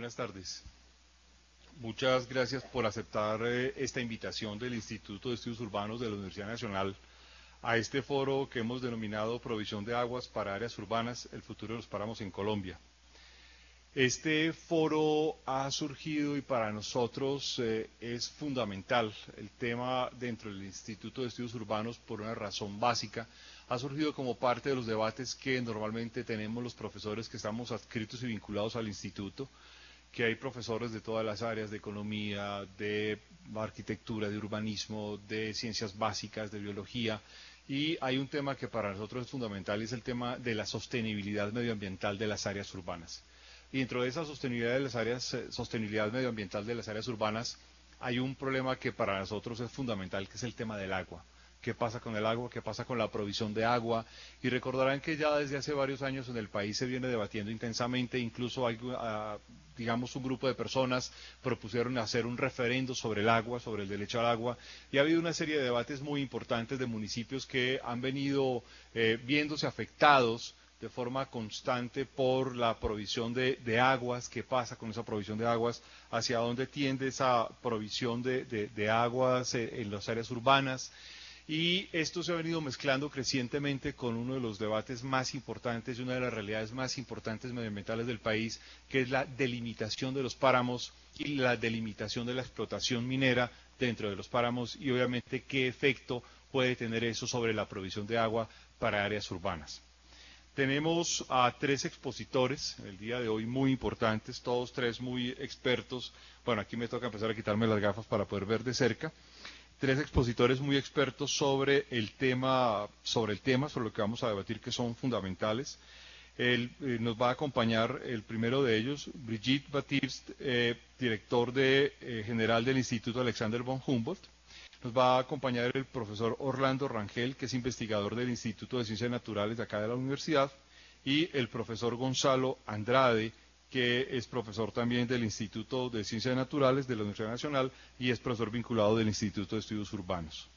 Buenas tardes. Muchas gracias por aceptar eh, esta invitación del Instituto de Estudios Urbanos de la Universidad Nacional a este foro que hemos denominado Provisión de Aguas para Áreas Urbanas, el futuro de los páramos en Colombia. Este foro ha surgido y para nosotros eh, es fundamental el tema dentro del Instituto de Estudios Urbanos por una razón básica. Ha surgido como parte de los debates que normalmente tenemos los profesores que estamos adscritos y vinculados al instituto, que hay profesores de todas las áreas de economía, de arquitectura, de urbanismo, de ciencias básicas, de biología, y hay un tema que para nosotros es fundamental es el tema de la sostenibilidad medioambiental de las áreas urbanas. Y dentro de esa sostenibilidad de las áreas, eh, sostenibilidad medioambiental de las áreas urbanas, hay un problema que para nosotros es fundamental, que es el tema del agua qué pasa con el agua, qué pasa con la provisión de agua. Y recordarán que ya desde hace varios años en el país se viene debatiendo intensamente, incluso hay, ah, digamos, un grupo de personas propusieron hacer un referendo sobre el agua, sobre el derecho al agua, y ha habido una serie de debates muy importantes de municipios que han venido eh, viéndose afectados de forma constante por la provisión de, aguas, qué pasa con esa provisión de aguas, hacia dónde tiende esa provisión de aguas eh, en las áreas urbanas. Y esto se ha venido mezclando crecientemente con uno de los debates más importantes y una de las realidades más importantes medioambientales del país, que es la delimitación de los páramos y la delimitación de la explotación minera dentro de los páramos y obviamente qué efecto puede tener eso sobre la provisión de agua para áreas urbanas. Tenemos a tres expositores el día de hoy muy importantes, todos tres muy expertos. Bueno, aquí me toca empezar a quitarme las gafas para poder ver de cerca tres expositores muy expertos sobre el tema, sobre el tema, sobre lo que vamos a debatir, que son fundamentales. Eh, nos va a acompañar el primero de ellos, Brigitte Batiste, eh, director eh, general del Instituto Alexander von Humboldt. Nos va a acompañar el profesor Orlando Rangel, que es investigador del Instituto de Ciencias Naturales de acá de la universidad, y el profesor Gonzalo Andrade, que es profesor también del Instituto de Ciencias Naturales de la Universidad Nacional y es profesor vinculado del Instituto de Estudios Urbanos.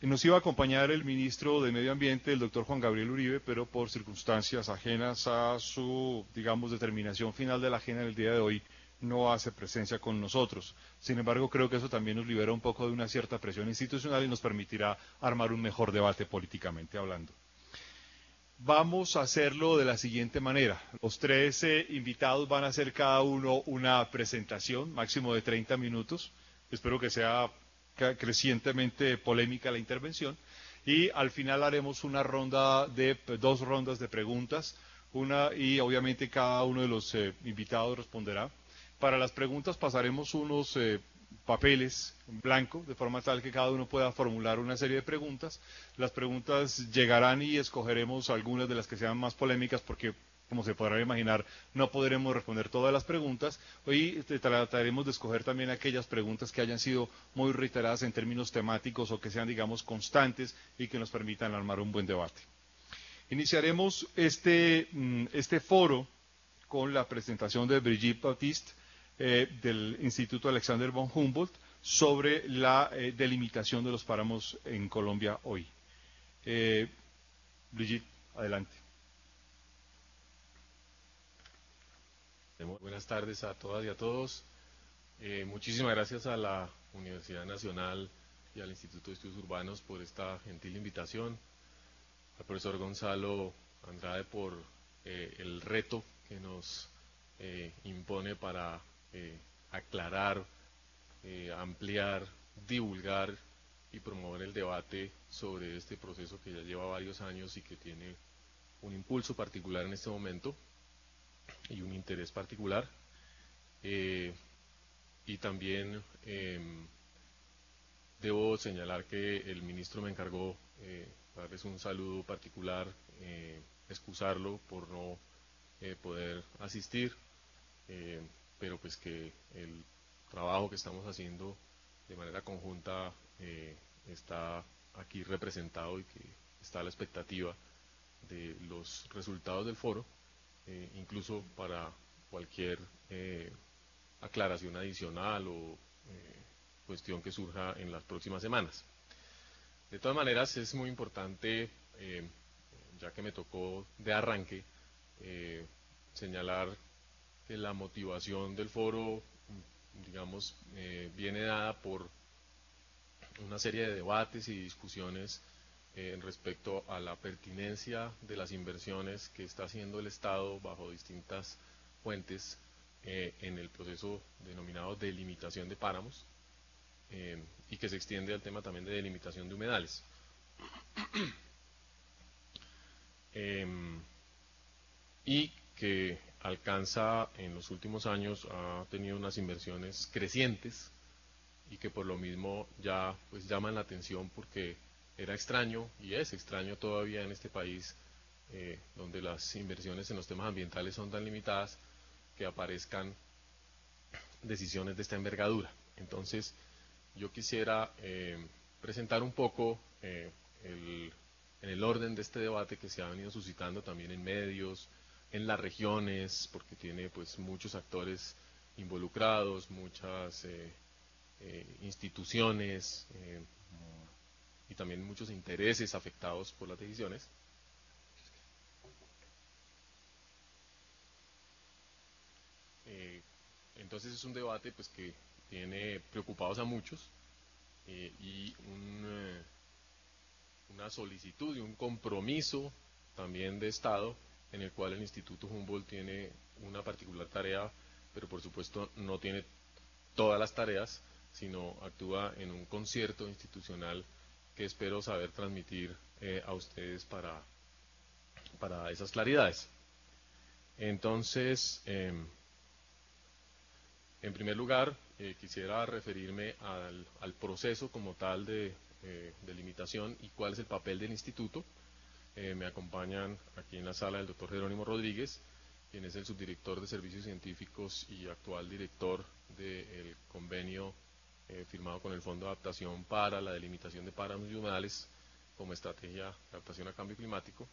Nos iba a acompañar el ministro de Medio Ambiente, el doctor Juan Gabriel Uribe, pero por circunstancias ajenas a su, digamos, determinación final de la agenda en el día de hoy, no hace presencia con nosotros. Sin embargo, creo que eso también nos libera un poco de una cierta presión institucional y nos permitirá armar un mejor debate políticamente hablando. Vamos a hacerlo de la siguiente manera. Los tres eh, invitados van a hacer cada uno una presentación, máximo de 30 minutos. Espero que sea crecientemente polémica la intervención. Y al final haremos una ronda de, dos rondas de preguntas. Una, y obviamente cada uno de los eh, invitados responderá. Para las preguntas pasaremos unos eh, papeles en blanco, de forma tal que cada uno pueda formular una serie de preguntas. Las preguntas llegarán y escogeremos algunas de las que sean más polémicas porque, como se podrá imaginar, no podremos responder todas las preguntas. Hoy trataremos de escoger también aquellas preguntas que hayan sido muy reiteradas en términos temáticos o que sean, digamos, constantes y que nos permitan armar un buen debate. Iniciaremos este, mm, este foro con la presentación de Brigitte Baptiste, eh, del Instituto Alexander von Humboldt sobre la eh, delimitación de los páramos en Colombia hoy. Eh, Brigitte, adelante. Buenas tardes a todas y a todos. muchísimas gracias a la Universidad Nacional y al Instituto de Estudios Urbanos por esta gentil invitación, al profesor Gonzalo Andrade por el reto que nos impone para eh, aclarar, eh, ampliar, divulgar y promover el debate sobre este proceso que ya lleva varios años y que tiene un impulso particular en este momento y un interés particular. Eh, y también em, debo señalar que el ministro me encargó darles un saludo particular, excusarlo por no poder asistir pero pues que el trabajo que estamos haciendo de manera conjunta eh, está aquí representado y que está a la expectativa de los resultados del foro, eh, incluso para cualquier eh, aclaración adicional o cuestión que surja en las próximas semanas. De todas maneras, es muy importante, ya que me tocó de arranque, señalar la motivación del foro, digamos, eh, viene dada por una serie de debates y discusiones eh, respecto a la pertinencia de las inversiones que está haciendo el Estado bajo distintas fuentes eh, en el proceso denominado delimitación de páramos y que se extiende al tema también de delimitación de humedales. Em, y que alcanza en los últimos años, ha tenido unas inversiones crecientes y que por lo mismo ya pues llaman la atención porque era extraño y es extraño todavía en este país eh, donde las inversiones en los temas ambientales son tan limitadas que aparezcan decisiones de esta envergadura. Entonces, yo quisiera eh, presentar un poco eh, el, en el orden de este debate que se ha venido suscitando también en medios, en las regiones, porque tiene pues muchos actores involucrados, muchas eh, instituciones y también muchos intereses afectados por las decisiones. entonces es un debate pues que tiene preocupados a muchos eh, y eh, una solicitud y un compromiso también de Estado en el cual el Instituto Humboldt tiene una particular tarea, pero por supuesto no tiene todas las tareas, sino actúa en un concierto institucional que espero saber transmitir eh, a ustedes para, para esas claridades. Entonces, em, en primer lugar, eh, quisiera referirme al, proceso como tal de, eh, limitación y cuál es el papel del instituto. Eh, me acompañan aquí en la sala el doctor Jerónimo Rodríguez, quien es el subdirector de Servicios Científicos y actual director del convenio firmado con el Fondo de Adaptación para la delimitación de páramos y humedales como estrategia de adaptación al cambio climático.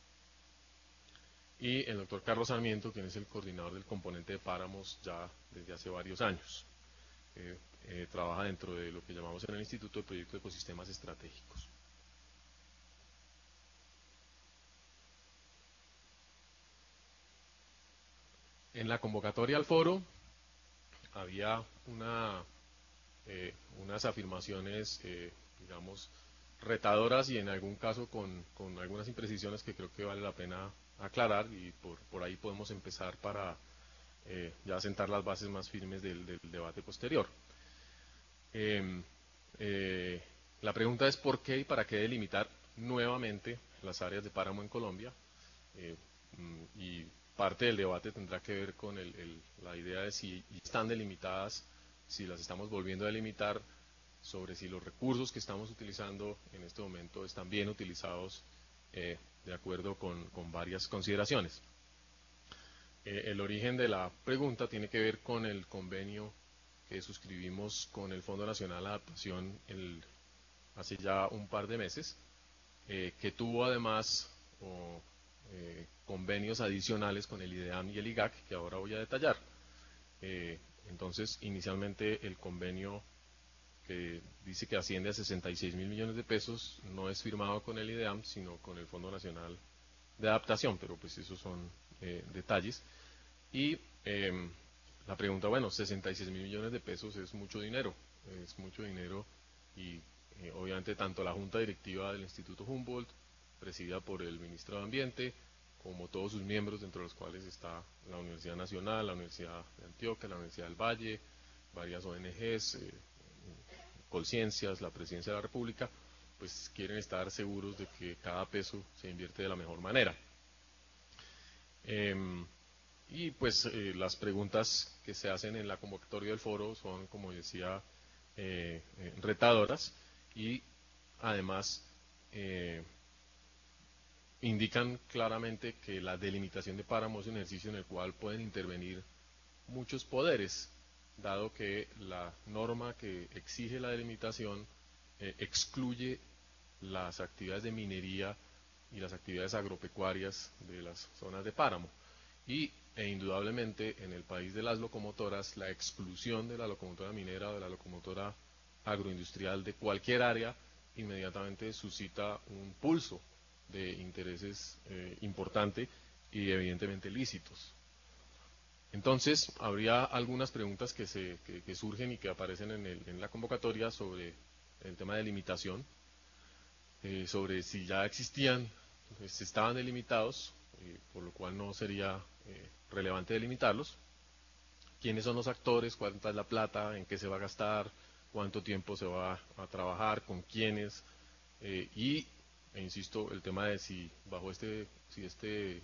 Y el doctor Carlos Sarmiento, quien es el coordinador del componente de páramos ya desde hace varios años. Eh, trabaja dentro de lo que llamamos en el Instituto de Proyectos de Ecosistemas Estratégicos. En la convocatoria al foro había eh, unas afirmaciones, eh, digamos, retadoras y en algún caso con, algunas imprecisiones que creo que vale la pena aclarar y por, ahí podemos empezar para ya sentar las bases más firmes del debate posterior. Em, eh, la pregunta es por qué y para qué delimitar nuevamente las áreas de páramo en Colombia. Eh, mm, y parte del debate tendrá que ver con la idea de si están delimitadas, si las estamos volviendo a delimitar, sobre si los recursos que estamos utilizando en este momento están bien utilizados eh, de acuerdo con, con varias consideraciones. el origen de la pregunta tiene que ver con el convenio que suscribimos con el Fondo Nacional de Adaptación hace ya un par de meses, eh, que tuvo además eh, convenios adicionales con el IDEAM y el IGAC, que ahora voy a detallar. Eh, entonces, inicialmente el convenio que dice que asciende a 66 mil millones de pesos no es firmado con el IDEAM, sino con el Fondo Nacional de Adaptación, pero pues esos son detalles. Y em, la pregunta, bueno, 66 mil millones de pesos es mucho dinero, es mucho dinero y eh, obviamente tanto la Junta Directiva del Instituto Humboldt, presidida por el Ministro de Ambiente, como todos sus miembros, dentro de los cuales está la Universidad Nacional, la Universidad de Antioquia, la Universidad del Valle, varias ONGs, eh, Colciencias, la Presidencia de la República, pues quieren estar seguros de que cada peso se invierte de la mejor manera. Em, y pues eh, las preguntas que se hacen en la convocatoria del foro son, como decía, eh, retadoras y además indican claramente que la delimitación de páramos es un ejercicio en el cual pueden intervenir muchos poderes, dado que la norma que exige la delimitación excluye las actividades de minería y las actividades agropecuarias de las zonas de páramo. Y e indudablemente en el país de las locomotoras la exclusión de la locomotora minera o de la locomotora agroindustrial de cualquier área inmediatamente suscita un pulso de intereses eh, importante y evidentemente lícitos. Entonces, habría algunas preguntas que, se, que, surgen y que aparecen en, el, en, la convocatoria sobre el tema de limitación, eh, sobre si ya existían, si estaban delimitados, eh, por lo cual no sería eh, relevante delimitarlos, quiénes son los actores, cuánta es la plata, en qué se va a gastar, cuánto tiempo se va a trabajar, con quiénes, y, e insisto, el tema de si bajo este, si este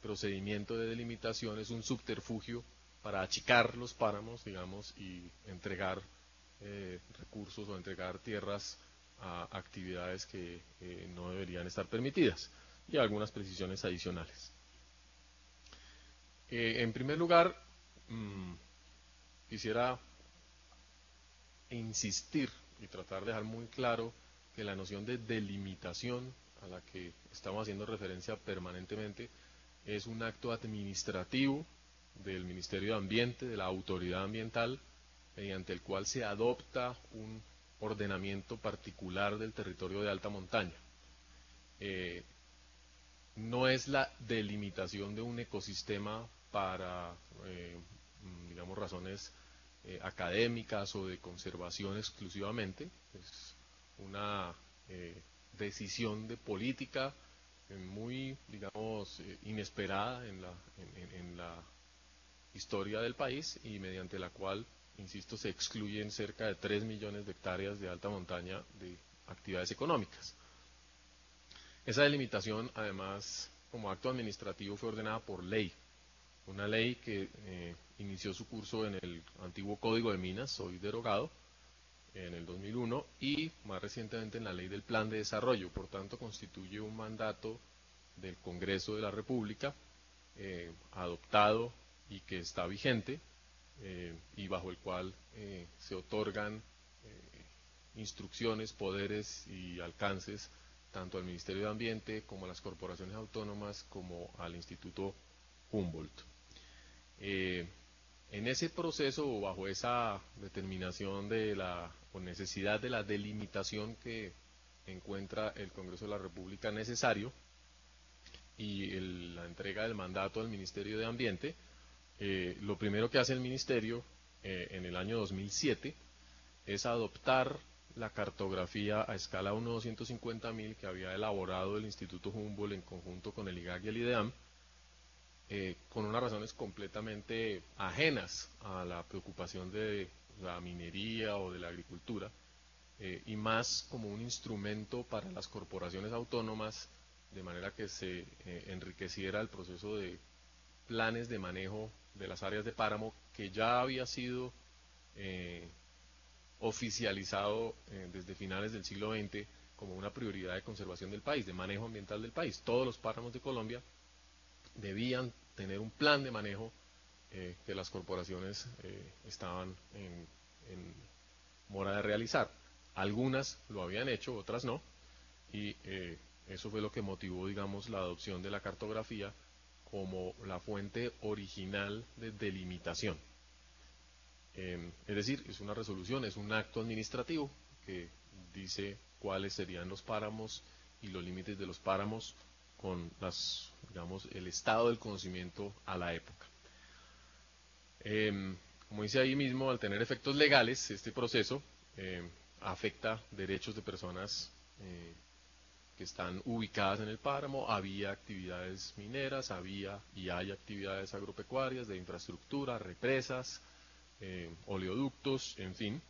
procedimiento de delimitación es un subterfugio para achicar los páramos, digamos, y entregar eh, recursos o entregar tierras a actividades que eh, no deberían estar permitidas y algunas precisiones adicionales. Eh, en primer lugar, mm, quisiera insistir y tratar de dejar muy claro que la noción de delimitación a la que estamos haciendo referencia permanentemente es un acto administrativo del Ministerio de Ambiente, de la autoridad ambiental, mediante el cual se adopta un ordenamiento particular del territorio de alta montaña. Eh, no es la delimitación de un ecosistema para, eh, digamos, razones eh, académicas o de conservación exclusivamente, una decisión de política muy, digamos, eh, inesperada en la, historia del país y mediante la cual, insisto, se excluyen cerca de 3 millones de hectáreas de alta montaña de actividades económicas. Esa delimitación, además, como acto administrativo, fue ordenada por ley. Una ley que eh, inició su curso en el antiguo Código de Minas, hoy derogado, en el 2001 y más recientemente en la ley del plan de desarrollo. Por tanto, constituye un mandato del Congreso de la República eh, adoptado y que está vigente eh, y bajo el cual eh, se otorgan instrucciones, poderes y alcances tanto al Ministerio de Ambiente como a las corporaciones autónomas como al Instituto Humboldt. En ese proceso o bajo esa determinación de la con necesidad de la delimitación que encuentra el Congreso de la República necesario y la entrega del mandato al Ministerio de Ambiente, eh, lo primero que hace el Ministerio eh, en el año 2007 es adoptar la cartografía a escala 1-250.000 que había elaborado el Instituto Humboldt en conjunto con el IGAC y el IDEAM, eh, con unas razones completamente ajenas a la preocupación de la minería o de la agricultura, eh, y más como un instrumento para las corporaciones autónomas, de manera que se eh, enriqueciera el proceso de planes de manejo de las áreas de páramo que ya había sido eh, oficializado desde finales del siglo XX como una prioridad de conservación del país, de manejo ambiental del país. Todos los páramos de Colombia debían tener un plan de manejo eh, que las corporaciones eh, estaban en, mora de realizar. Algunas lo habían hecho, otras no, y eh, eso fue lo que motivó, digamos, la adopción de la cartografía como la fuente original de delimitación. es decir, es una resolución, es un acto administrativo que dice cuáles serían los páramos y los límites de los páramos con las, digamos, el estado del conocimiento a la época. Em, como dice ahí mismo, al tener efectos legales, este proceso em, afecta derechos de personas eh, que están ubicadas en el páramo, había actividades mineras, había y hay actividades agropecuarias, de infraestructura, represas, em, oleoductos, en fin.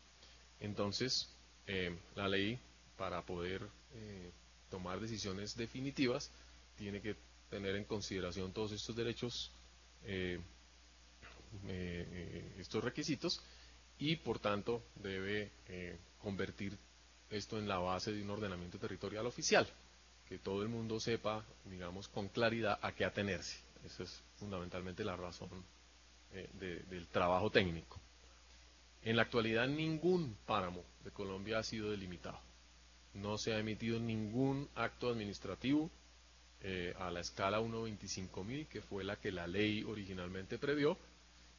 Entonces, la ley, para poder eh, tomar decisiones definitivas, tiene que tener en consideración todos estos derechos eh, eh, eh, estos requisitos y por tanto debe convertir esto en la base de un ordenamiento territorial oficial, que todo el mundo sepa, digamos, con claridad a qué atenerse. Esa es fundamentalmente la razón del trabajo técnico. En la actualidad ningún páramo de Colombia ha sido delimitado. No se ha emitido ningún acto administrativo a la escala 1.25.000, que fue la que la ley originalmente previó,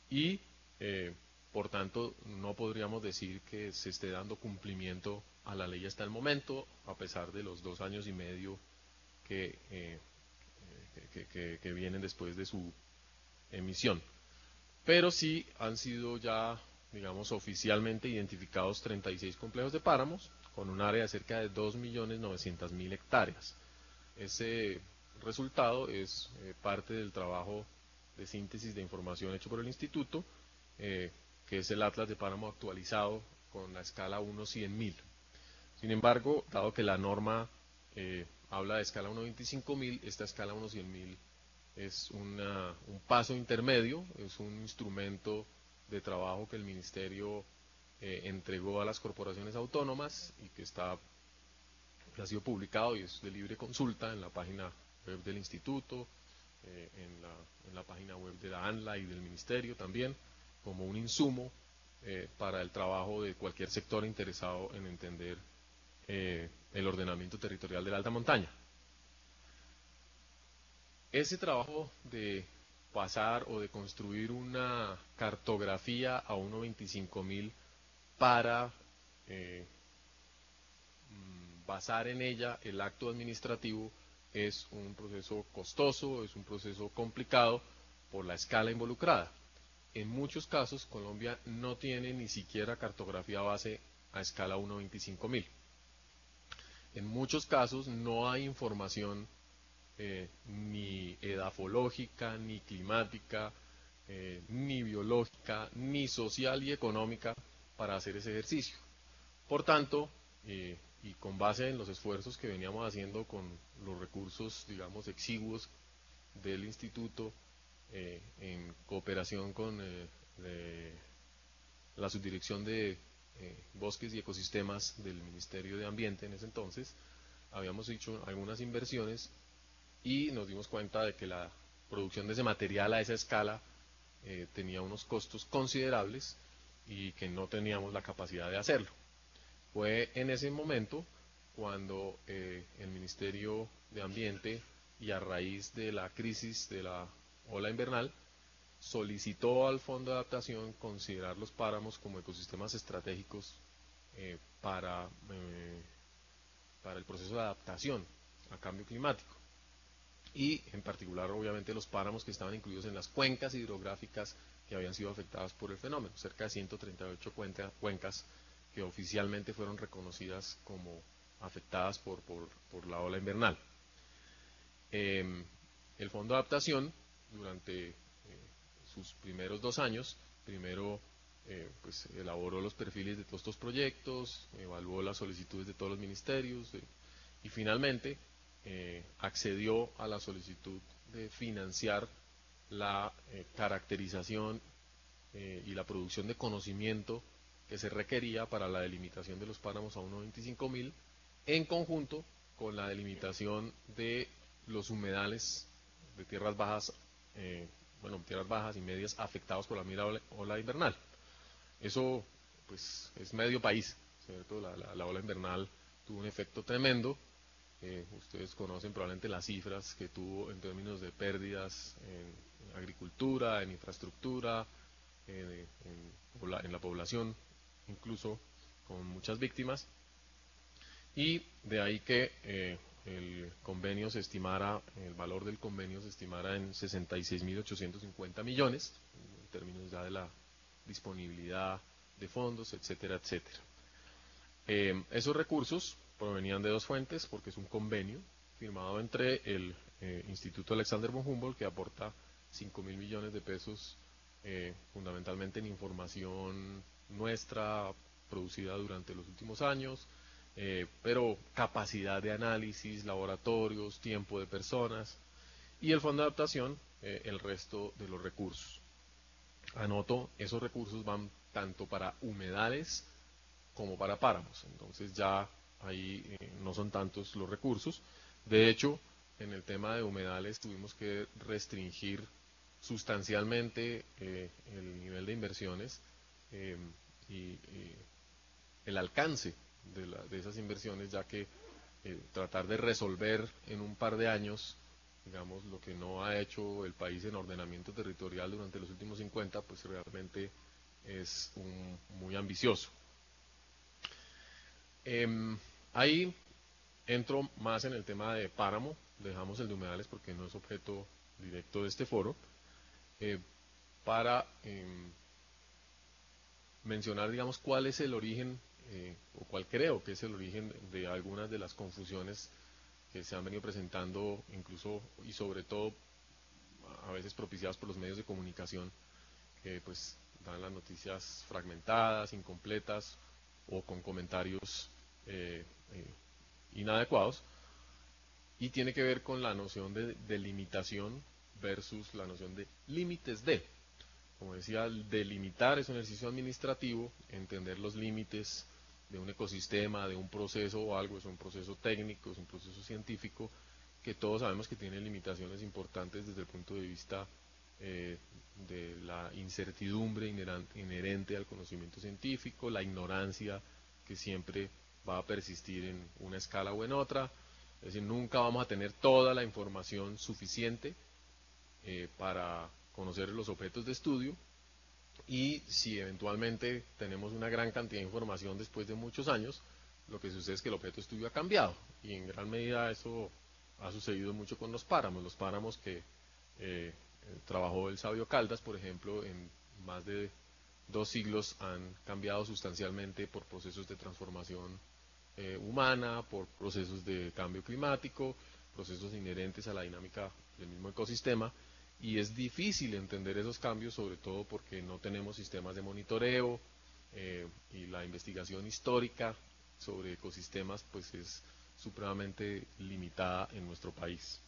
y eh, por tanto no podríamos decir que se esté dando cumplimiento a la ley hasta el momento, a pesar de los dos años y medio que, eh, que, vienen después de su emisión. pero sí han sido ya, digamos, oficialmente identificados 36 complejos de páramos con un área de cerca de 2.900.000 hectáreas. Ese resultado es eh, parte del trabajo de síntesis de información hecho por el Instituto, eh, que es el Atlas de Páramo actualizado con la escala 1-100.000. Sin embargo, dado que la norma eh, habla de escala 1.25.000, esta escala 1.100.000 es un paso intermedio, es un instrumento de trabajo que el Ministerio entregó a las corporaciones autónomas y que está ha sido publicado y es de libre consulta en la página web del instituto, eh, en, la, en, la, página web de la ANLA y del Ministerio también, como un insumo eh, para el trabajo de cualquier sector interesado en entender el ordenamiento territorial de la alta montaña. Ese trabajo de pasar o de construir una cartografía a 1.25.000 para eh, mm, basar en ella el acto administrativo es un proceso costoso, es un proceso complicado por la escala involucrada. En muchos casos Colombia no tiene ni siquiera cartografía base a escala 1.25.000. En muchos casos no hay información eh, ni edafológica, ni climática, eh, ni biológica, ni social y económica para hacer ese ejercicio. Por tanto, eh, y con base en los esfuerzos que veníamos haciendo con los recursos, digamos, exiguos del instituto, en cooperación con la subdirección de bosques y ecosistemas del Ministerio de Ambiente en ese entonces, habíamos hecho algunas inversiones y nos dimos cuenta de que la producción de ese material a esa escala eh, tenía unos costos considerables y que no teníamos la capacidad de hacerlo. Fue en ese momento cuando eh, el Ministerio de Ambiente y a raíz de la crisis de la ola invernal solicitó al Fondo de Adaptación considerar los páramos como ecosistemas estratégicos eh, para, para el proceso de adaptación a cambio climático. Y en particular obviamente los páramos que estaban incluidos en las cuencas hidrográficas que habían sido afectadas por el fenómeno, cerca de 138 cuencas que oficialmente fueron reconocidas como afectadas por, por, la ola invernal. Em, el Fondo de Adaptación, durante eh, sus primeros dos años, primero eh, pues, elaboró los perfiles de todos estos proyectos, evaluó las solicitudes de todos los ministerios eh, y finalmente accedió a la solicitud de financiar la caracterización y la producción de conocimiento que se requería para la delimitación de los páramos a 1.25.000 en conjunto con la delimitación de los humedales de tierras bajas, bueno, tierras bajas y medias afectados por la mira ola invernal. Eso, pues, es medio país, ¿cierto? la ola invernal tuvo un efecto tremendo ustedes conocen probablemente las cifras que tuvo en términos de pérdidas en agricultura, en infraestructura, en, la población, incluso con muchas víctimas. Y de ahí que eh, el convenio se estimara, el valor del convenio se estimara en 66.850 millones, en términos ya de la disponibilidad de fondos, etcétera, etcétera. Eh, esos recursos provenían de dos fuentes, porque es un convenio firmado entre el eh, Instituto Alexander von Humboldt, que aporta 5 mil millones de pesos fundamentalmente en información nuestra producida durante los últimos años, eh, pero capacidad de análisis, laboratorios, tiempo de personas, y el Fondo de Adaptación, el resto de los recursos. Anoto, esos recursos van tanto para humedales como para páramos, entonces ya ahí eh, no son tantos los recursos. De hecho, en el tema de humedales tuvimos que restringir sustancialmente eh, el nivel de inversiones eh, y, el alcance de, esas inversiones, ya que tratar de resolver en un par de años, digamos, lo que no ha hecho el país en ordenamiento territorial durante los últimos 50, pues realmente es muy ambicioso. Em, Ahí entro más en el tema de páramo, dejamos el de humedales porque no es objeto directo de este foro. Eh, para em, mencionar, digamos, cuál es el origen, eh, o cuál creo que es el origen de algunas de las confusiones que se han venido presentando, incluso y sobre todo a veces propiciadas por los medios de comunicación, que pues dan las noticias fragmentadas, incompletas o con comentarios eh, eh, inadecuados. Y tiene que ver con la noción de delimitación versus la noción de límites de. Como decía, delimitar es un ejercicio administrativo, entender los límites de un ecosistema, de un proceso o algo, es un proceso técnico, es un proceso científico, que todos sabemos que tiene limitaciones importantes desde el punto de vista eh, de la incertidumbre inherente al conocimiento científico, la ignorancia que siempre va a persistir en una escala o en otra, es decir, nunca vamos a tener toda la información suficiente eh, para conocer los objetos de estudio y si eventualmente tenemos una gran cantidad de información después de muchos años, lo que sucede es que el objeto de estudio ha cambiado y en gran medida eso ha sucedido mucho con los páramos, los páramos que eh, trabajó el sabio Caldas, por ejemplo, en más de dos siglos han cambiado sustancialmente por procesos de transformación eh, humana, por procesos de cambio climático, procesos inherentes a la dinámica del mismo ecosistema, y es difícil entender esos cambios, sobre todo porque no tenemos sistemas de monitoreo eh, y la investigación histórica sobre ecosistemas pues es supremamente limitada en nuestro país.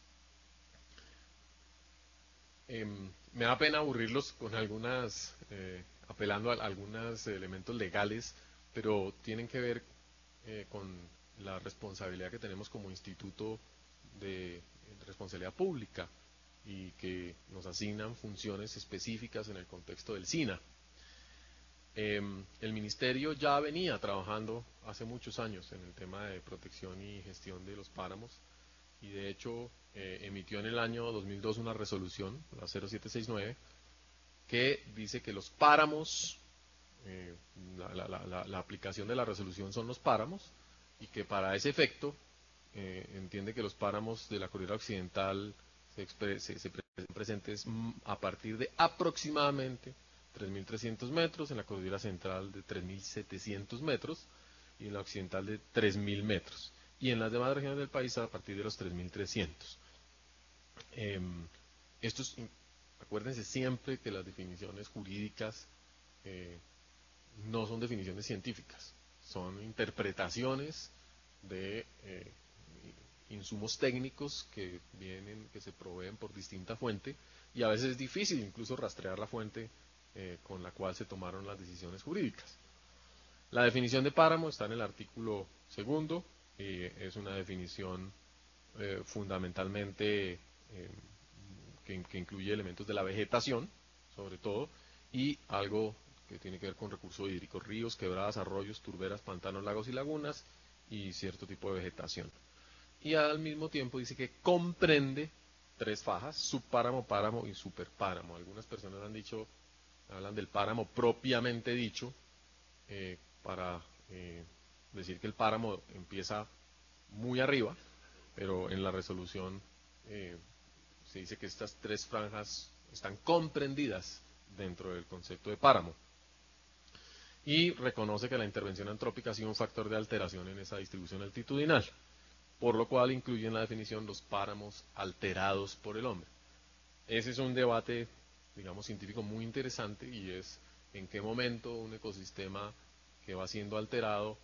Em, me da pena aburrirlos con algunas, eh, apelando a algunos elementos legales, pero tienen que ver eh, con la responsabilidad que tenemos como instituto de responsabilidad pública y que nos asignan funciones específicas en el contexto del SINA. Em, el ministerio ya venía trabajando hace muchos años en el tema de protección y gestión de los páramos y de hecho eh, emitió en el año 2002 una resolución, la 0769, que dice que los páramos, eh, la, aplicación de la resolución son los páramos y que para ese efecto eh, entiende que los páramos de la cordillera occidental se, se, se presentes a partir de aproximadamente 3.300 metros, en la cordillera central de 3.700 metros y en la occidental de 3.000 metros. Y en las demás regiones del país a partir de los 3.300. Eh, estos, acuérdense siempre que las definiciones jurídicas eh, no son definiciones científicas, son interpretaciones de eh, insumos técnicos que vienen, que se proveen por distinta fuente, y a veces es difícil incluso rastrear la fuente eh, con la cual se tomaron las decisiones jurídicas. La definición de páramo está en el artículo segundo, y es una definición eh, fundamentalmente eh, que, incluye elementos de la vegetación, sobre todo, y algo que tiene que ver con recursos hídricos, ríos, quebradas, arroyos, turberas, pantanos, lagos y lagunas, y cierto tipo de vegetación. Y al mismo tiempo dice que comprende tres fajas, subpáramo, páramo y superpáramo. Algunas personas han dicho hablan del páramo propiamente dicho, eh, para eh, decir que el páramo empieza muy arriba, pero en la resolución eh, se dice que estas tres franjas están comprendidas dentro del concepto de páramo. Y reconoce que la intervención antrópica ha sido un factor de alteración en esa distribución altitudinal, por lo cual incluye en la definición los páramos alterados por el hombre. Ese es un debate digamos, científico muy interesante y es en qué momento un ecosistema que va siendo alterado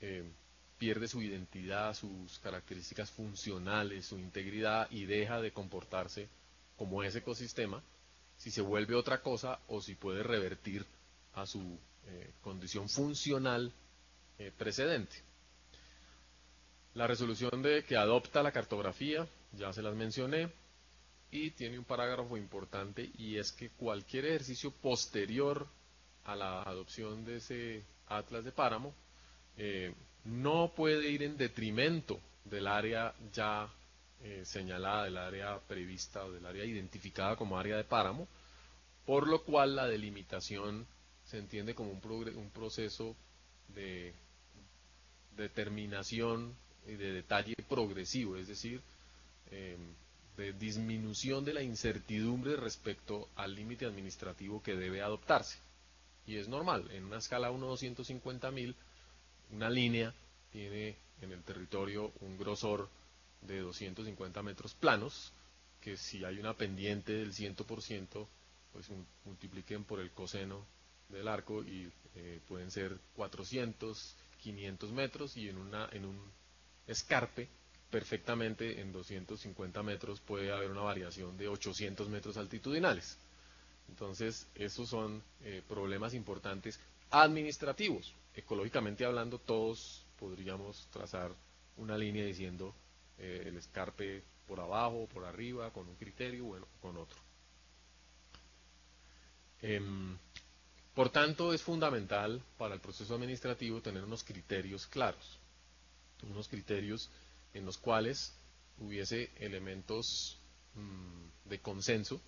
eh, pierde su identidad, sus características funcionales, su integridad y deja de comportarse como ese ecosistema, si se vuelve otra cosa o si puede revertir a su eh, condición funcional eh, precedente. La resolución de que adopta la cartografía, ya se las mencioné, y tiene un parágrafo importante y es que cualquier ejercicio posterior a la adopción de ese atlas de páramo eh, no puede ir en detrimento del área ya eh, señalada, del área prevista o del área identificada como área de páramo, por lo cual la delimitación se entiende como un, un proceso de determinación de detalle progresivo, es decir, eh, de disminución de la incertidumbre respecto al límite administrativo que debe adoptarse. Y es normal, en una escala 1-250.000, una línea tiene en el territorio un grosor de 250 metros planos, que si hay una pendiente del 100%, pues multipliquen por el coseno del arco y eh, pueden ser 400, 500 metros y en, una, en un escarpe perfectamente en 250 metros puede haber una variación de 800 metros altitudinales. Entonces, esos son eh, problemas importantes administrativos. Ecológicamente hablando, todos podríamos trazar una línea diciendo eh, el escarpe por abajo, por arriba, con un criterio, bueno, con otro. Em, por tanto, es fundamental para el proceso administrativo tener unos criterios claros, unos criterios en los cuales hubiese elementos mm, de consenso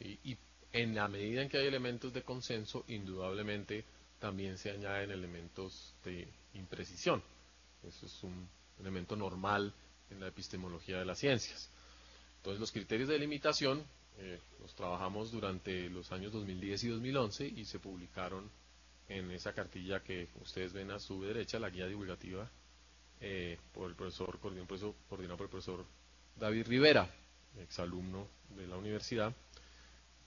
y en la medida en que hay elementos de consenso, indudablemente también se añaden elementos de imprecisión. Eso es un elemento normal en la epistemología de las ciencias. Entonces los criterios de limitación eh, los trabajamos durante los años 2010 y 2011 y se publicaron en esa cartilla que ustedes ven a su derecha, la guía divulgativa eh, por el profesor, coordinado por el profesor David Rivera, exalumno de la universidad,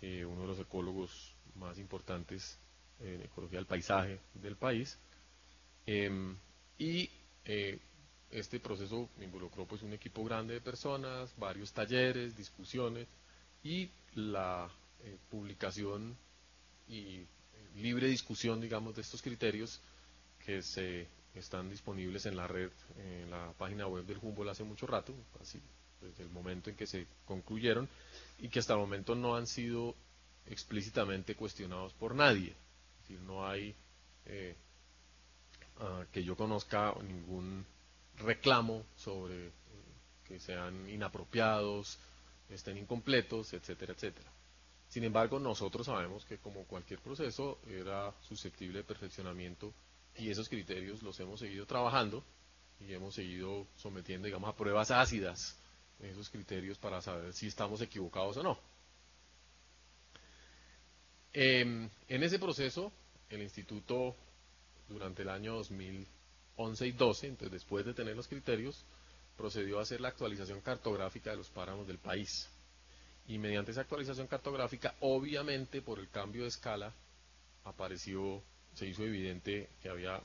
eh, uno de los ecólogos más importantes en ecología del paisaje del país. Em, y eh, este proceso involucró pues un equipo grande de personas, varios talleres, discusiones y la publicación y libre discusión, digamos, de estos criterios que se están disponibles en la red, en la página web del Humboldt hace mucho rato, así desde el momento en que se concluyeron, y que hasta el momento no han sido explícitamente cuestionados por nadie. Decir, no hay eh, ah, que yo conozca ningún reclamo sobre eh, que sean inapropiados, estén incompletos, etcétera, etcétera. Sin embargo, nosotros sabemos que como cualquier proceso era susceptible de perfeccionamiento y esos criterios los hemos seguido trabajando y hemos seguido sometiendo, digamos, a pruebas ácidas esos criterios para saber si estamos equivocados o no. Em, en ese proceso, el instituto, durante el año 2011 y 12, entonces después de tener los criterios, procedió a hacer la actualización cartográfica de los páramos del país. Y mediante esa actualización cartográfica, obviamente por el cambio de escala, apareció se hizo evidente que había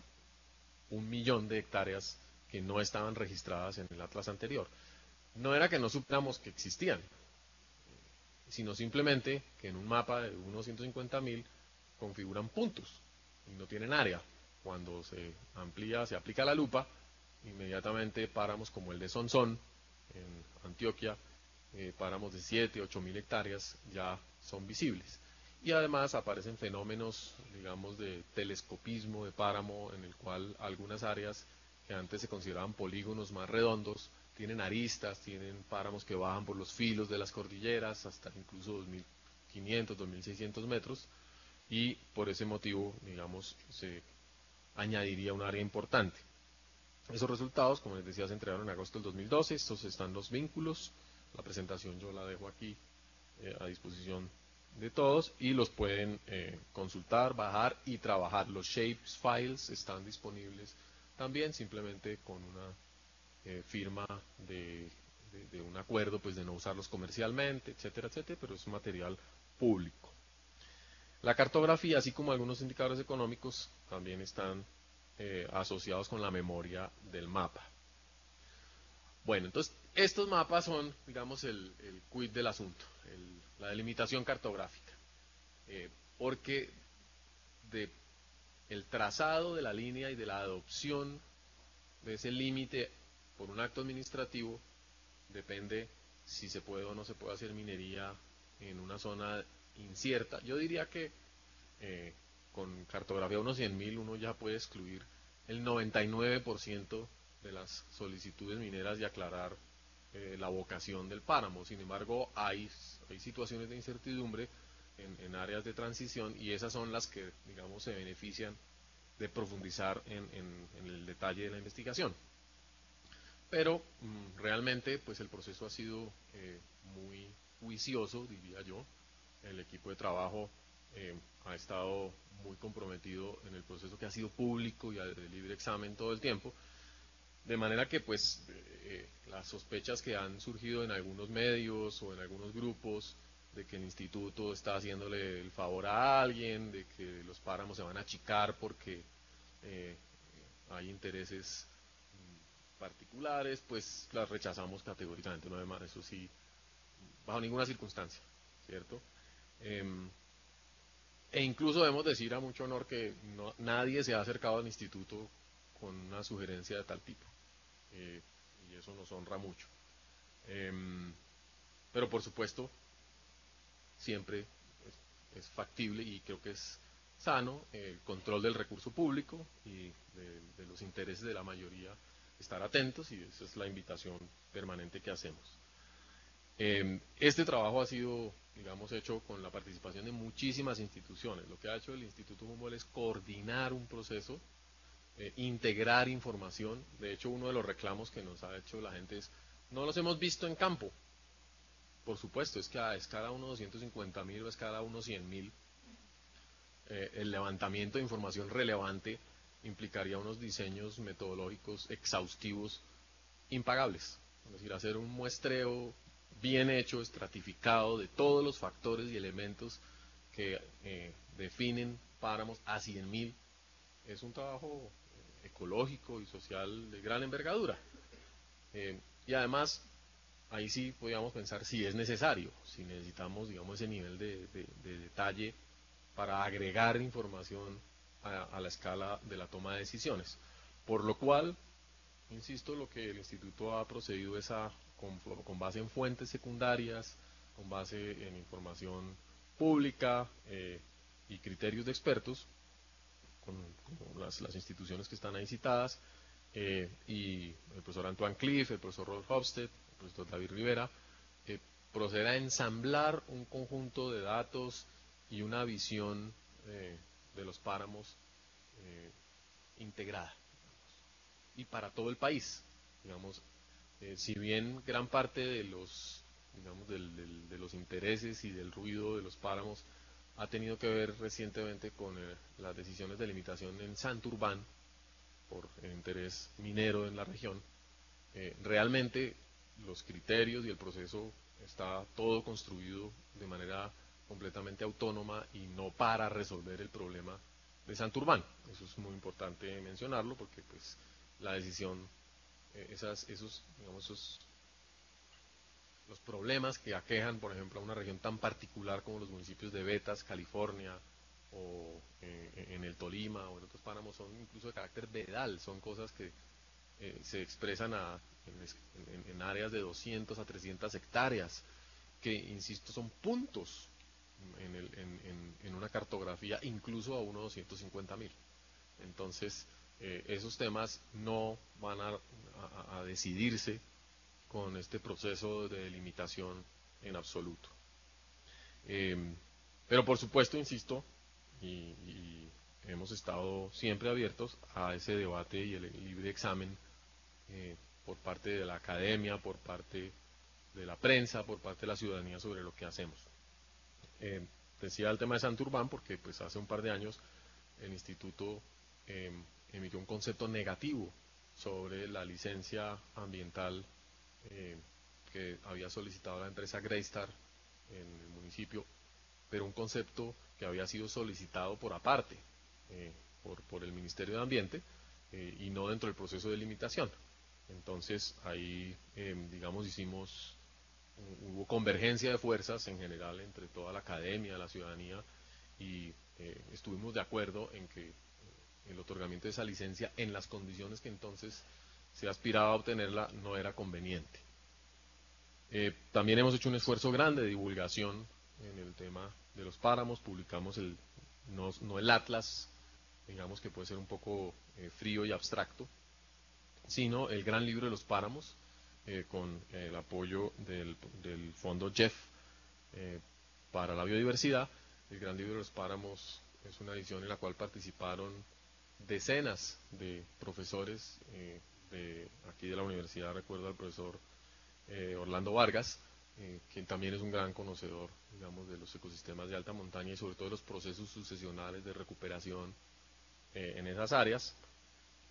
un millón de hectáreas que no estaban registradas en el atlas anterior. No era que no supiéramos que existían, sino simplemente que en un mapa de unos 150.000 configuran puntos y no tienen área. Cuando se amplía, se aplica la lupa, inmediatamente páramos como el de Sonsón en Antioquia, eh, páramos de 7, 8 mil hectáreas ya son visibles. Y además aparecen fenómenos, digamos, de telescopismo de páramo, en el cual algunas áreas que antes se consideraban polígonos más redondos, tienen aristas, tienen páramos que bajan por los filos de las cordilleras hasta incluso 2.500, 2.600 metros, y por ese motivo, digamos, se añadiría un área importante. Esos resultados, como les decía, se entregaron en agosto del 2012, estos están los vínculos, la presentación yo la dejo aquí eh, a disposición de todos y los pueden eh, consultar, bajar y trabajar. Los shapes files están disponibles también simplemente con una eh, firma de, un acuerdo pues de no usarlos comercialmente, etcétera, etcétera, pero es un material público. La cartografía, así como algunos indicadores económicos, también están eh, asociados con la memoria del mapa. Bueno, entonces estos mapas son, digamos, el, el quid del asunto. El, la delimitación cartográfica, eh, porque de el trazado de la línea y de la adopción de ese límite por un acto administrativo depende si se puede o no se puede hacer minería en una zona incierta. Yo diría que eh, con cartografía unos 100.000 uno ya puede excluir el 99% de las solicitudes mineras y aclarar eh, la vocación del páramo. Sin embargo, hay, hay situaciones de incertidumbre en, áreas de transición y esas son las que, digamos, se benefician de profundizar en, el detalle de la investigación. pero mm, realmente pues el proceso ha sido eh, muy juicioso, diría yo. El equipo de trabajo eh, ha estado muy comprometido en el proceso que ha sido público y de libre examen todo el tiempo. De manera que pues eh, las sospechas que han surgido en algunos medios o en algunos grupos de que el instituto está haciéndole el favor a alguien, de que los páramos se van a achicar porque hay intereses particulares, pues las rechazamos categóricamente, no además, eso sí, bajo ninguna circunstancia, ¿cierto? Em, e incluso debemos decir a mucho honor que nadie se ha acercado al instituto con una sugerencia de tal tipo, eh, y eso nos honra mucho. Em, pero por supuesto, siempre es, factible y creo que es sano el control del recurso público y de los intereses de la mayoría estar atentos y esa es la invitación permanente que hacemos. Eh, este trabajo ha sido, digamos, hecho con la participación de muchísimas instituciones. Lo que ha hecho el Instituto Humboldt es coordinar un proceso, eh, integrar información. De hecho, uno de los reclamos que nos ha hecho la gente es, no los hemos visto en campo. Por supuesto, es que a escala 1 250 mil o a escala 1 100 mil, eh, el levantamiento de información relevante implicaría unos diseños metodológicos exhaustivos impagables. Es decir, hacer un muestreo bien hecho, estratificado de todos los factores y elementos que eh, definen páramos a 100.000 es un trabajo ecológico y social de gran envergadura. Eh, y además, ahí sí podríamos pensar si es necesario, si necesitamos, digamos, ese nivel de detalle para agregar información a, la escala de la toma de decisiones. Por lo cual, insisto, lo que el instituto ha procedido es a, con, base en fuentes secundarias, con base en información pública eh, y criterios de expertos, las, instituciones que están ahí citadas, eh, y el profesor Antoine Cliff, el profesor Robert Hofstede, el profesor David Rivera, eh, a ensamblar un conjunto de datos y una visión de los páramos eh, integrada y para todo el país. Digamos, eh, si bien gran parte de los, digamos, de los intereses y del ruido de los páramos ha tenido que ver recientemente con eh, las decisiones de limitación en Santurbán por el interés minero en la región, realmente los criterios y el proceso está todo construido de manera completamente autónoma y no para resolver el problema de Santurbán. Eso es muy importante mencionarlo porque pues la decisión, eh, esas, esos, digamos, esos, los problemas que aquejan, por ejemplo, a una región tan particular como los municipios de Betas, California, o eh, en el Tolima, o en otros páramos, son incluso de carácter vedal, son cosas que eh, se expresan a, en, en, áreas de 200 a 300 hectáreas, que, insisto, son puntos en, una cartografía incluso a unos 250 mil. Entonces, eh, esos temas no van a, decidirse con este proceso de delimitación en absoluto. Em, pero por supuesto, insisto, y, hemos estado siempre abiertos a ese debate y el libre examen eh, por parte de la academia, por parte de la prensa, por parte de la ciudadanía sobre lo que hacemos. Eh, decía el tema de Santurbán porque pues hace un par de años el instituto em, emitió un concepto negativo sobre la licencia ambiental em, que había solicitado la empresa Greystar en el municipio, pero un concepto que había sido solicitado por aparte, eh, por, por, el Ministerio de Ambiente, eh, y no dentro del proceso de limitación. Entonces ahí, em, digamos, hicimos hubo convergencia de fuerzas en general entre toda la academia, la ciudadanía, y eh, estuvimos de acuerdo en que eh, el otorgamiento de esa licencia en las condiciones que entonces se aspiraba a obtenerla no era conveniente. Eh, también hemos hecho un esfuerzo grande de divulgación en el tema de los páramos, publicamos el, no, el atlas, digamos que puede ser un poco frío y abstracto, sino el gran libro de los páramos, eh, con el apoyo del, fondo Jeff eh, para la biodiversidad. El Gran Libro de los Páramos es una edición en la cual participaron decenas de profesores eh, de aquí de la universidad, recuerdo al profesor eh, Orlando Vargas, eh, quien también es un gran conocedor, digamos, de los ecosistemas de alta montaña y sobre todo de los procesos sucesionales de recuperación eh, en esas áreas.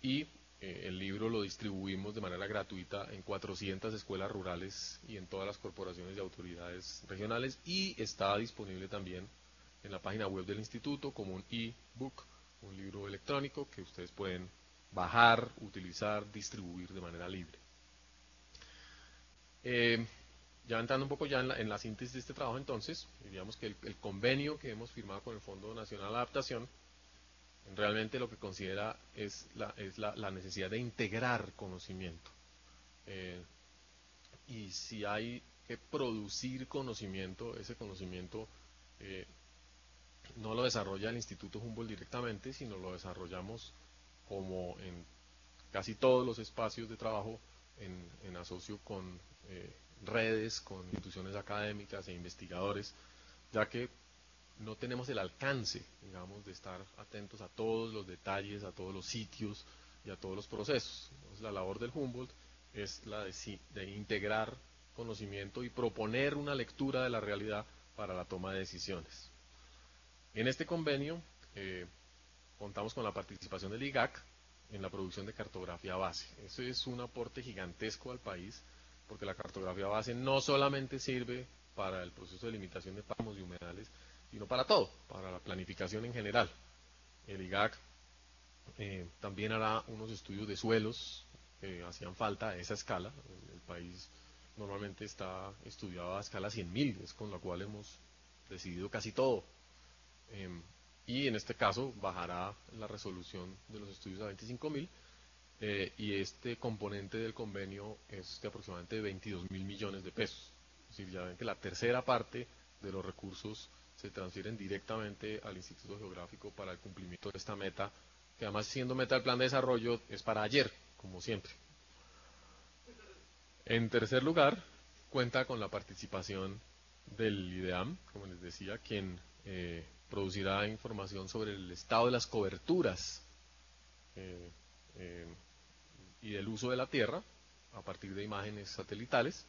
Y el libro lo distribuimos de manera gratuita en 400 escuelas rurales y en todas las corporaciones y autoridades regionales y está disponible también en la página web del instituto como un e-book, un libro electrónico que ustedes pueden bajar, utilizar, distribuir de manera libre. Eh, ya entrando un poco ya en la, síntesis de este trabajo entonces, diríamos que el, convenio que hemos firmado con el Fondo Nacional de Adaptación realmente lo que considera es la, es la, necesidad de integrar conocimiento. Eh, y si hay que producir conocimiento, ese conocimiento eh, no lo desarrolla el Instituto Humboldt directamente, sino lo desarrollamos como en casi todos los espacios de trabajo en, asocio con eh, redes, con instituciones académicas e investigadores, ya que no tenemos el alcance, digamos, de estar atentos a todos los detalles, a todos los sitios y a todos los procesos. la labor del Humboldt es la de integrar conocimiento y proponer una lectura de la realidad para la toma de decisiones. En este convenio eh, contamos con la participación del IGAC en la producción de cartografía base. Eso es un aporte gigantesco al país, porque la cartografía base no solamente sirve para el proceso de limitación de páramos y humedales, sino para todo, para la planificación en general. El IGAC eh, también hará unos estudios de suelos que hacían falta a esa escala. El, país normalmente está estudiado a escala 100.000, es con la cual hemos decidido casi todo. Em, y en este caso bajará la resolución de los estudios a 25.000 eh, y este componente del convenio es de aproximadamente 22 mil millones de pesos. Es decir, ya ven que la tercera parte de los recursos se transfieren directamente al Instituto Geográfico para el cumplimiento de esta meta, que además siendo meta del plan de desarrollo es para ayer, como siempre. En tercer lugar, cuenta con la participación del IDEAM, como les decía, quien eh, producirá información sobre el estado de las coberturas eh, eh, y del uso de la Tierra a partir de imágenes satelitales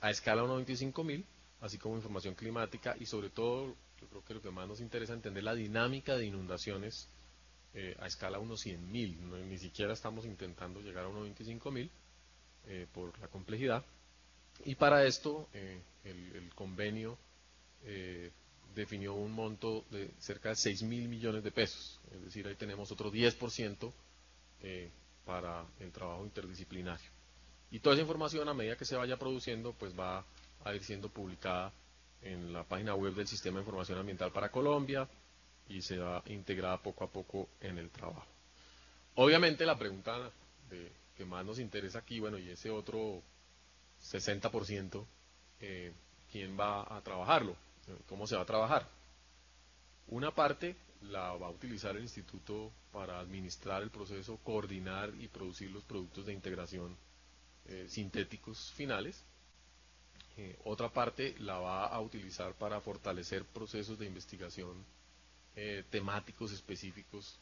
a escala 1.25.000, así como información climática y sobre todo, yo creo que lo que más nos interesa es entender la dinámica de inundaciones a escala 1.100.000. No, ni siquiera estamos intentando llegar a 1.25.000 eh, por la complejidad. Y para esto, el, convenio definió un monto de cerca de 6 mil millones de pesos. Es decir, ahí tenemos otro 10% eh, para el trabajo interdisciplinario. Y toda esa información, a medida que se vaya produciendo, pues va a ir siendo publicada en la página web del Sistema de Información Ambiental para Colombia y se va integrada poco a poco en el trabajo. Obviamente la pregunta que más nos interesa aquí, bueno, y ese otro 60%, eh, ¿quién va a trabajarlo? ¿Cómo se va a trabajar? Una parte la va a utilizar el instituto para administrar el proceso, coordinar y producir los productos de integración eh, sintéticos finales. Eh, otra parte la va a utilizar para fortalecer procesos de investigación eh, temáticos específicos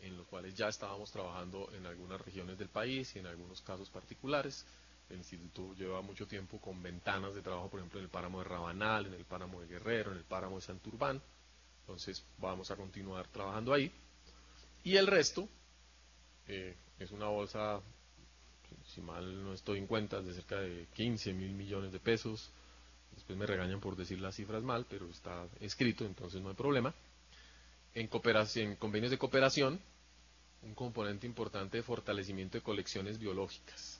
en los cuales ya estábamos trabajando en algunas regiones del país y en algunos casos particulares. El instituto lleva mucho tiempo con ventanas de trabajo, por ejemplo, en el páramo de Rabanal, en el páramo de Guerrero, en el páramo de Santurbán. Entonces vamos a continuar trabajando ahí. Y el resto eh, es una bolsa, si mal no estoy en cuenta, de cerca de 15 mil millones de pesos. Después me regañan por decir las cifras mal, pero está escrito, entonces no hay problema. En, cooperación, en convenios de cooperación, un componente importante de fortalecimiento de colecciones biológicas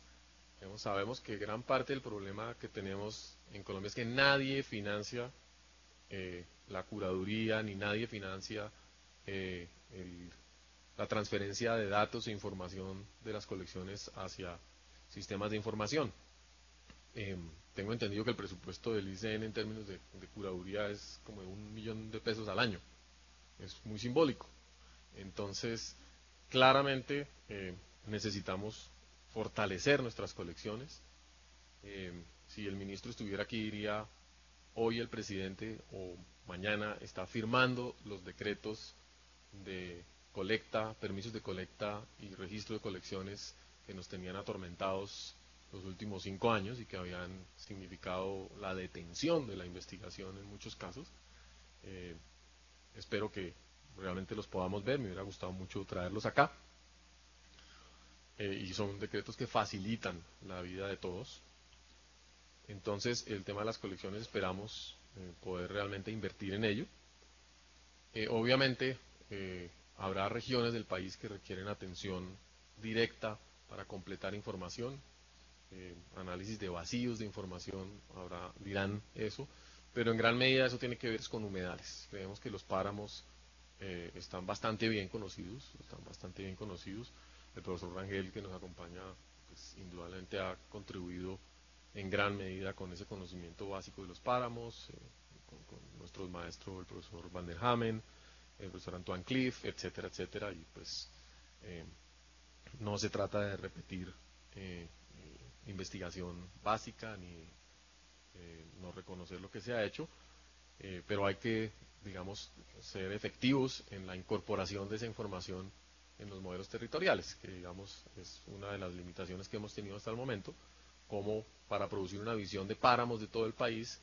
sabemos que gran parte del problema que tenemos en Colombia es que nadie financia eh, la curaduría, ni nadie financia eh, la transferencia de datos e información de las colecciones hacia sistemas de información. Em, tengo entendido que el presupuesto del ICN en términos de, curaduría es como de un millón de pesos al año. Es muy simbólico. Entonces, claramente eh, necesitamos fortalecer nuestras colecciones. Eh, si el ministro estuviera aquí diría, hoy el presidente o mañana está firmando los decretos de colecta, permisos de colecta y registro de colecciones que nos tenían atormentados los últimos cinco años y que habían significado la detención de la investigación en muchos casos. Eh, espero que realmente los podamos ver, me hubiera gustado mucho traerlos acá. Eh, y son decretos que facilitan la vida de todos. Entonces, el tema de las colecciones esperamos eh, poder realmente invertir en ello. obviamente, habrá regiones del país que requieren atención directa para completar información, eh, análisis de vacíos de información, habrá, dirán eso, pero en gran medida eso tiene que ver con humedales. Creemos que los páramos eh, están bastante bien conocidos, están bastante bien conocidos. El profesor Rangel que nos acompaña, pues, indudablemente ha contribuido en gran medida con ese conocimiento básico de los páramos, eh, con, con, nuestro maestro, el profesor Van der Hamen, el profesor Antoine Cliff, etcétera, etcétera, y pues no se trata de repetir investigación básica ni eh, no reconocer lo que se ha hecho, eh, pero hay que, digamos, ser efectivos en la incorporación de esa información en los modelos territoriales, que digamos es una de las limitaciones que hemos tenido hasta el momento, como para producir una visión de páramos de todo el país,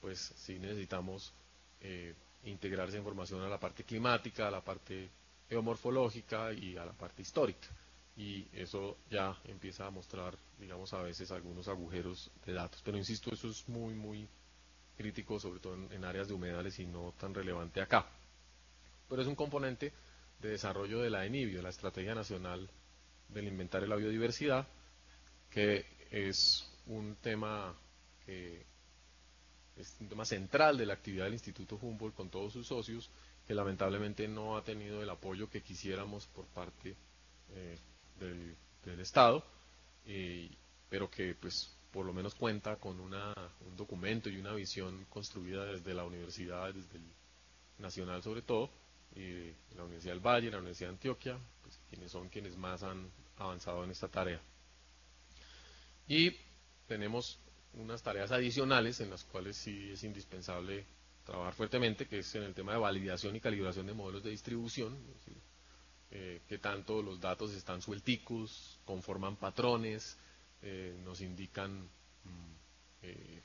pues sí necesitamos eh, integrar esa información a la parte climática, a la parte geomorfológica y a la parte histórica y eso ya empieza a mostrar, digamos, a veces algunos agujeros de datos. Pero insisto, eso es muy, muy crítico, sobre todo en, áreas de humedales y no tan relevante acá. Pero es un componente de desarrollo de la ENIBIO, la Estrategia Nacional del Inventario de la Biodiversidad, que es un tema que es un tema central de la actividad del Instituto Humboldt con todos sus socios, que lamentablemente no ha tenido el apoyo que quisiéramos por parte eh, del, Estado, pero que pues por lo menos cuenta con una, un documento y una visión construida desde la universidad, desde el nacional sobre todo, y la Universidad del Valle, la Universidad de Antioquia, pues, quienes son quienes más han avanzado en esta tarea. Y tenemos unas tareas adicionales en las cuales sí es indispensable trabajar fuertemente, que es en el tema de validación y calibración de modelos de distribución, eh, que tanto los datos están suelticos, conforman patrones, eh, nos indican mm, eh,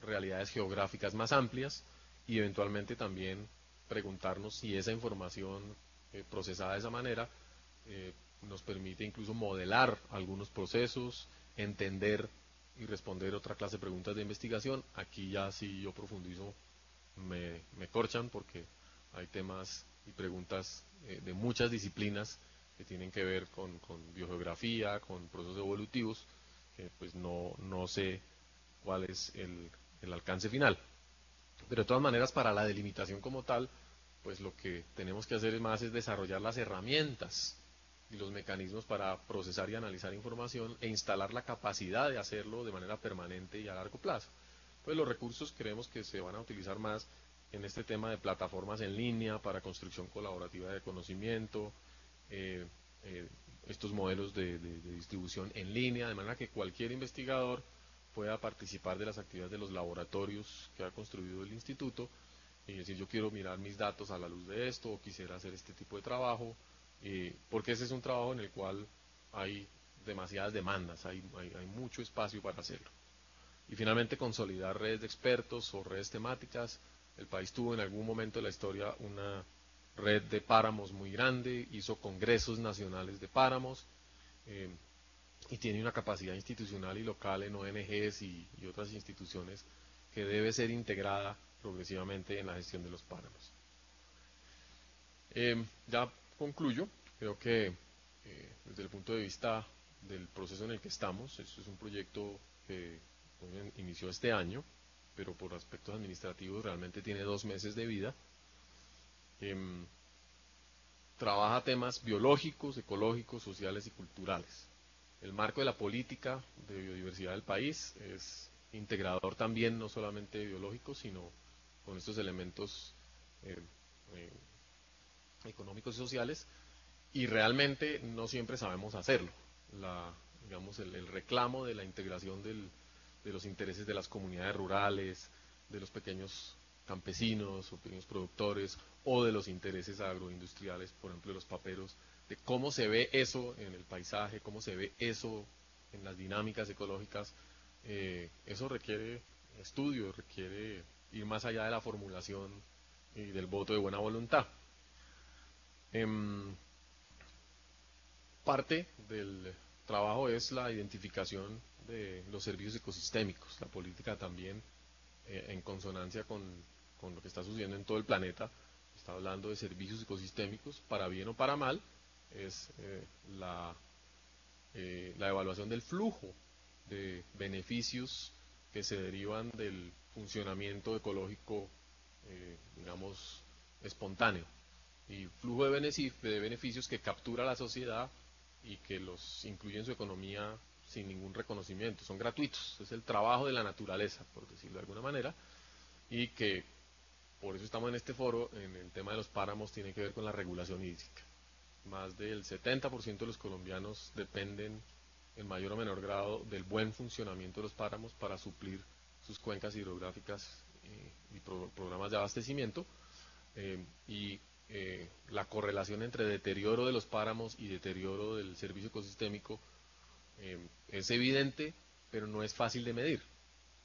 realidades geográficas más amplias y eventualmente también preguntarnos si esa información procesada de esa manera nos permite incluso modelar algunos procesos, entender y responder otra clase de preguntas de investigación. Aquí ya si yo profundizo me, me corchan porque hay temas y preguntas eh, de muchas disciplinas que tienen que ver con, biogeografía, con procesos evolutivos, que pues no, no sé cuál es el, el alcance final. Pero de todas maneras, para la delimitación como tal, pues lo que tenemos que hacer más es desarrollar las herramientas y los mecanismos para procesar y analizar información e instalar la capacidad de hacerlo de manera permanente y a largo plazo. Pues los recursos creemos que se van a utilizar más en este tema de plataformas en línea para construcción colaborativa de conocimiento, eh, eh, estos modelos de, distribución en línea, de manera que cualquier investigador pueda participar de las actividades de los laboratorios que ha construido el instituto y decir yo quiero mirar mis datos a la luz de esto o quisiera hacer este tipo de trabajo, eh, porque ese es un trabajo en el cual hay demasiadas demandas, hay, hay mucho espacio para hacerlo. Y finalmente consolidar redes de expertos o redes temáticas, el país tuvo en algún momento de la historia una red de páramos muy grande, hizo congresos nacionales de páramos eh, y tiene una capacidad institucional y local en ONGs y, otras instituciones que debe ser integrada progresivamente en la gestión de los páramos. Eh, ya concluyo, creo que eh, desde el punto de vista del proceso en el que estamos, esto es un proyecto que inició este año, pero por aspectos administrativos realmente tiene dos meses de vida. Em, trabaja temas biológicos, ecológicos, sociales y culturales. El marco de la política de biodiversidad del país es integrador también, no solamente biológico, sino con estos elementos em, em, económicos y sociales, y realmente no siempre sabemos hacerlo. La, digamos, el reclamo de la integración del, de los intereses de las comunidades rurales, de los pequeños campesinos o pequeños productores, o de los intereses agroindustriales, por ejemplo, de los paperos, de cómo se ve eso en el paisaje, cómo se ve eso en las dinámicas ecológicas, eh, eso requiere estudio, requiere ir más allá de la formulación y del voto de buena voluntad. Em, parte del trabajo es la identificación de los servicios ecosistémicos, la política también eh, en consonancia con, lo que está sucediendo en todo el planeta, está hablando de servicios ecosistémicos, para bien o para mal, es eh, la, eh, la evaluación del flujo de beneficios que se derivan del funcionamiento ecológico, digamos, espontáneo. Y flujo de beneficios que captura la sociedad y que los incluye en su economía sin ningún reconocimiento, son gratuitos, es el trabajo de la naturaleza, por decirlo de alguna manera, y que por eso estamos en este foro, en el tema de los páramos tiene que ver con la regulación hídrica. Más del 70% de los colombianos dependen en mayor o menor grado del buen funcionamiento de los páramos para suplir sus cuencas hidrográficas eh, y programas de abastecimiento. Eh, y eh, la correlación entre deterioro de los páramos y deterioro del servicio ecosistémico es evidente, pero no es fácil de medir.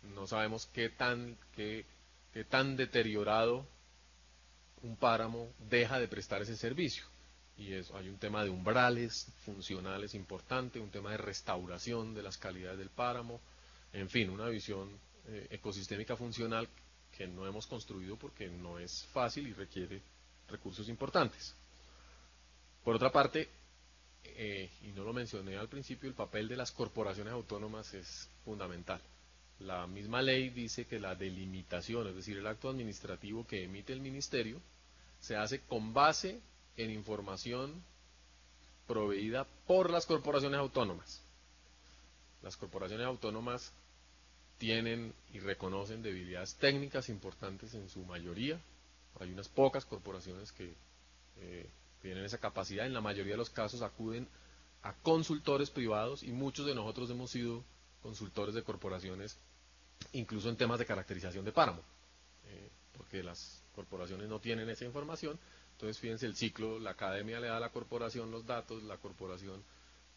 No sabemos qué tan, qué, tan deteriorado un páramo deja de prestar ese servicio. Y eso, hay un tema de umbrales funcionales importante, un tema de restauración de las calidades del páramo, en fin, una visión eh, ecosistémica funcional que no hemos construido porque no es fácil y requiere recursos importantes. Por otra parte, eh, y no lo mencioné al principio, el papel de las corporaciones autónomas es fundamental. La misma ley dice que la delimitación, es decir, el acto administrativo que emite el ministerio, se hace con base en información proveída por las corporaciones autónomas. Las corporaciones autónomas tienen y reconocen debilidades técnicas importantes en su mayoría. Hay unas pocas corporaciones que eh, tienen esa capacidad, en la mayoría de los casos acuden a consultores privados y muchos de nosotros hemos sido consultores de corporaciones, incluso en temas de caracterización de páramo, eh, porque las corporaciones no tienen esa información. Entonces, fíjense el ciclo, la academia le da a la corporación los datos, la corporación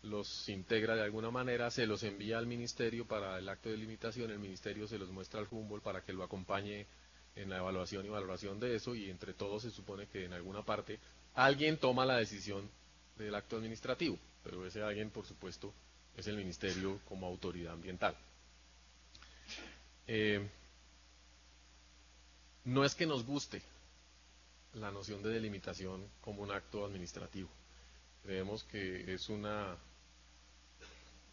los integra de alguna manera, se los envía al ministerio para el acto de limitación, el ministerio se los muestra al Humboldt para que lo acompañe en la evaluación y valoración de eso y entre todos se supone que en alguna parte alguien toma la decisión del acto administrativo, pero ese alguien, por supuesto, es el Ministerio como autoridad ambiental. Eh, no es que nos guste la noción de delimitación como un acto administrativo. Creemos que es una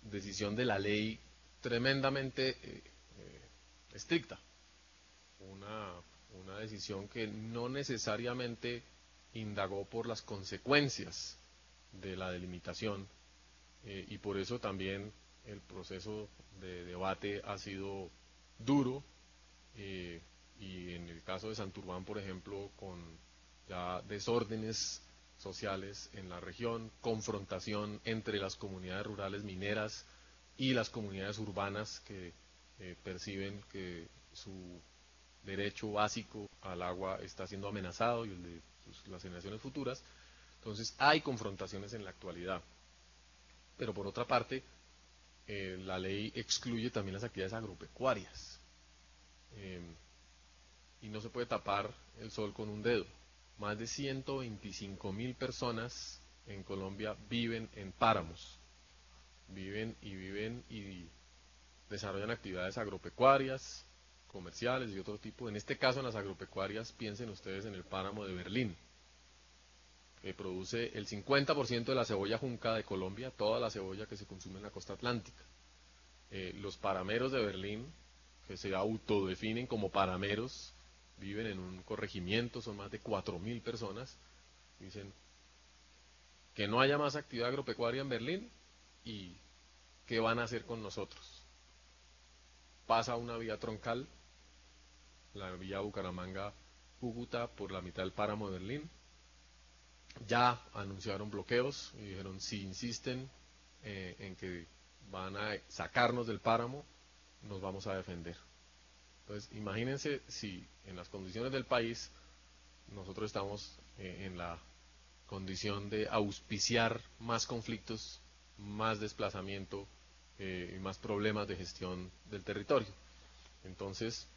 decisión de la ley tremendamente eh, eh, estricta, una, una decisión que no necesariamente indagó por las consecuencias de la delimitación eh, y por eso también el proceso de debate ha sido duro y en el caso de Santurbán, por ejemplo, con ya desórdenes sociales en la región, confrontación entre las comunidades rurales mineras y las comunidades urbanas que eh, perciben que su derecho básico al agua está siendo amenazado y el de las generaciones futuras. Entonces hay confrontaciones en la actualidad. Pero por otra parte, eh, la ley excluye también las actividades agropecuarias. Eh, y no se puede tapar el sol con un dedo. Más de 125 mil personas en Colombia viven en páramos. Viven y viven y desarrollan actividades agropecuarias, comerciales y otro tipo. En este caso, en las agropecuarias, piensen ustedes en el páramo de Berlín, que produce el 50% de la cebolla junca de Colombia, toda la cebolla que se consume en la costa atlántica. Eh, los parameros de Berlín, que se autodefinen como parameros, viven en un corregimiento, son más de 4.000 personas. Dicen que no haya más actividad agropecuaria en Berlín y qué van a hacer con nosotros. Pasa una vía troncal la vía Bucaramanga-Cúcuta por la mitad del páramo de Berlín. Ya anunciaron bloqueos y dijeron si insisten eh, en que van a sacarnos del páramo, nos vamos a defender. Entonces, imagínense si en las condiciones del país nosotros estamos eh, en la condición de auspiciar más conflictos, más desplazamiento eh, y más problemas de gestión del territorio. Entonces,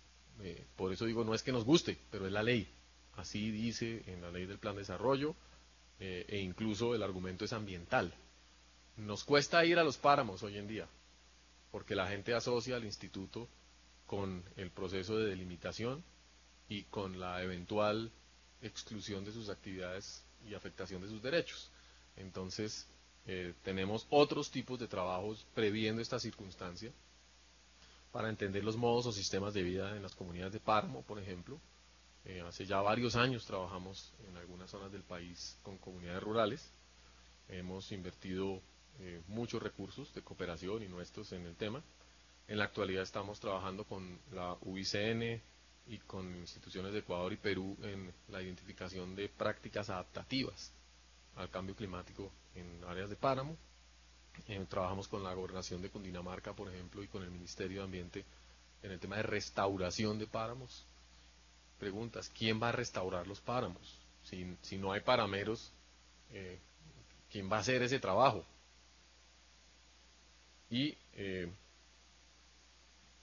eh, por eso digo, no es que nos guste, pero es la ley. Así dice en la ley del plan de desarrollo e incluso el argumento es ambiental. Nos cuesta ir a los páramos hoy en día, porque la gente asocia al instituto con el proceso de delimitación y con la eventual exclusión de sus actividades y afectación de sus derechos. Entonces, eh, tenemos otros tipos de trabajos previendo esta circunstancia para entender los modos o sistemas de vida en las comunidades de páramo, por ejemplo. Eh, hace ya varios años trabajamos en algunas zonas del país con comunidades rurales. Hemos invertido eh, muchos recursos de cooperación y nuestros en el tema. En la actualidad estamos trabajando con la UICN, y con instituciones de Ecuador y Perú en la identificación de prácticas adaptativas al cambio climático en áreas de páramo. Eh, trabajamos con la gobernación de Cundinamarca, por ejemplo, y con el Ministerio de Ambiente en el tema de restauración de páramos. Preguntas, ¿quién va a restaurar los páramos? Si, no hay parameros, eh, ¿quién va a hacer ese trabajo? Y eh,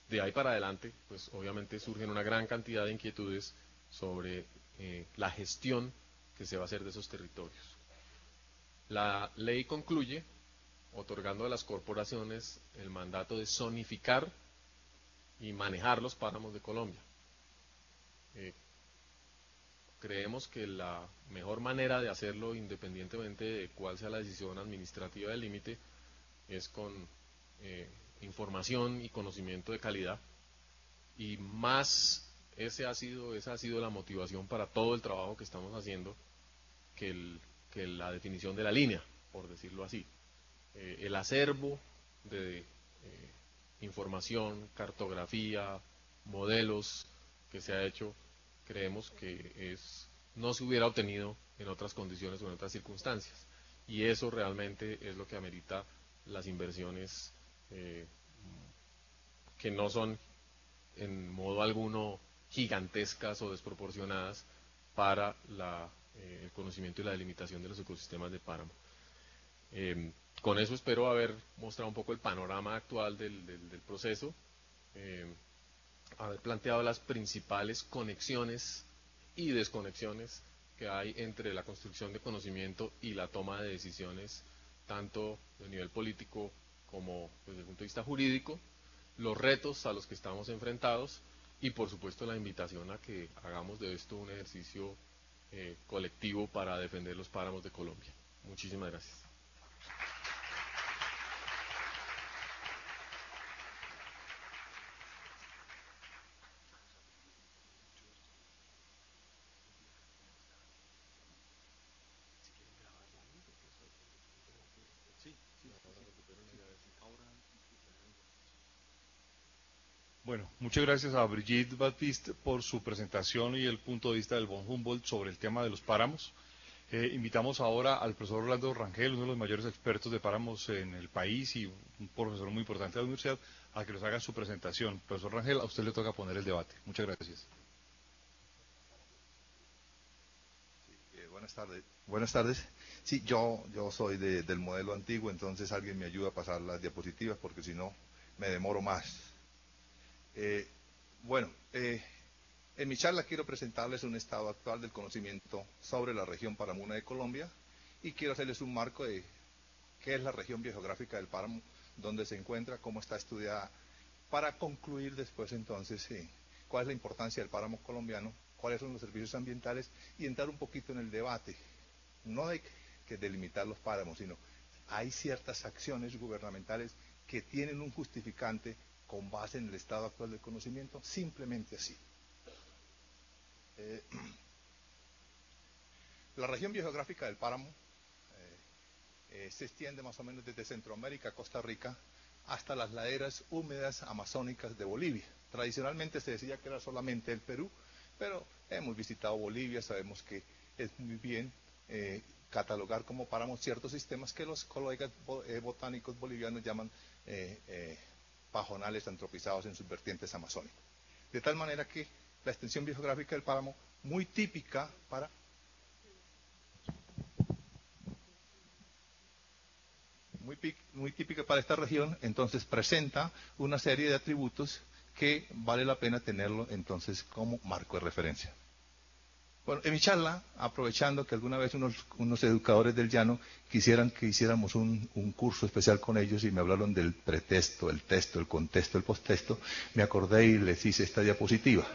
de ahí para adelante, pues obviamente surgen una gran cantidad de inquietudes sobre eh, la gestión que se va a hacer de esos territorios. La ley concluye otorgando a las corporaciones el mandato de zonificar y manejar los páramos de Colombia. Eh, creemos que la mejor manera de hacerlo, independientemente de cuál sea la decisión administrativa del límite, es con eh, información y conocimiento de calidad. Y más, ese ha sido, esa ha sido la motivación para todo el trabajo que estamos haciendo, que, el, que la definición de la línea, por decirlo así. Eh, el acervo de eh, información, cartografía, modelos que se ha hecho, creemos que es, no se hubiera obtenido en otras condiciones o en otras circunstancias. Y eso realmente es lo que amerita las inversiones eh, que no son en modo alguno gigantescas o desproporcionadas para eh, el conocimiento y la delimitación de los ecosistemas de páramo. Em, con eso espero haber mostrado un poco el panorama actual del, proceso, em, haber planteado las principales conexiones y desconexiones que hay entre la construcción de conocimiento y la toma de decisiones, tanto a nivel político como desde el punto de vista jurídico, los retos a los que estamos enfrentados y por supuesto la invitación a que hagamos de esto un ejercicio eh, colectivo para defender los páramos de Colombia. Muchísimas gracias. Bueno, muchas gracias a Brigitte Baptiste por su presentación y el punto de vista del von Humboldt sobre el tema de los páramos. Eh, invitamos ahora al profesor Orlando Rangel, uno de los mayores expertos de páramos en el país y un profesor muy importante de la universidad, a que nos haga su presentación. Profesor Rangel, a usted le toca poner el debate. Muchas gracias. Eh, buenas tardes. Buenas tardes. Sí, yo, yo soy del modelo antiguo, entonces alguien me ayuda a pasar las diapositivas porque si no me demoro más. Eh, bueno, eh, en mi charla quiero presentarles un estado actual del conocimiento sobre la región Paramuna de Colombia y quiero hacerles un marco de qué es la región biogeográfica del páramo, dónde se encuentra, cómo está estudiada, para concluir después entonces cuál es la importancia del páramo colombiano, cuáles son los servicios ambientales y entrar un poquito en el debate. No hay que delimitar los páramos, sino hay ciertas acciones gubernamentales que tienen un justificante con base en el estado actual del conocimiento, simplemente así. Eh, la región biogeográfica del páramo eh, eh, se extiende más o menos desde Centroamérica, Costa Rica, hasta las laderas húmedas amazónicas de Bolivia. Tradicionalmente se decía que era solamente el Perú, pero hemos visitado Bolivia, sabemos que es muy bien catalogar como páramo ciertos sistemas que los colegas botánicos bolivianos llaman pajonales antropizados en sus vertientes amazónicas. De tal manera que la extensión biogeográfica del páramo, muy típica para... Muy, muy típica para esta región, entonces presenta una serie de atributos que vale la pena tenerlo entonces como marco de referencia. Bueno, en mi charla, aprovechando que alguna vez unos, educadores del llano quisieran que hiciéramos un, curso especial con ellos y me hablaron del pretexto, el texto, el contexto, el posttexto, me acordé y les hice esta diapositiva.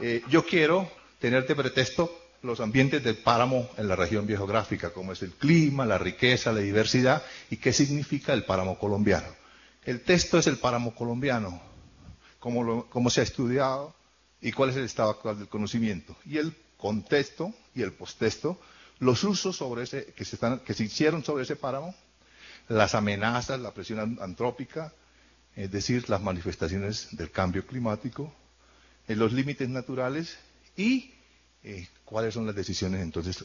Eh, yo quiero tener de pretexto los ambientes del páramo en la región biográfica, como es el clima, la riqueza, la diversidad y qué significa el páramo colombiano. El texto es el páramo colombiano, como, se ha estudiado y cuál es el estado actual del conocimiento. Y el contexto y el posttexto, los usos sobre ese, que, se están, que se hicieron sobre ese páramo, las amenazas, la presión antrópica, es decir, las manifestaciones del cambio climático, eh, los límites naturales y eh, cuáles son las decisiones entonces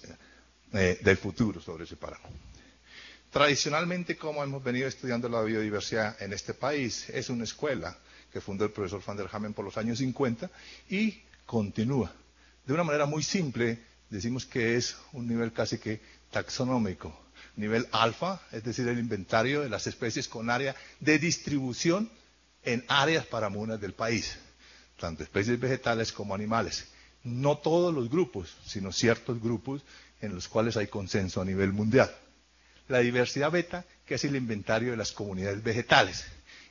eh, del futuro sobre ese páramo. Tradicionalmente, como hemos venido estudiando la biodiversidad en este país, es una escuela que fundó el profesor Van der Hamen por los años 50 y continúa de una manera muy simple, decimos que es un nivel casi que taxonómico. Nivel alfa, es decir, el inventario de las especies con área de distribución en áreas paramunas del país, tanto especies vegetales como animales. No todos los grupos, sino ciertos grupos en los cuales hay consenso a nivel mundial. La diversidad beta, que es el inventario de las comunidades vegetales,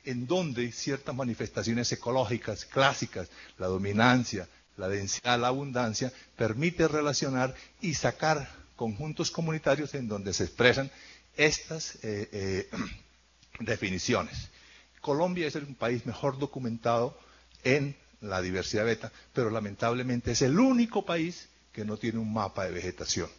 en donde ciertas manifestaciones ecológicas clásicas, la dominancia, la densidad, la abundancia, permite relacionar y sacar conjuntos comunitarios en donde se expresan estas eh, eh, definiciones. Colombia es el país mejor documentado en la diversidad beta, pero lamentablemente es el único país que no tiene un mapa de vegetación.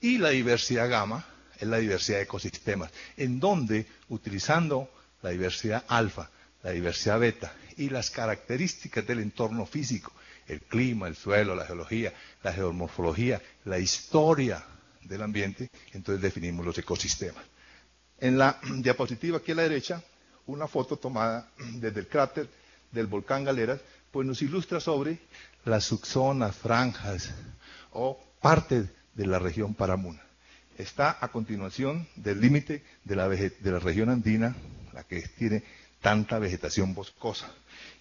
Y la diversidad gamma es la diversidad de ecosistemas, en donde utilizando la diversidad alfa, la diversidad beta y las características del entorno físico el clima, el suelo, la geología, la geomorfología, la historia del ambiente, entonces definimos los ecosistemas. En la diapositiva aquí a la derecha, una foto tomada desde el cráter del volcán Galeras, pues nos ilustra sobre las subzonas, franjas o parte de la región Paramuna. Está a continuación del límite de de la región andina, la que tiene tanta vegetación boscosa.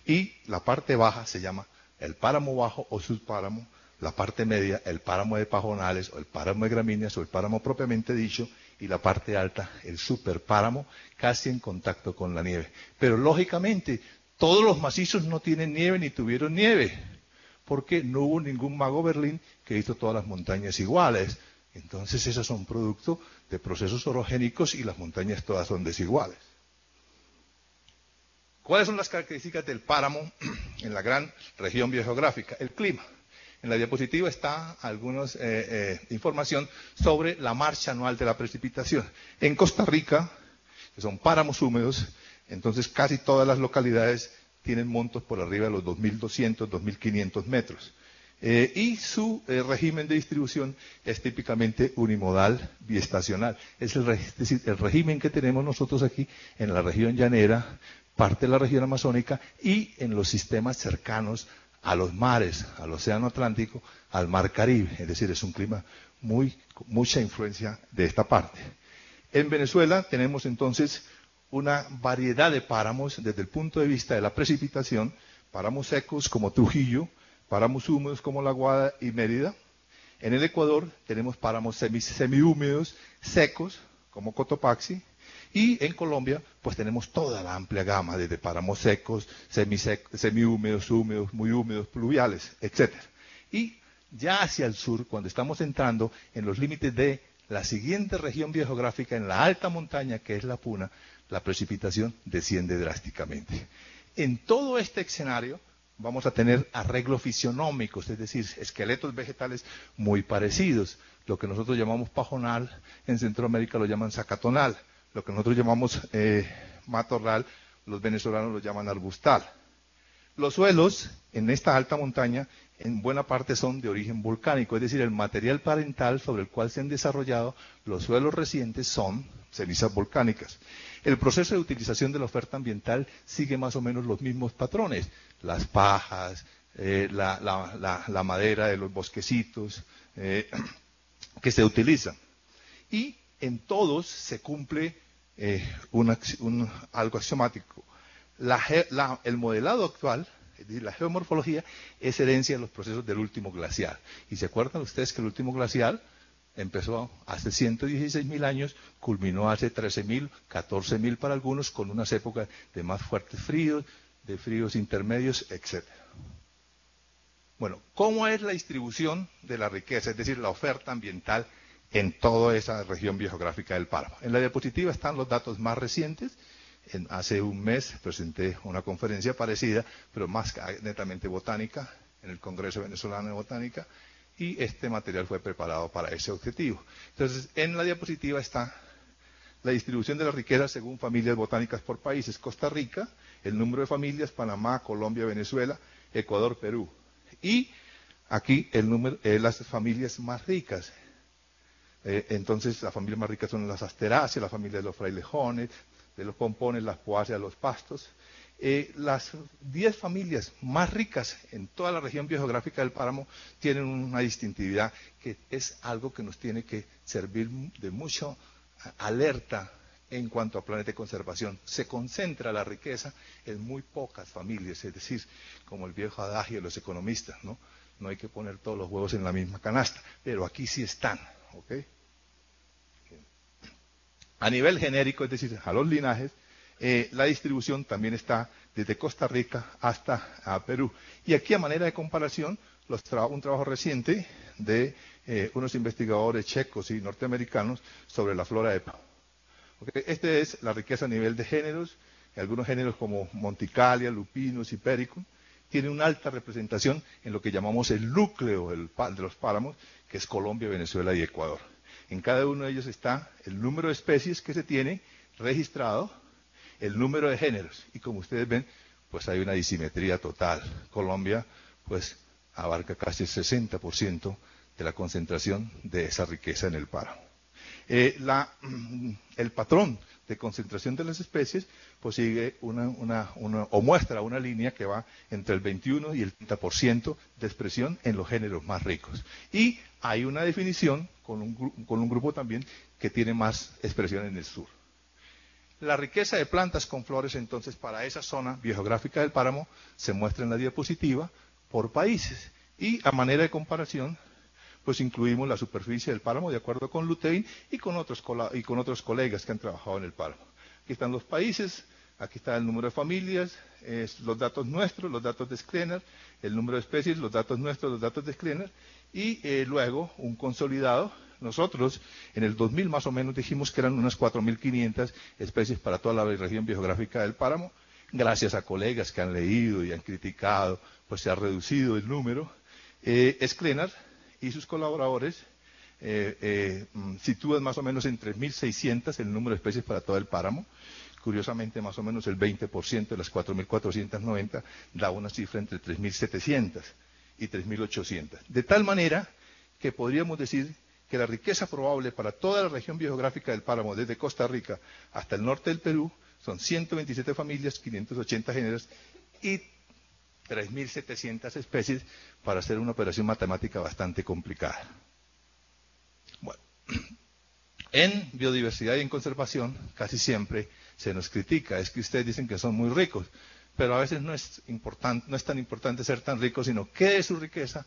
Y la parte baja se llama el páramo bajo o subpáramo, la parte media, el páramo de pajonales o el páramo de gramíneas o el páramo propiamente dicho, y la parte alta, el superpáramo, casi en contacto con la nieve. Pero lógicamente, todos los macizos no tienen nieve ni tuvieron nieve, porque no hubo ningún mago Berlín que hizo todas las montañas iguales. Entonces, esos son producto de procesos orogénicos y las montañas todas son desiguales. ¿Cuáles son las características del páramo en la gran región biogeográfica? El clima. En la diapositiva está alguna eh, eh, información sobre la marcha anual de la precipitación. En Costa Rica, que son páramos húmedos, entonces casi todas las localidades tienen montos por arriba de los 2.200, 2.500 metros. Eh, y su régimen de distribución es típicamente unimodal biestacional. Es, es decir, el régimen que tenemos nosotros aquí en la región llanera, parte de la región amazónica y en los sistemas cercanos a los mares, al Océano Atlántico, al Mar Caribe. Es decir, es un clima muy, mucha influencia de esta parte. En Venezuela tenemos entonces una variedad de páramos desde el punto de vista de la precipitación, páramos secos como Trujillo, páramos húmedos como La Guada y Mérida. En el Ecuador tenemos páramos semihúmedos, secos como Cotopaxi, y en Colombia, pues tenemos toda la amplia gama, desde páramos secos, semihúmedos, húmedos, muy húmedos, pluviales, etc. Y ya hacia el sur, cuando estamos entrando en los límites de la siguiente región biogeográfica, en la alta montaña, que es la Puna, la precipitación desciende drásticamente. En todo este escenario vamos a tener arreglos fisionómicos, es decir, esqueletos vegetales muy parecidos. Lo que nosotros llamamos pajonal, en Centroamérica lo llaman zacatonal lo que nosotros llamamos eh, matorral, los venezolanos lo llaman arbustal. Los suelos en esta alta montaña en buena parte son de origen volcánico, es decir, el material parental sobre el cual se han desarrollado los suelos recientes son cenizas volcánicas. El proceso de utilización de la oferta ambiental sigue más o menos los mismos patrones, las pajas, eh, la, madera de los bosquecitos eh, que se utilizan. Y en todos se cumple eh, algo axiomático. el modelado actual, es decir, la geomorfología, es herencia de los procesos del último glacial. Y se acuerdan ustedes que el último glacial empezó hace 116.000 años, culminó hace 13.000, 14.000 para algunos, con unas épocas de más fuertes fríos, de fríos intermedios, etc. Bueno, ¿cómo es la distribución de la riqueza, es decir, la oferta ambiental en toda esa región biogeográfica del páramo? En la diapositiva están los datos más recientes. hace un mes presenté una conferencia parecida, pero más netamente botánica, en el Congreso Venezolano de Botánica, y este material fue preparado para ese objetivo. Entonces, en la diapositiva está la distribución de la riqueza según familias botánicas por países. Costa Rica, el número de familias, Panamá, Colombia, Venezuela, Ecuador, Perú. Y aquí el número, eh, las familias más ricas. Eh, entonces, las familias más ricas son las asteráceas, la familia de los frailejones, de los pompones, las poáceas, los pastos. Eh, las 10 familias más ricas en toda la región biogeográfica del páramo tienen una distintividad que es algo que nos tiene que servir de mucho alerta en cuanto a planes de conservación. Se concentra la riqueza en muy pocas familias, es decir, como el viejo adagio de los economistas, ¿no? No hay que poner todos los huevos en la misma canasta, pero aquí sí están, ¿ok? A nivel genérico, es decir, a los linajes, eh, la distribución también está desde Costa Rica hasta a Perú. Y aquí, a manera de comparación, un trabajo reciente de eh, unos investigadores checos y norteamericanos sobre la flora de Okay. Esta es la riqueza a nivel de géneros. Algunos géneros como Monticalia, Lupinus y Tienen una alta representación en lo que llamamos el núcleo de los páramos, que es Colombia, Venezuela y Ecuador. En cada uno de ellos está el número de especies que se tiene registrado, el número de géneros. Y como ustedes ven, pues hay una disimetría total. Colombia, pues, abarca casi el 60% de la concentración de esa riqueza en el páramo. Eh, el patrón de concentración de las especies pues sigue una, o muestra una línea que va entre el 21 y el 30% de expresión en los géneros más ricos. Y hay una definición con un, con un grupo también que tiene más expresión en el sur. La riqueza de plantas con flores entonces para esa zona biogeográfica del páramo se muestra en la diapositiva por países. Y a manera de comparación, pues incluimos la superficie del páramo de acuerdo con Lutein y con otros, y con otros colegas que han trabajado en el páramo. Aquí están los países, aquí está el número de familias, los datos nuestros, los datos de Sklener, el número de especies, los datos nuestros, los datos de Sklener, y eh, luego un consolidado. Nosotros en el 2000 más o menos dijimos que eran unas 4.500 especies para toda la región biogeográfica del páramo. Gracias a colegas que han leído y han criticado, pues se ha reducido el número. Eh, y sus colaboradores eh, eh, mm, sitúan más o menos en 3.600 el número de especies para todo el páramo. Curiosamente, más o menos el 20% de las 4.490 da una cifra entre 3.700 y 3.800. De tal manera que podríamos decir que la riqueza probable para toda la región biogeográfica del páramo, desde Costa Rica hasta el norte del Perú, son 127 familias, 580 géneros y 3.700 especies para hacer una operación matemática bastante complicada. En biodiversidad y en conservación casi siempre se nos critica, es que ustedes dicen que son muy ricos, pero a veces no es, importante, no es tan importante ser tan rico, sino qué es su riqueza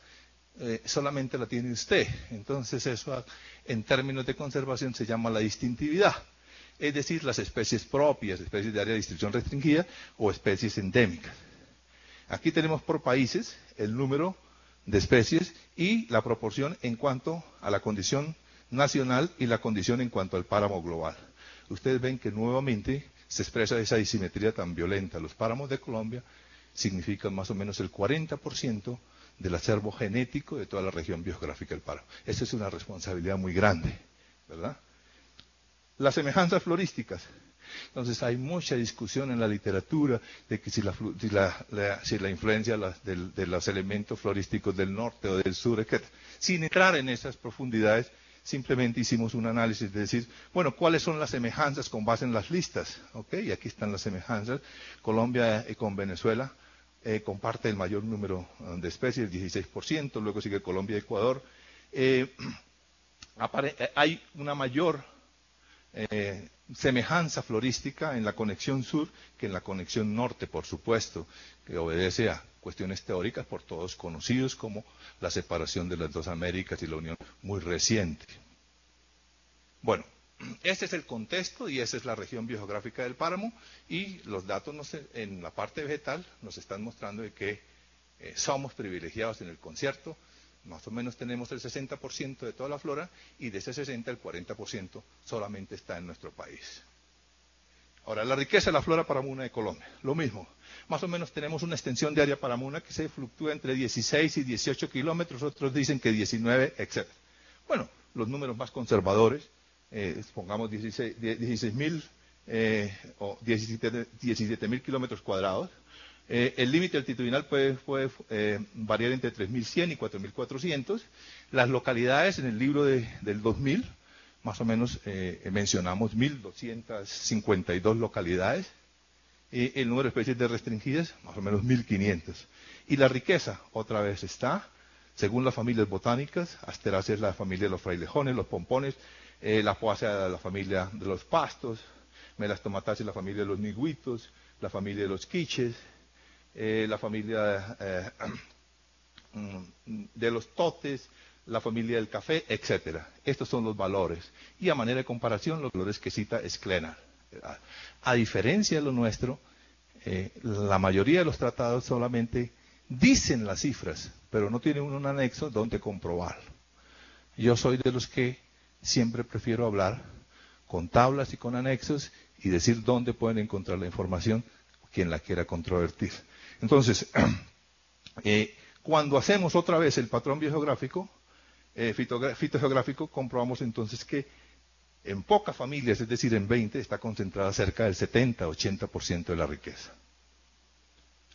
eh, solamente la tiene usted. Entonces eso en términos de conservación se llama la distintividad, es decir, las especies propias, especies de área de distribución restringida o especies endémicas. Aquí tenemos por países el número de especies y la proporción en cuanto a la condición nacional y la condición en cuanto al páramo global. Ustedes ven que nuevamente se expresa esa disimetría tan violenta. Los páramos de Colombia significan más o menos el 40% del acervo genético de toda la región biográfica del páramo. Esa es una responsabilidad muy grande, ¿verdad? Las semejanzas florísticas. Entonces hay mucha discusión en la literatura de que si la, influencia de, los elementos florísticos del norte o del sur, etc. Sin entrar en esas profundidades, simplemente hicimos un análisis de decir, bueno, ¿cuáles son las semejanzas con base en las listas? ¿Ok? Y aquí están las semejanzas. Colombia y con Venezuela eh, comparte el mayor número eh, de especies, 16%, luego sigue Colombia y Ecuador. Eh, hay una mayor semejanza florística en la conexión sur que en la conexión norte, por supuesto, que obedece a cuestiones teóricas por todos conocidos como la separación de las dos Américas y la unión muy reciente. Bueno, este es el contexto y esa es la región biogeográfica del páramo y los datos en la parte vegetal nos están mostrando de que eh, somos privilegiados en el concierto, más o menos tenemos el 60% de toda la flora y de ese 60 el 40% solamente está en nuestro país. Ahora, la riqueza de la flora paramuna de Colombia, lo mismo. Más o menos tenemos una extensión de área paramuna que se fluctúa entre 16 y 18 kilómetros, otros dicen que 19, etc. Bueno, los números más conservadores, eh, pongamos 16 mil eh, o 17 mil kilómetros cuadrados, eh, el límite altitudinal puede, eh, variar entre 3.100 y 4.400. Las localidades en el libro del 2000, más o menos eh, mencionamos 1.252 localidades. Y el número de especies de restringidas, más o menos 1.500. Y la riqueza, otra vez, está, según las familias botánicas, Asteracea es la familia de los frailejones, los pompones, la poacea la familia de los pastos, Melastomatácea la familia de los niguitos, la familia de los quiches, eh, la familia eh, de los totes, la familia del café, etcétera. Estos son los valores. Y a manera de comparación, los valores que cita Sklenar. A, diferencia de lo nuestro, eh, la mayoría de los tratados solamente dicen las cifras, pero no tienen un anexo donde comprobarlo. Yo soy de los que siempre prefiero hablar con tablas y con anexos y decir dónde pueden encontrar la información quien la quiera controvertir. Entonces, eh, cuando hacemos otra vez el patrón biogeográfico, eh, fitogeográfico, comprobamos entonces que en pocas familias, es decir, en 20, está concentrada cerca del 70-80% de la riqueza.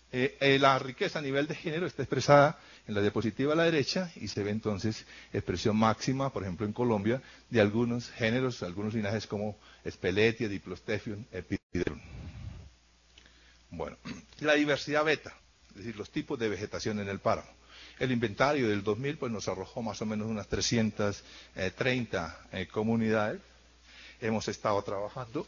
Eh, la riqueza a nivel de género está expresada en la diapositiva a la derecha y se ve entonces expresión máxima, por ejemplo en Colombia, de algunos géneros, algunos linajes como Speletia, Diplostefium, Epiderm. Bueno, la diversidad beta, es decir, los tipos de vegetación en el páramo. El inventario del 2000 pues, nos arrojó más o menos unas 330 eh, comunidades. Hemos estado trabajando,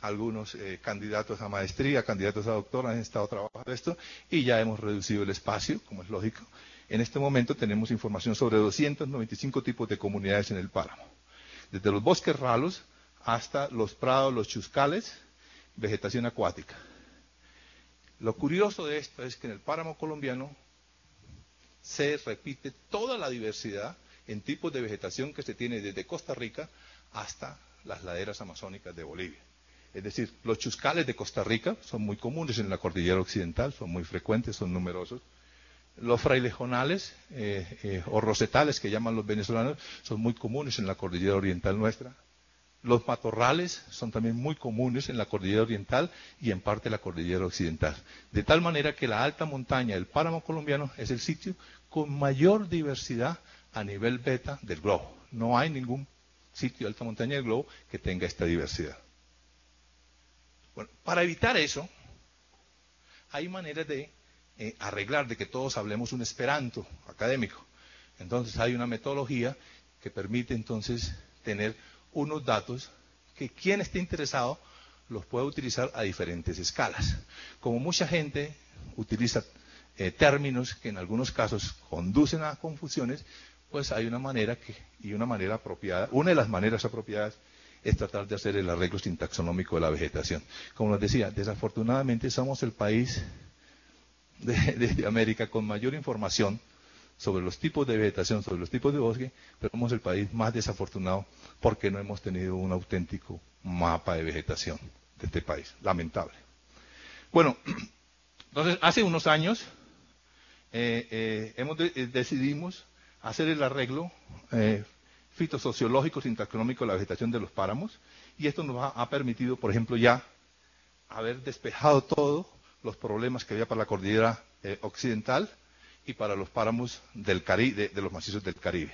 algunos eh, candidatos a maestría, candidatos a doctora han estado trabajando esto y ya hemos reducido el espacio, como es lógico. En este momento tenemos información sobre 295 tipos de comunidades en el páramo. Desde los bosques ralos hasta los prados, los chuscales, vegetación acuática. Lo curioso de esto es que en el páramo colombiano se repite toda la diversidad en tipos de vegetación que se tiene desde Costa Rica hasta las laderas amazónicas de Bolivia. Es decir, los chuscales de Costa Rica son muy comunes en la cordillera occidental, son muy frecuentes, son numerosos. Los frailejonales eh, eh, o rosetales que llaman los venezolanos son muy comunes en la cordillera oriental nuestra. Los matorrales son también muy comunes en la cordillera oriental y en parte la cordillera occidental. De tal manera que la alta montaña del páramo colombiano es el sitio con mayor diversidad a nivel beta del globo. No hay ningún sitio de alta montaña del globo que tenga esta diversidad. Bueno, para evitar eso, hay maneras de eh, arreglar, de que todos hablemos un esperanto académico. Entonces hay una metodología que permite entonces tener unos datos que quien esté interesado los puede utilizar a diferentes escalas. Como mucha gente utiliza eh, términos que en algunos casos conducen a confusiones, pues hay una manera que, y una manera apropiada, una de las maneras apropiadas es tratar de hacer el arreglo sintaxonómico de la vegetación. Como les decía, desafortunadamente somos el país de América con mayor información sobre los tipos de vegetación, sobre los tipos de bosque, pero somos el país más desafortunado porque no hemos tenido un auténtico mapa de vegetación de este país. Lamentable. Bueno, entonces hace unos años eh, eh, hemos eh, decidimos hacer el arreglo fitosociológico sintaxonómico de la vegetación de los páramos y esto nos ha, permitido, por ejemplo, ya haber despejado todos los problemas que había para la cordillera occidental y para los páramos del de, los macizos del Caribe.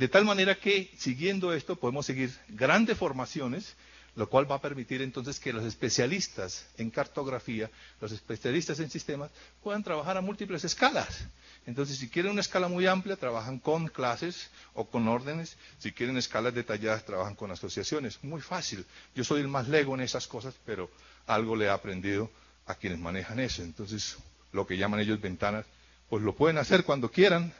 De tal manera que, siguiendo esto, podemos seguir grandes formaciones, lo cual va a permitir entonces que los especialistas en cartografía, los especialistas en sistemas, puedan trabajar a múltiples escalas. Entonces, si quieren una escala muy amplia, trabajan con clases o con órdenes. Si quieren escalas detalladas, trabajan con asociaciones. Muy fácil. Yo soy el más lego en esas cosas, pero algo le he aprendido a quienes manejan eso. Entonces, lo que llaman ellos ventanas, pues lo pueden hacer cuando quieran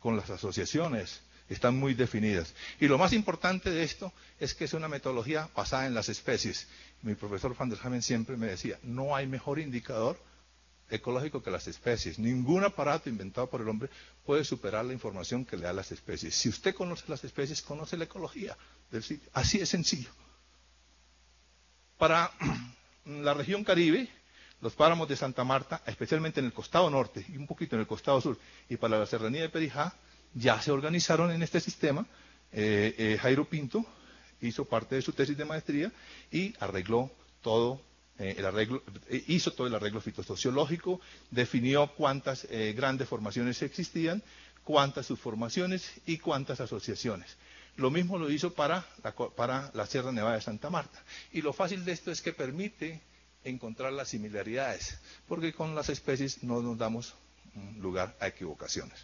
con las asociaciones están muy definidas. Y lo más importante de esto es que es una metodología basada en las especies. Mi profesor Van der Hamen siempre me decía, no hay mejor indicador ecológico que las especies. Ningún aparato inventado por el hombre puede superar la información que le da las especies. Si usted conoce las especies, conoce la ecología del sitio. Así es sencillo. Para la región Caribe, los páramos de Santa Marta, especialmente en el costado norte y un poquito en el costado sur, y para la serranía de Perijá, ya se organizaron en este sistema. Eh, eh, Jairo Pinto hizo parte de su tesis de maestría y arregló todo eh, el arreglo, hizo todo el arreglo fitosociológico, definió cuántas grandes formaciones existían, cuántas subformaciones y cuántas asociaciones. Lo mismo lo hizo para para la Sierra Nevada de Santa Marta. Y lo fácil de esto es que permite encontrar las similaridades, porque con las especies no nos damos lugar a equivocaciones.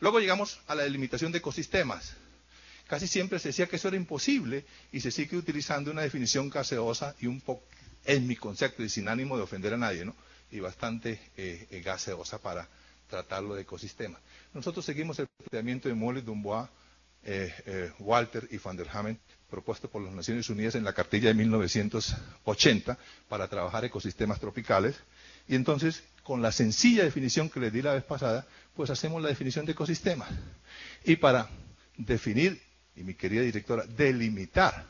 Luego llegamos a la delimitación de ecosistemas. Casi siempre se decía que eso era imposible y se sigue utilizando una definición gaseosa y un poco, en mi concepto y sin ánimo de ofender a nadie, ¿no? Y bastante eh, eh, gaseosa para tratarlo de ecosistema. Nosotros seguimos el planteamiento de Molly Dumbois, eh, Walter y Van der Hamen, propuesto por las Naciones Unidas en la cartilla de 1980 para trabajar ecosistemas tropicales. Y entonces, con la sencilla definición que les di la vez pasada, pues hacemos la definición de ecosistema. Y para definir, y mi querida directora, delimitar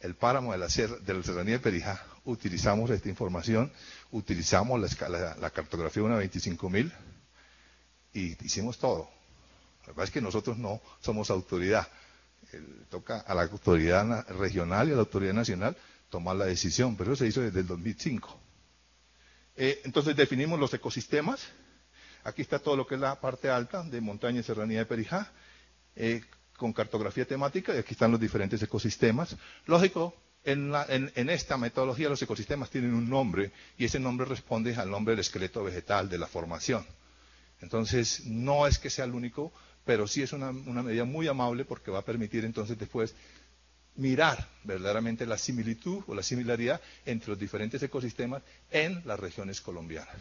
el páramo de la, de la serranía de Perijá, utilizamos esta información, utilizamos la, escala, la cartografía 1.25.000 y hicimos todo. La verdad es que nosotros no somos autoridad. toca a la autoridad regional y a la autoridad nacional tomar la decisión, pero eso se hizo desde el 2005. Eh, entonces definimos los ecosistemas, Aquí está todo lo que es la parte alta de montaña y serranía de Perijá, eh, con cartografía temática, y aquí están los diferentes ecosistemas. Lógico, en, esta metodología los ecosistemas tienen un nombre, y ese nombre responde al nombre del esqueleto vegetal, de la formación. Entonces, no es que sea el único, pero sí es una medida muy amable porque va a permitir entonces después mirar verdaderamente la similitud o la similaridad entre los diferentes ecosistemas en las regiones colombianas.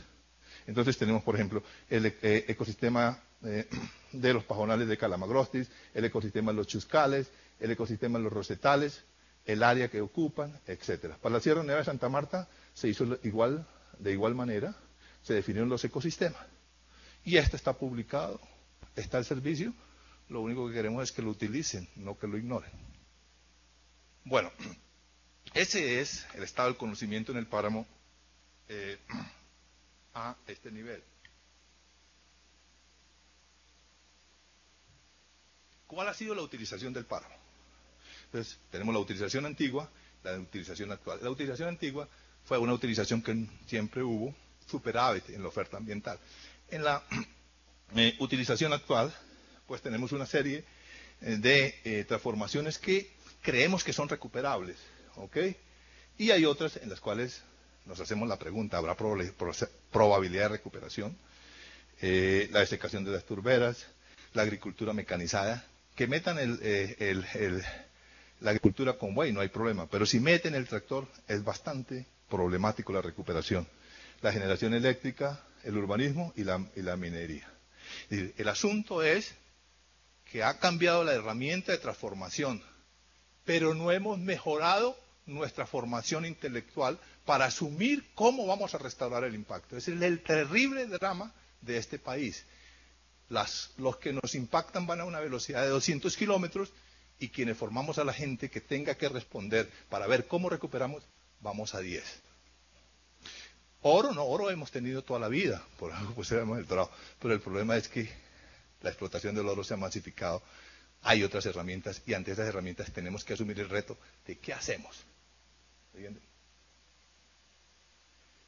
Entonces tenemos, por ejemplo, el eh, ecosistema eh, de los pajonales de Calamagrostis, el ecosistema de los chuscales, el ecosistema de los rosetales, el área que ocupan, etcétera. Para la Sierra Nevada de Santa Marta se hizo igual, de igual manera, se definieron los ecosistemas. Y este está publicado, está al servicio, lo único que queremos es que lo utilicen, no que lo ignoren. Bueno, ese es el estado del conocimiento en el páramo eh, a este nivel. ¿Cuál ha sido la utilización del páramo? Entonces, tenemos la utilización antigua, la utilización actual. La utilización antigua fue una utilización que siempre hubo superávit en la oferta ambiental. En la eh, utilización actual, pues tenemos una serie eh, de transformaciones que creemos que son recuperables, ¿ok? Y hay otras en las cuales nos hacemos la pregunta, ¿habrá probabilidad de recuperación? Eh, la desecación de las turberas, la agricultura mecanizada, que metan eh, la agricultura con buey, no hay problema, pero si meten el tractor es bastante problemático la recuperación. La generación eléctrica, el urbanismo y la, y la minería. El asunto es que ha cambiado la herramienta de transformación, pero no hemos mejorado nuestra formación intelectual para asumir cómo vamos a restaurar el impacto. Es el, terrible drama de este país. los que nos impactan van a una velocidad de 200 kilómetros y quienes formamos a la gente que tenga que responder para ver cómo recuperamos, vamos a 10. Oro no, oro hemos tenido toda la vida, por algo pues hemos entrado, pero el problema es que la explotación del oro se ha masificado, hay otras herramientas y ante esas herramientas tenemos que asumir el reto de qué hacemos.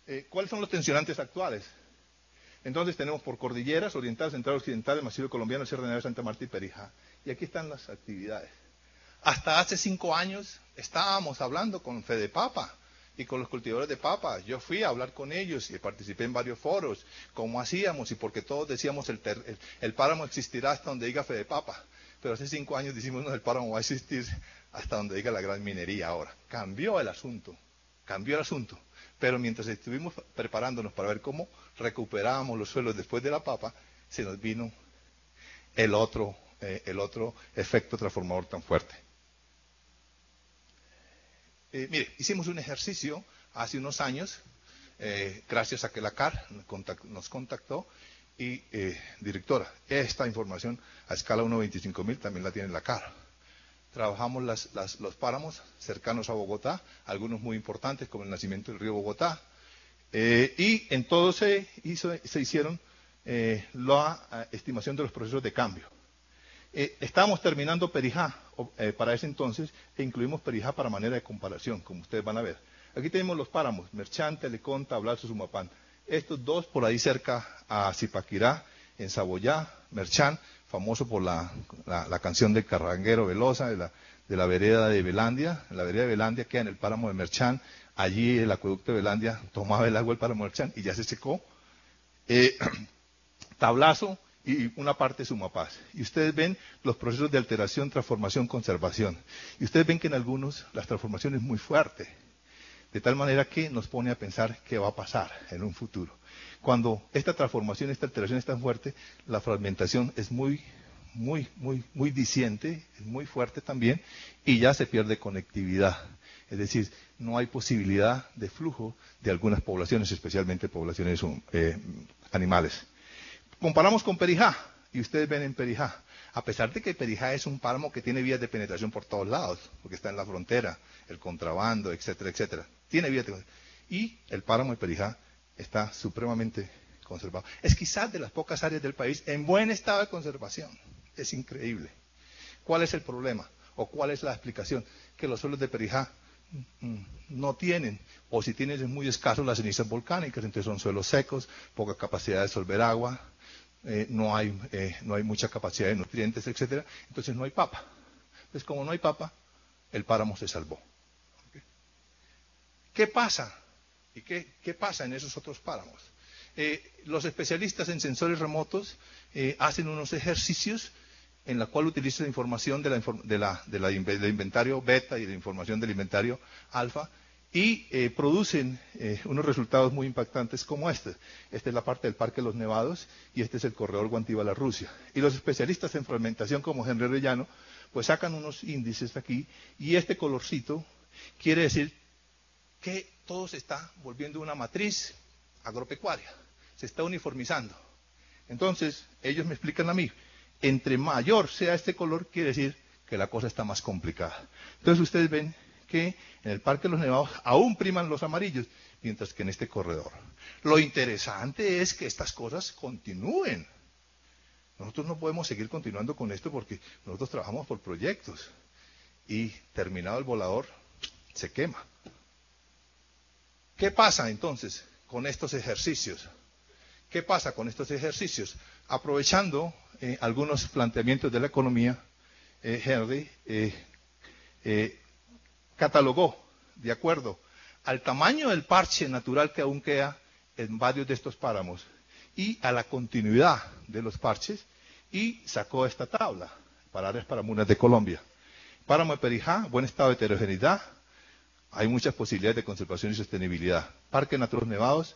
Eh, ¿Cuáles son los tensionantes actuales? Entonces tenemos por cordilleras, oriental, central, occidental, el macizo colombiano, Sierra de Santa Marta y Perijá. Y aquí están las actividades. Hasta hace cinco años estábamos hablando con Fede Papa y con los cultivadores de papa. Yo fui a hablar con ellos y participé en varios foros, cómo hacíamos y porque todos decíamos el, el, páramo existirá hasta donde diga Fede Papa. Pero hace cinco años decimos, no, el páramo va a existir hasta donde diga la gran minería ahora. Cambió el asunto, cambió el asunto. Pero mientras estuvimos preparándonos para ver cómo recuperábamos los suelos después de la papa, se nos vino el otro, eh, el otro efecto transformador tan fuerte. Eh, mire, hicimos un ejercicio hace unos años, eh, gracias a que la CAR nos contactó, y directora, esta información a escala 1.25.000 también la tiene la CAR. Trabajamos los páramos cercanos a Bogotá, algunos muy importantes como el nacimiento del río Bogotá, y en todo se, hizo, se hicieron eh, la eh, estimación de los procesos de cambio. Eh, estábamos terminando Perijá para ese entonces e incluimos Perijá para manera de comparación, como ustedes van a ver. Aquí tenemos los páramos, Merchán, Telecom, Tablazo, Sumapán. Estos dos por ahí cerca a Zipaquirá, en Saboyá, Merchán, famoso por la, canción del carranguero Velosa, de la, de la vereda de Belandia. La vereda de Belandia queda en el páramo de Merchán. Allí el acueducto de Belandia tomaba el agua del páramo de Merchán y ya se secó. tablazo y una parte sumapaz. Y ustedes ven los procesos de alteración, transformación, conservación. Y ustedes ven que en algunos las transformaciones es muy fuerte. De tal manera que nos pone a pensar qué va a pasar en un futuro. Cuando esta transformación, esta alteración es tan fuerte, la fragmentación es muy, muy, muy, muy disiente, es muy fuerte también, y ya se pierde conectividad. Es decir, no hay posibilidad de flujo de algunas poblaciones, especialmente poblaciones eh, animales. Comparamos con Perijá, y ustedes ven en Perijá, a pesar de que Perijá es un páramo que tiene vías de penetración por todos lados, porque está en la frontera, el contrabando, etcétera, etcétera, tiene vías de Y el páramo de Perijá está supremamente conservado. Es quizás de las pocas áreas del país en buen estado de conservación. Es increíble. ¿Cuál es el problema? ¿O cuál es la explicación? Que los suelos de Perijá mm, no tienen, o si tienen es muy escaso las cenizas volcánicas, entonces son suelos secos, poca capacidad de solver agua, eh, no, hay, eh, no hay mucha capacidad de nutrientes, etcétera, entonces no hay papa. Entonces, como no hay papa, el páramo se salvó. ¿Qué pasa? ¿Y qué, qué, pasa en esos otros páramos? Eh, los especialistas en sensores remotos hacen unos ejercicios en la cual utilizan la información de la, de la, de la, del inventario beta y la información del inventario alfa y eh, producen eh, unos resultados muy impactantes como este. Esta es la parte del Parque de los Nevados y este es el corredor Guantibala-Rusia. Y los especialistas en fragmentación como Henry Rellano, pues sacan unos índices aquí y este colorcito quiere decir que todo se está volviendo una matriz agropecuaria, se está uniformizando. Entonces, ellos me explican a mí, entre mayor sea este color, quiere decir que la cosa está más complicada. Entonces ustedes ven que en el Parque de los Nevados aún priman los amarillos, mientras que en este corredor. Lo interesante es que estas cosas continúen. Nosotros no podemos seguir continuando con esto porque nosotros trabajamos por proyectos y terminado el volador se quema. ¿Qué pasa entonces con estos ejercicios? ¿Qué pasa con estos ejercicios? Aprovechando eh, algunos planteamientos de la economía, eh, Henry eh, eh catalogó, de acuerdo al tamaño del parche natural que aún queda en varios de estos páramos y a la continuidad de los parches y sacó esta tabla para áreas paramunas de Colombia. Páramo de Perijá, buen estado de heterogeneidad, hay muchas posibilidades de conservación y sostenibilidad. Parque Natural Nevados,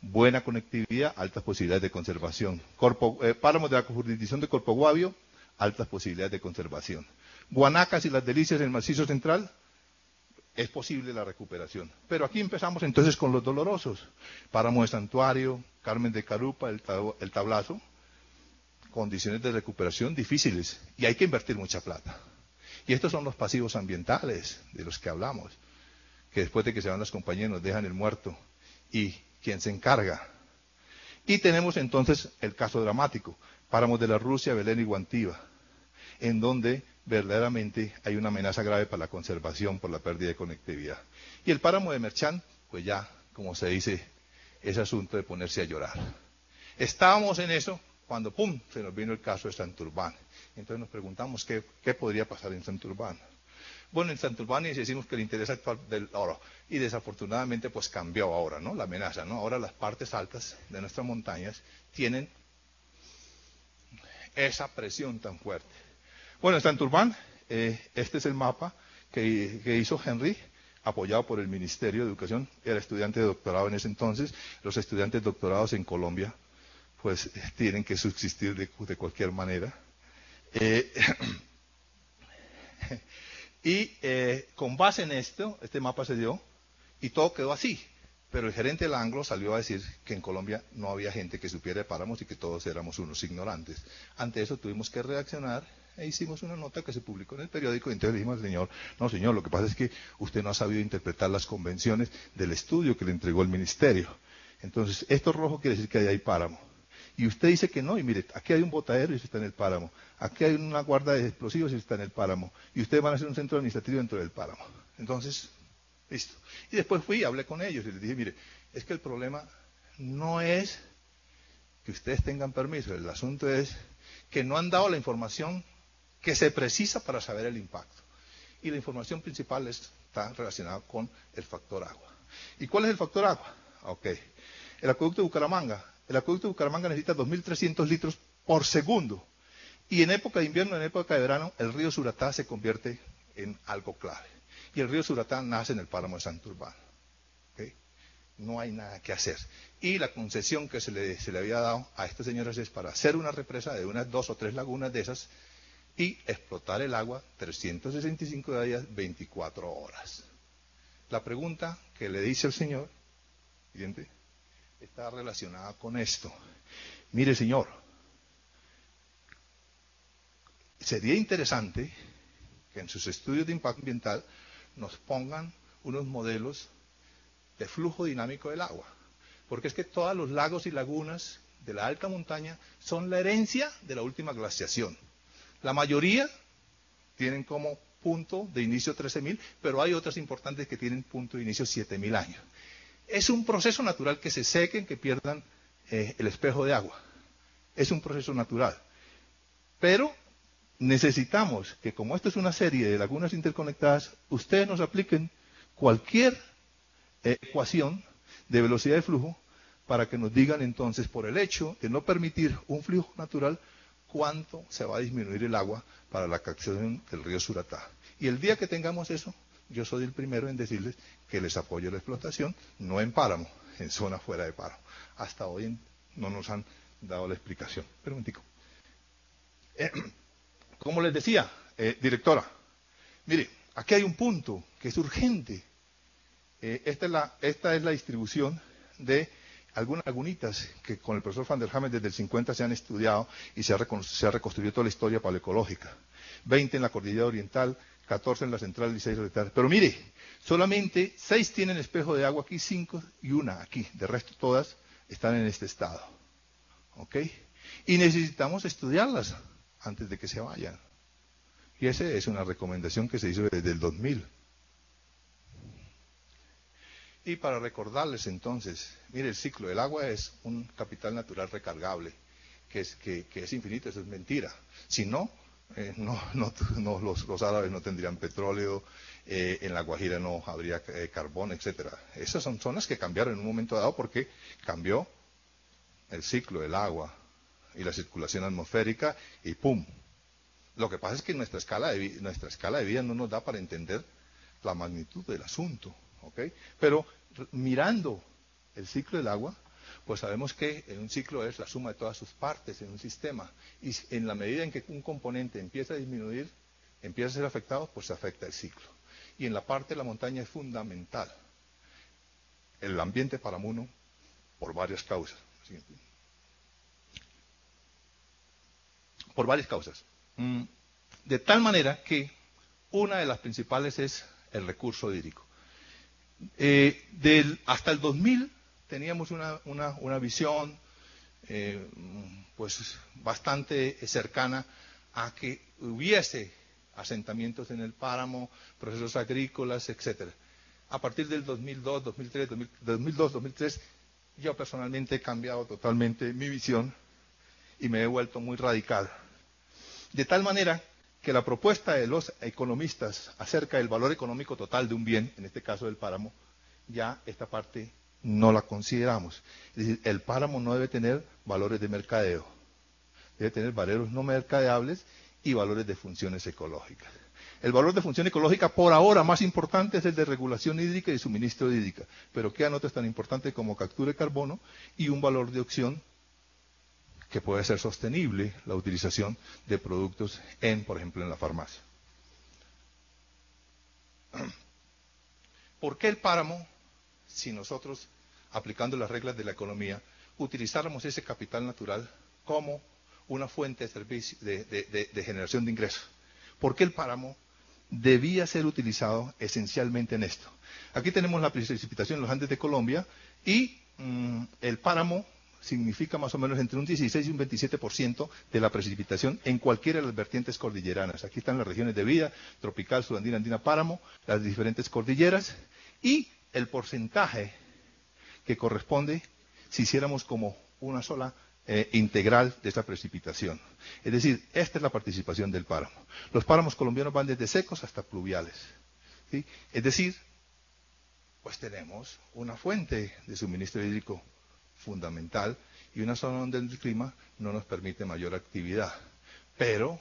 buena conectividad, altas posibilidades de conservación. Corpo, eh, de la jurisdicción de Corpo Guavio, altas posibilidades de conservación. Guanacas y las delicias del macizo central, es posible la recuperación. Pero aquí empezamos entonces con los dolorosos. Páramo de Santuario, Carmen de Carupa, el, tablazo. Condiciones de recuperación difíciles y hay que invertir mucha plata. Y estos son los pasivos ambientales de los que hablamos, que después de que se van las compañías nos dejan el muerto. ¿Y quién se encarga? Y tenemos entonces el caso dramático, páramos de la Rusia, Belén y Guantiva, en donde verdaderamente hay una amenaza grave para la conservación por la pérdida de conectividad. Y el páramo de Merchán, pues ya, como se dice, es asunto de ponerse a llorar. Estábamos en eso cuando, ¡pum!, se nos vino el caso de Santurbán. Entonces nos preguntamos qué, podría pasar en Santurbán. Bueno, en Santurbán decimos que el interés actual del oro, y desafortunadamente pues cambió ahora, ¿no? La amenaza, ¿no? Ahora las partes altas de nuestras montañas tienen esa presión tan fuerte. Bueno, en Santurbán, eh, este es el mapa que, que hizo Henry, apoyado por el Ministerio de Educación, era estudiante de doctorado en ese entonces, los estudiantes doctorados en Colombia, pues tienen que subsistir de, de cualquier manera. Eh, y eh, con base en esto, este mapa se dio y todo quedó así. Pero el gerente del Anglo salió a decir que en Colombia no había gente que supiera de páramos y que todos éramos unos ignorantes. Ante eso tuvimos que reaccionar e hicimos una nota que se publicó en el periódico y entonces le dijimos al señor, no señor, lo que pasa es que usted no ha sabido interpretar las convenciones del estudio que le entregó el ministerio. Entonces, esto rojo quiere decir que ahí hay páramo. Y usted dice que no, y mire, aquí hay un botadero y eso está en el páramo. Aquí hay una guarda de explosivos y eso está en el páramo. Y ustedes van a hacer un centro administrativo dentro del páramo. Entonces, listo. Y después fui hablé con ellos y les dije, mire, es que el problema no es que ustedes tengan permiso, el asunto es que no han dado la información que se precisa para saber el impacto. Y la información principal está relacionada con el factor agua. ¿Y cuál es el factor agua? Ok. El acueducto de Bucaramanga. El acueducto de Bucaramanga necesita 2.300 litros por segundo. Y en época de invierno, en época de verano, el río Suratá se convierte en algo clave. Y el río Suratá nace en el páramo de Santurbán. ¿Okay? No hay nada que hacer. Y la concesión que se le, se le había dado a estas señoras es para hacer una represa de unas dos o tres lagunas de esas y explotar el agua 365 días, 24 horas. La pregunta que le dice el Señor, está relacionada con esto. Mire, Señor, sería interesante que en sus estudios de impacto ambiental nos pongan unos modelos de flujo dinámico del agua. Porque es que todos los lagos y lagunas de la alta montaña son la herencia de la última glaciación. La mayoría tienen como punto de inicio 13.000, pero hay otras importantes que tienen punto de inicio 7.000 años. Es un proceso natural que se sequen, que pierdan eh, el espejo de agua. Es un proceso natural. Pero necesitamos que, como esto es una serie de lagunas interconectadas, ustedes nos apliquen cualquier eh, ecuación de velocidad de flujo para que nos digan entonces, por el hecho de no permitir un flujo natural, cuánto se va a disminuir el agua para la captación del río Suratá. Y el día que tengamos eso, yo soy el primero en decirles que les apoyo la explotación, no en páramo, en zona fuera de páramo. Hasta hoy no nos han dado la explicación. Pero eh, como les decía, eh, directora, mire, aquí hay un punto que es urgente. Eh, esta, es la, esta es la distribución de algunas lagunitas que con el profesor Van der Hamen desde el 50 se han estudiado y se ha, reconstruido toda la historia paleocológica. 20 en la cordillera oriental, 14 en la central y 16 oriental. Pero mire, solamente 6 tienen espejo de agua aquí, 5 y una aquí. De resto todas están en este estado. ¿Ok? Y necesitamos estudiarlas antes de que se vayan. Y esa es una recomendación que se hizo desde el 2000. Y para recordarles entonces, mire, el ciclo del agua es un capital natural recargable, que es, que, es infinito, eso es mentira. Si no, eh, no, los, árabes no tendrían petróleo, eh, en la Guajira no habría eh, carbón, etcétera. Esas son zonas que cambiaron en un momento dado porque cambió el ciclo del agua y la circulación atmosférica y ¡pum! Lo que pasa es que nuestra escala de, nuestra escala de vida no nos da para entender la magnitud del asunto. Pero mirando el ciclo del agua, pues sabemos que un ciclo es la suma de todas sus partes en un sistema. Y en la medida en que un componente empieza a disminuir, empieza a ser afectado, pues se afecta el ciclo. Y en la parte de la montaña es fundamental el ambiente para uno por varias causas. Por varias causas. Mm, de tal manera que una de las principales es el recurso hídrico. Eh, del, hasta el 2000 teníamos una, visión eh, pues bastante cercana a que hubiese asentamientos en el páramo, procesos agrícolas, etcétera. A partir del 2002, 2003, 2002, 2003, yo personalmente he cambiado totalmente mi visión y me he vuelto muy radical. De tal manera que la propuesta de los economistas acerca del valor económico total de un bien, en este caso del páramo, ya esta parte no la consideramos. Es decir, el páramo no debe tener valores de mercadeo, debe tener valores no mercadeables y valores de funciones ecológicas. El valor de función ecológica por ahora más importante es el de regulación hídrica y suministro hídrica, pero quedan otros tan importantes como captura de carbono y un valor de opción que puede ser sostenible la utilización de productos en, por ejemplo, en la farmacia. ¿Por qué el páramo, si nosotros, aplicando las reglas de la economía, utilizáramos ese capital natural como una fuente de, servicio, de generación de ingresos? ¿Por qué el páramo debía ser utilizado esencialmente en esto. Aquí tenemos la precipitación en los Andes de Colombia y mm, el páramo significa más o menos entre un 16 y un 27% de la precipitación en cualquiera de las vertientes cordilleranas. Aquí están las regiones de vida, tropical, sudandina, andina, páramo, las diferentes cordilleras y el porcentaje que corresponde si hiciéramos como una sola eh, integral de esta precipitación. Es decir, esta es la participación del páramo. Los páramos colombianos van desde secos hasta pluviales. Es decir, pues tenemos una fuente de suministro hídrico fundamental y una zona donde el clima no nos permite mayor actividad. Pero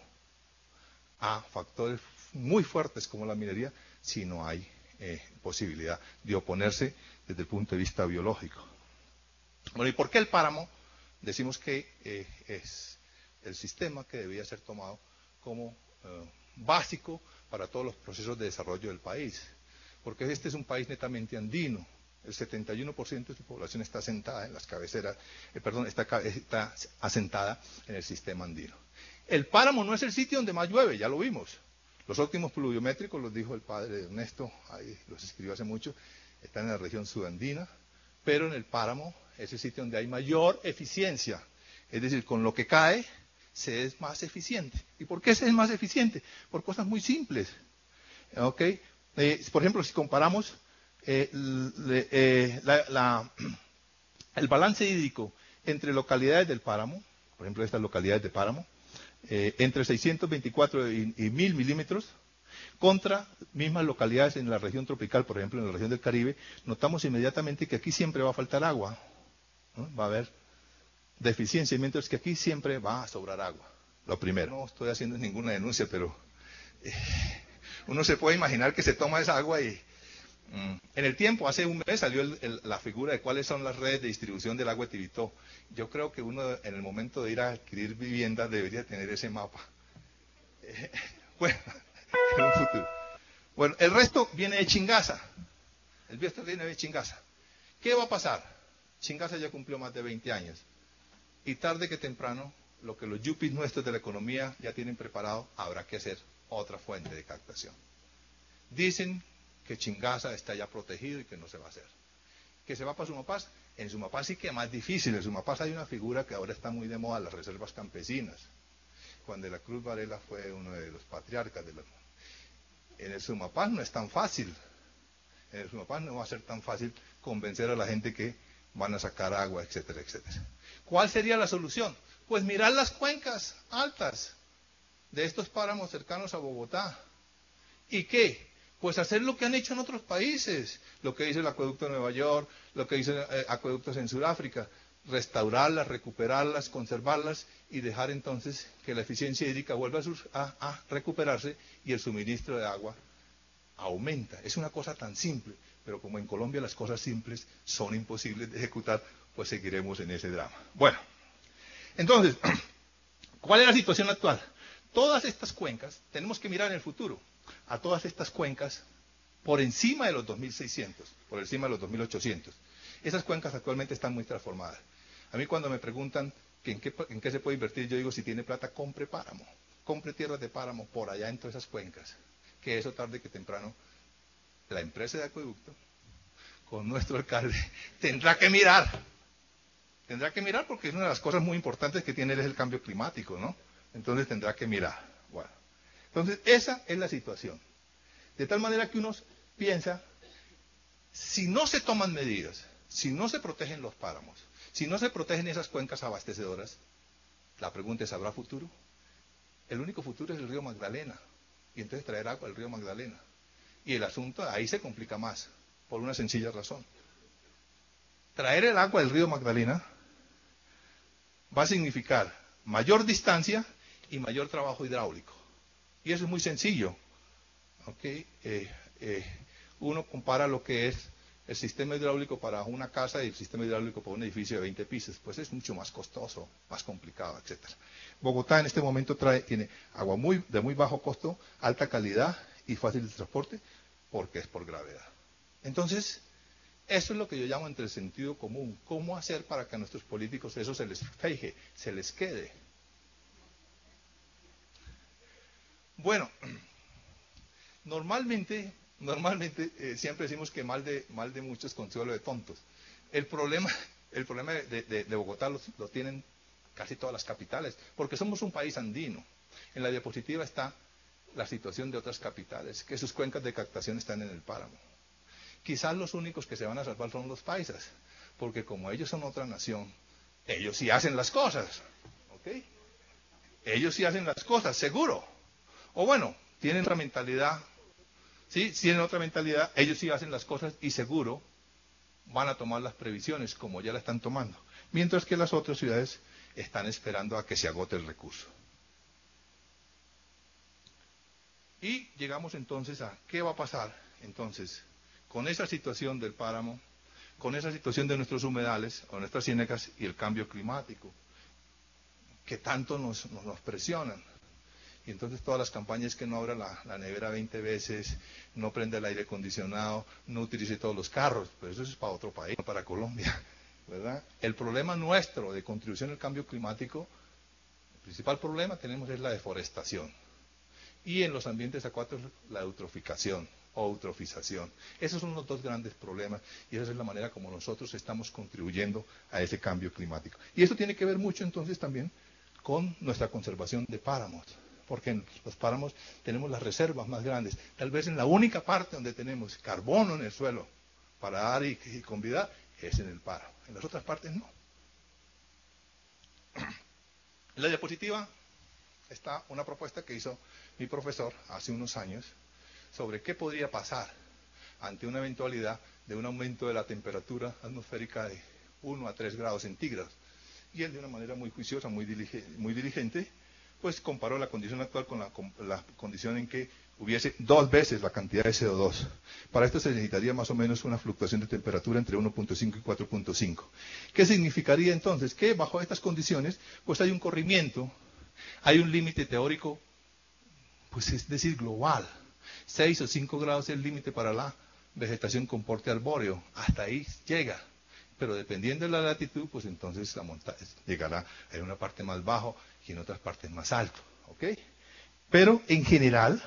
a factores muy fuertes como la minería, si no hay eh, posibilidad de oponerse desde el punto de vista biológico. Bueno, ¿y por qué el páramo? decimos que eh, es el sistema que debía ser tomado como eh, básico para todos los procesos de desarrollo del país. Porque este es un país netamente andino. El 71% de su población está asentada en las cabeceras, eh, perdón, está, asentada en el sistema andino. El páramo no es el sitio donde más llueve, ya lo vimos. Los óptimos pluviométricos, los dijo el padre Ernesto, ahí los escribió hace mucho, están en la región sudandina, pero en el páramo es el sitio donde hay mayor eficiencia. Es decir, con lo que cae se es más eficiente. ¿Y por qué se es más eficiente? Por cosas muy simples. Eh, por ejemplo, si comparamos eh, eh, el balance hídrico entre localidades del páramo, por ejemplo, estas localidades de páramo, entre 624 y, y 1000 milímetros, contra mismas localidades en la región tropical, por ejemplo, en la región del Caribe, notamos inmediatamente que aquí siempre va a faltar agua va a haber deficiencia, mientras que aquí siempre va a sobrar agua. Lo primero, no estoy haciendo ninguna denuncia, pero eh, uno se puede imaginar que se toma esa agua y mm, en el tiempo, hace un mes salió la figura de cuáles son las redes de distribución del agua de Tibitó. Yo creo que uno en el momento de ir a adquirir vivienda debería tener ese mapa. bueno, en un futuro. Bueno, el resto viene de Chingaza. El resto viene de Chingaza. ¿Qué va a pasar? Chingasa ya cumplió más de 20 años. Y tarde que temprano, lo que los yuppies nuestros de la economía ya tienen preparado, habrá que hacer otra fuente de captación. Dicen que Chingasa está ya protegido y que no se va a hacer. ¿Que se va para Sumapaz? En Sumapaz sí que es más difícil. En Sumapaz hay una figura que ahora está muy de moda, las reservas campesinas. Juan de la Cruz Varela fue uno de los patriarcas de la... En el Sumapaz no es tan fácil. En el Sumapaz no va a ser tan fácil convencer a la gente que van a sacar agua, etcétera, etcétera. ¿Cuál sería la solución? Pues mirar las cuencas altas de estos páramos cercanos a Bogotá. ¿Y qué? Pues hacer lo que han hecho en otros países, lo que dice el acueducto de Nueva York, lo que dicen eh, acueductos en Sudáfrica, restaurarlas, recuperarlas, conservarlas y dejar entonces que la eficiencia hídrica vuelva a recuperarse y el suministro de agua aumenta. Es una cosa tan simple pero como en Colombia las cosas simples son imposibles de ejecutar, pues seguiremos en ese drama. Bueno, entonces, ¿cuál es la situación actual? Todas estas cuencas, tenemos que mirar en el futuro, a todas estas cuencas por encima de los 2.600, por encima de los 2.800. Esas cuencas actualmente están muy transformadas. A mí cuando me preguntan en, qué, en qué se puede invertir, yo digo, si tiene plata, compre páramo, compre tierras de páramo por allá en todas esas cuencas, que eso tarde que temprano la empresa de acueducto, con nuestro alcalde, tendrá que mirar. Tendrá que mirar porque es una de las cosas muy importantes que tiene es el cambio climático, ¿no? Entonces tendrá que mirar. Bueno, entonces esa es la situación. De tal manera que uno piensa, si no se toman medidas, si no se protegen los páramos, si no se protegen esas cuencas abastecedoras, la pregunta es, ¿habrá futuro? el único futuro es el río Magdalena. Y entonces traer agua al río Magdalena. Y el asunto ahí se complica más, por una sencilla razón. Traer el agua del río Magdalena va a significar mayor distancia y mayor trabajo hidráulico. Y eso es muy sencillo. ¿okay? Eh, eh, uno compara lo que es el sistema hidráulico para una casa y el sistema hidráulico para un edificio de 20 pisos, pues es mucho más costoso, más complicado, etc. Bogotá en este momento trae, tiene agua muy, de muy bajo costo, alta calidad y fácil de transporte, porque es por gravedad. Entonces, eso es lo que yo llamo entre el sentido común. ¿Cómo hacer para que a nuestros políticos eso se les feije, se les quede? Bueno, normalmente, normalmente eh, siempre decimos que mal de, mal de muchos consuelo de tontos. El problema, el problema de, Bogotá lo, lo, tienen casi todas las capitales, porque somos un país andino. En la diapositiva está la situación de otras capitales, que sus cuencas de captación están en el páramo. Quizás los únicos que se van a salvar son los paisas, porque como ellos son otra nación, ellos sí hacen las cosas. ¿Ok? Ellos sí hacen las cosas, seguro. O bueno, tienen otra mentalidad. Sí, tienen otra mentalidad, ellos sí hacen las cosas y seguro van a tomar las previsiones como ya la están tomando. Mientras que las otras ciudades están esperando a que se agote el recurso. Y llegamos entonces a qué va a pasar entonces con esa situación del páramo, con esa situación de nuestros humedales o nuestras ciénegas y el cambio climático, que tanto nos, presionan. Y entonces todas las campañas que no abra la, nevera 20 veces, no prende el aire acondicionado, no utilice todos los carros, pero eso es para otro país, no para Colombia. ¿verdad? El problema nuestro de contribución al cambio climático, el principal problema tenemos es la deforestación. Y en los ambientes acuáticos la eutroficación o eutrofización. Esos son los dos grandes problemas y esa es la manera como nosotros estamos contribuyendo a ese cambio climático. Y eso tiene que ver mucho entonces también con nuestra conservación de páramos, porque en los páramos tenemos las reservas más grandes. Tal vez en la única parte donde tenemos carbono en el suelo para dar y, convidar es en el páramo. En las otras partes no. En la diapositiva está una propuesta que hizo mi profesor hace unos años sobre qué podría pasar ante una eventualidad de un aumento de la temperatura atmosférica de 1 a 3 grados centígrados. Y él de una manera muy juiciosa, muy, diligente, pues comparó la condición actual con la, condición en que hubiese dos veces la cantidad de CO2. Para esto se necesitaría más o menos una fluctuación de temperatura entre 1.5 y 4.5. ¿Qué significaría entonces? Que bajo estas condiciones, pues hay un corrimiento hay un límite teórico, pues es decir, global. 6 o 5 grados es el límite para la vegetación con porte arbóreo. Hasta ahí llega. Pero dependiendo de la latitud, pues entonces la montaña llegará en una parte más bajo y en otras partes más alto. ¿Ok? Pero en general,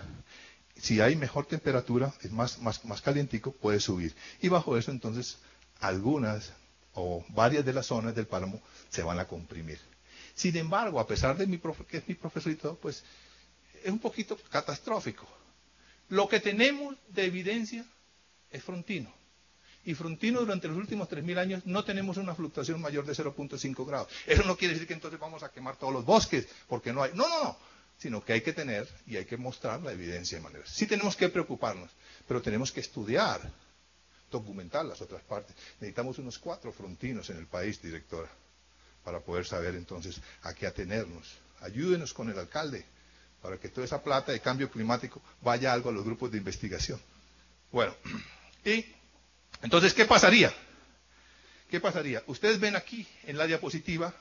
si hay mejor temperatura, es más, más, más calientico, puede subir. Y bajo eso entonces algunas o varias de las zonas del páramo se van a comprimir. Sin embargo, a pesar de mi que es mi profesor y todo, pues es un poquito catastrófico. Lo que tenemos de evidencia es frontino. Y frontino durante los últimos 3.000 años no tenemos una fluctuación mayor de 0.5 grados. Eso no quiere decir que entonces vamos a quemar todos los bosques, porque no hay. No, no, no. Sino que hay que tener y hay que mostrar la evidencia de manera. Sí tenemos que preocuparnos, pero tenemos que estudiar, documentar las otras partes. Necesitamos unos cuatro frontinos en el país, directora para poder saber entonces a qué atenernos. Ayúdenos con el alcalde para que toda esa plata de cambio climático vaya algo a los grupos de investigación. Bueno, y entonces, ¿qué pasaría? ¿Qué pasaría? Ustedes ven aquí en la diapositiva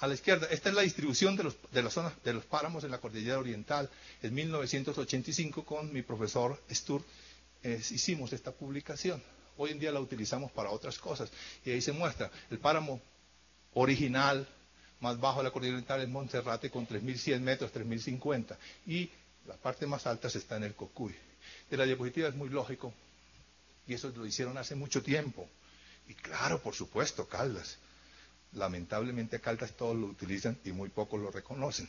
a la izquierda, esta es la distribución de, los, las zonas de los páramos en la cordillera oriental. En 1985 con mi profesor Stur eh, hicimos esta publicación. Hoy en día la utilizamos para otras cosas. Y ahí se muestra el páramo original, más bajo de la cordillera oriental es Monserrate con 3.100 metros, 3.050. Y la parte más alta está en el Cocuy. De la diapositiva es muy lógico, y eso lo hicieron hace mucho tiempo. Y claro, por supuesto, Caldas. Lamentablemente Caldas todos lo utilizan y muy pocos lo reconocen.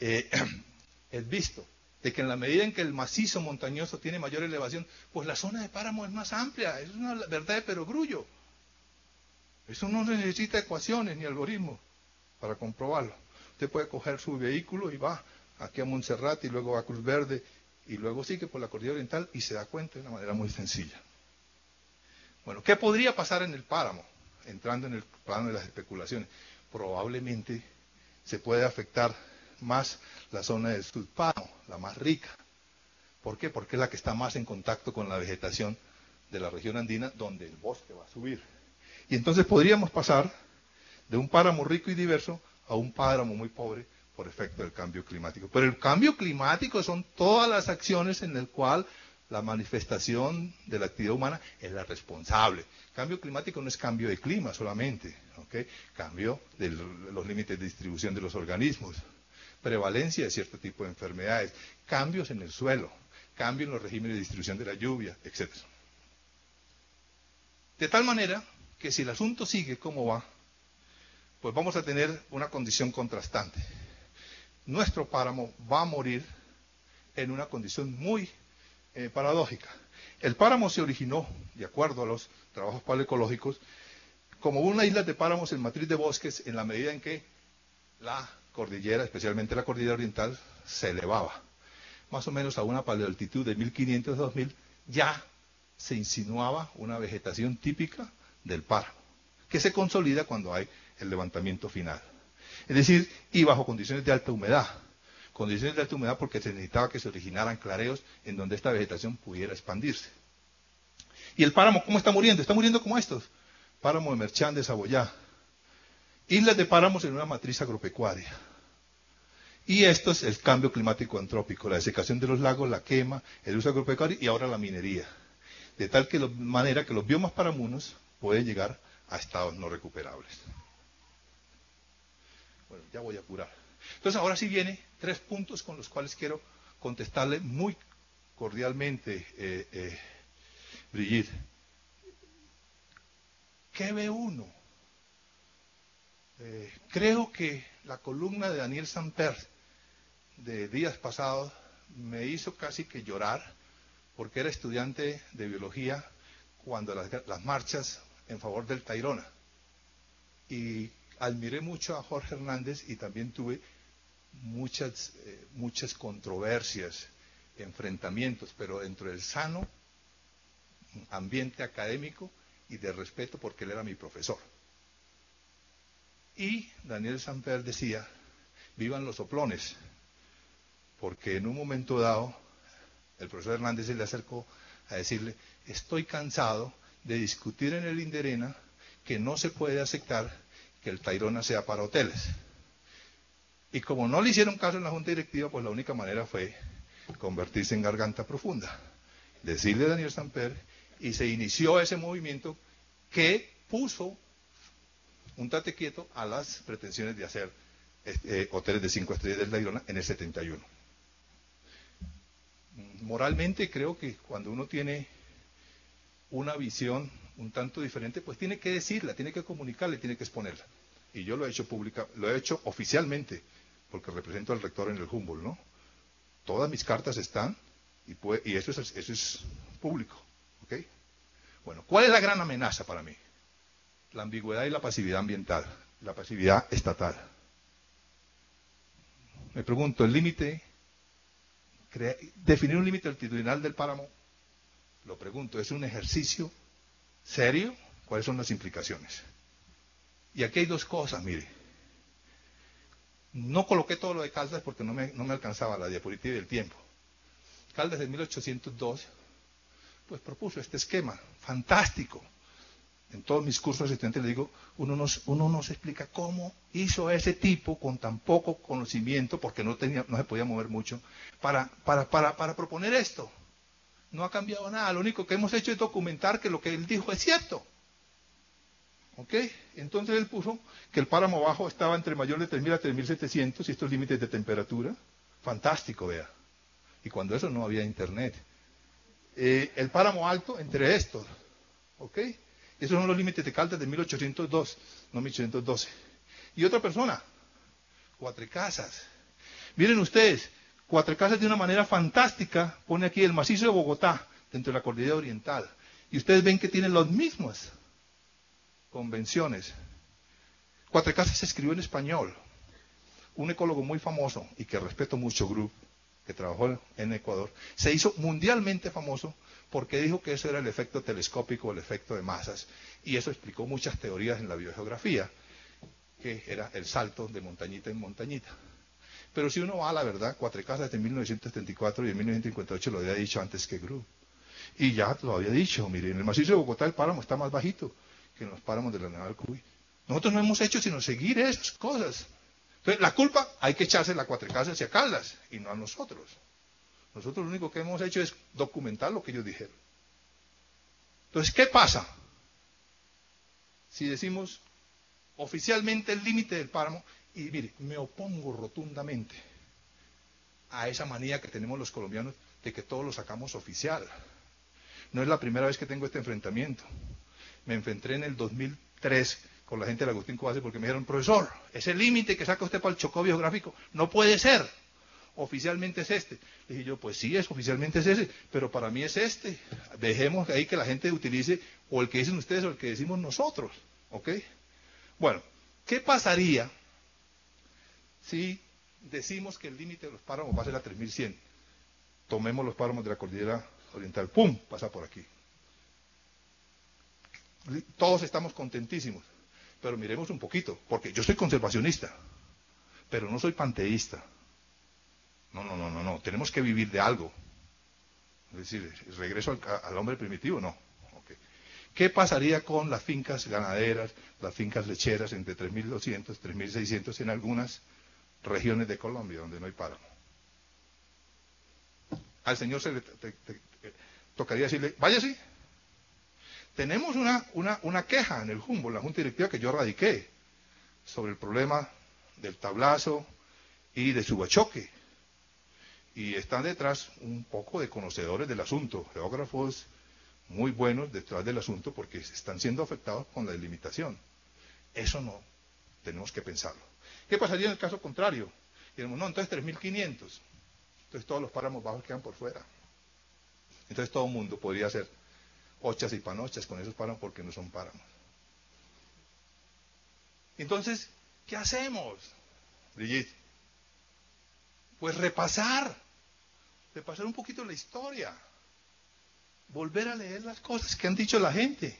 Eh, es visto de que en la medida en que el macizo montañoso tiene mayor elevación, pues la zona de páramo es más amplia, es una verdad de perogrullo. Eso no necesita ecuaciones ni algoritmos para comprobarlo. Usted puede coger su vehículo y va aquí a Montserrat y luego a Cruz Verde y luego sigue por la cordillera oriental y se da cuenta de una manera muy sencilla. Bueno, ¿qué podría pasar en el páramo? Entrando en el plano de las especulaciones. Probablemente se puede afectar más la zona del subpáramo, la más rica. ¿Por qué? Porque es la que está más en contacto con la vegetación de la región andina, donde el bosque va a subir. Y entonces podríamos pasar de un páramo rico y diverso a un páramo muy pobre por efecto del cambio climático. Pero el cambio climático son todas las acciones en las cuales la manifestación de la actividad humana es la responsable. Cambio climático no es cambio de clima solamente, cambio de los límites de distribución de los organismos, prevalencia de cierto tipo de enfermedades, cambios en el suelo, cambio en los regímenes de distribución de la lluvia, etc. De tal manera que si el asunto sigue como va, pues vamos a tener una condición contrastante. Nuestro páramo va a morir en una condición muy eh, paradójica. El páramo se originó, de acuerdo a los trabajos paleoecológicos, como una isla de páramos en matriz de bosques en la medida en que la cordillera, especialmente la cordillera oriental, se elevaba. Más o menos a una paleoaltitud de 1500 2000 ya se insinuaba una vegetación típica del páramo, que se consolida cuando hay el levantamiento final. Es decir, y bajo condiciones de alta humedad. Condiciones de alta humedad porque se necesitaba que se originaran clareos en donde esta vegetación pudiera expandirse. ¿Y el páramo cómo está muriendo? Está muriendo como estos. Páramo de Merchán de Saboyá. Islas de páramos en una matriz agropecuaria. Y esto es el cambio climático antrópico, la desecación de los lagos, la quema, el uso agropecuario y ahora la minería. De tal que manera que los biomas paramunos pueden llegar a estados no recuperables. Bueno, ya voy a apurar. Entonces ahora sí viene tres puntos con los cuales quiero contestarle muy cordialmente, eh, eh, Brigitte. ¿Qué ve uno? Eh, creo que la columna de Daniel Samper de días pasados me hizo casi que llorar porque era estudiante de biología cuando las, marchas en favor del Tairona. Y admiré mucho a Jorge Hernández y también tuve muchas, eh, muchas controversias, enfrentamientos, pero dentro del sano ambiente académico y de respeto porque él era mi profesor. Y Daniel Samper decía, vivan los soplones, porque en un momento dado el profesor Hernández se le acercó a decirle, estoy cansado de discutir en el Inderena que no se puede aceptar que el Tairona sea para hoteles. Y como no le hicieron caso en la Junta Directiva, pues la única manera fue convertirse en garganta profunda, decirle a Daniel Samper, y se inició ese movimiento que puso un tate quieto a las pretensiones de hacer eh, hoteles de cinco estrellas del Tairona en el 71 moralmente creo que cuando uno tiene una visión un tanto diferente, pues tiene que decirla, tiene que comunicarla, tiene que exponerla. Y yo lo he hecho pública, lo he hecho oficialmente, porque represento al rector en el Humboldt, ¿no? Todas mis cartas están y, y eso, es, eso es público, ¿ok? Bueno, ¿cuál es la gran amenaza para mí? La ambigüedad y la pasividad ambiental, la pasividad estatal. Me pregunto, ¿el límite definir un límite altitudinal del páramo, lo pregunto, ¿es un ejercicio serio? ¿Cuáles son las implicaciones? Y aquí hay dos cosas, mire. No coloqué todo lo de Caldas porque no me, no me alcanzaba la diapositiva del tiempo. Caldas en 1802, pues propuso este esquema fantástico, en todos mis cursos estudiantes le digo, uno nos, uno nos explica cómo hizo ese tipo con tan poco conocimiento, porque no, tenía, no se podía mover mucho, para, para, para, para proponer esto. No ha cambiado nada, lo único que hemos hecho es documentar que lo que él dijo es cierto. ¿Ok? Entonces él puso que el páramo bajo estaba entre mayor de 3.000 a 3.700 y estos límites de temperatura. Fantástico, vea. Y cuando eso no había internet. Eh, el páramo alto entre estos. ¿Ok? Esos son los límites de Caldas de 1802, no 1812. Y otra persona, Cuatro Casas. Miren ustedes, Cuatro Casas de una manera fantástica pone aquí el macizo de Bogotá dentro de la cordillera oriental. Y ustedes ven que tienen las mismas convenciones. Se escribió en español. un ecólogo muy famoso y que respeto mucho, Group, que trabajó en Ecuador, se hizo mundialmente famoso porque dijo que eso era el efecto telescópico, el efecto de masas, y eso explicó muchas teorías en la biogeografía, que era el salto de montañita en montañita. Pero si uno va a la verdad, Cuatro Casas de 1974 y de 1958 lo había dicho antes que Group. Y ya lo había dicho, miren, en el macizo de Bogotá el páramo está más bajito que en los páramos de la Nevada del Cuy. Nosotros no hemos hecho sino seguir esas cosas. Entonces, la culpa hay que echarse a Cuatro Casas hacia Caldas y no a nosotros. Nosotros lo único que hemos hecho es documentar lo que ellos dijeron. Entonces, ¿qué pasa? Si decimos oficialmente el límite del páramo, y mire, me opongo rotundamente a esa manía que tenemos los colombianos de que todo lo sacamos oficial. No es la primera vez que tengo este enfrentamiento. Me enfrenté en el 2003 con la gente del Agustín Cobase porque me dijeron, profesor, ese límite que saca usted para el chocó biográfico no puede ser. Oficialmente es este. Le dije yo, pues sí, es oficialmente es ese, pero para mí es este. Dejemos ahí que la gente utilice o el que dicen ustedes o el que decimos nosotros. ¿Ok? Bueno, ¿qué pasaría si decimos que el límite de los páramos va a ser a 3100? Tomemos los páramos de la cordillera oriental, ¡pum! pasa por aquí. Todos estamos contentísimos, pero miremos un poquito, porque yo soy conservacionista, pero no soy panteísta. No, no, no, no, no, tenemos que vivir de algo. Es decir, regreso al, hombre primitivo, no. ¿Qué pasaría con las fincas ganaderas, las fincas lecheras entre 3.200, 3.600 en algunas regiones de Colombia donde no hay páramo? Al señor se le tocaría decirle, váyase. Tenemos una, una, una queja en el Jumbo, en la Junta Directiva que yo radiqué, sobre el problema del tablazo y de subachoque. Y están detrás un poco de conocedores del asunto, geógrafos muy buenos detrás del asunto porque están siendo afectados con la delimitación. Eso no, tenemos que pensarlo. ¿Qué pasaría en el caso contrario? Diremos, no, entonces 3.500. Entonces todos los páramos bajos quedan por fuera. Entonces todo el mundo podría hacer ochas y panochas con esos páramos porque no son páramos. Entonces, ¿qué hacemos, Brigitte? Pues repasar, repasar un poquito la historia, volver a leer las cosas que han dicho la gente.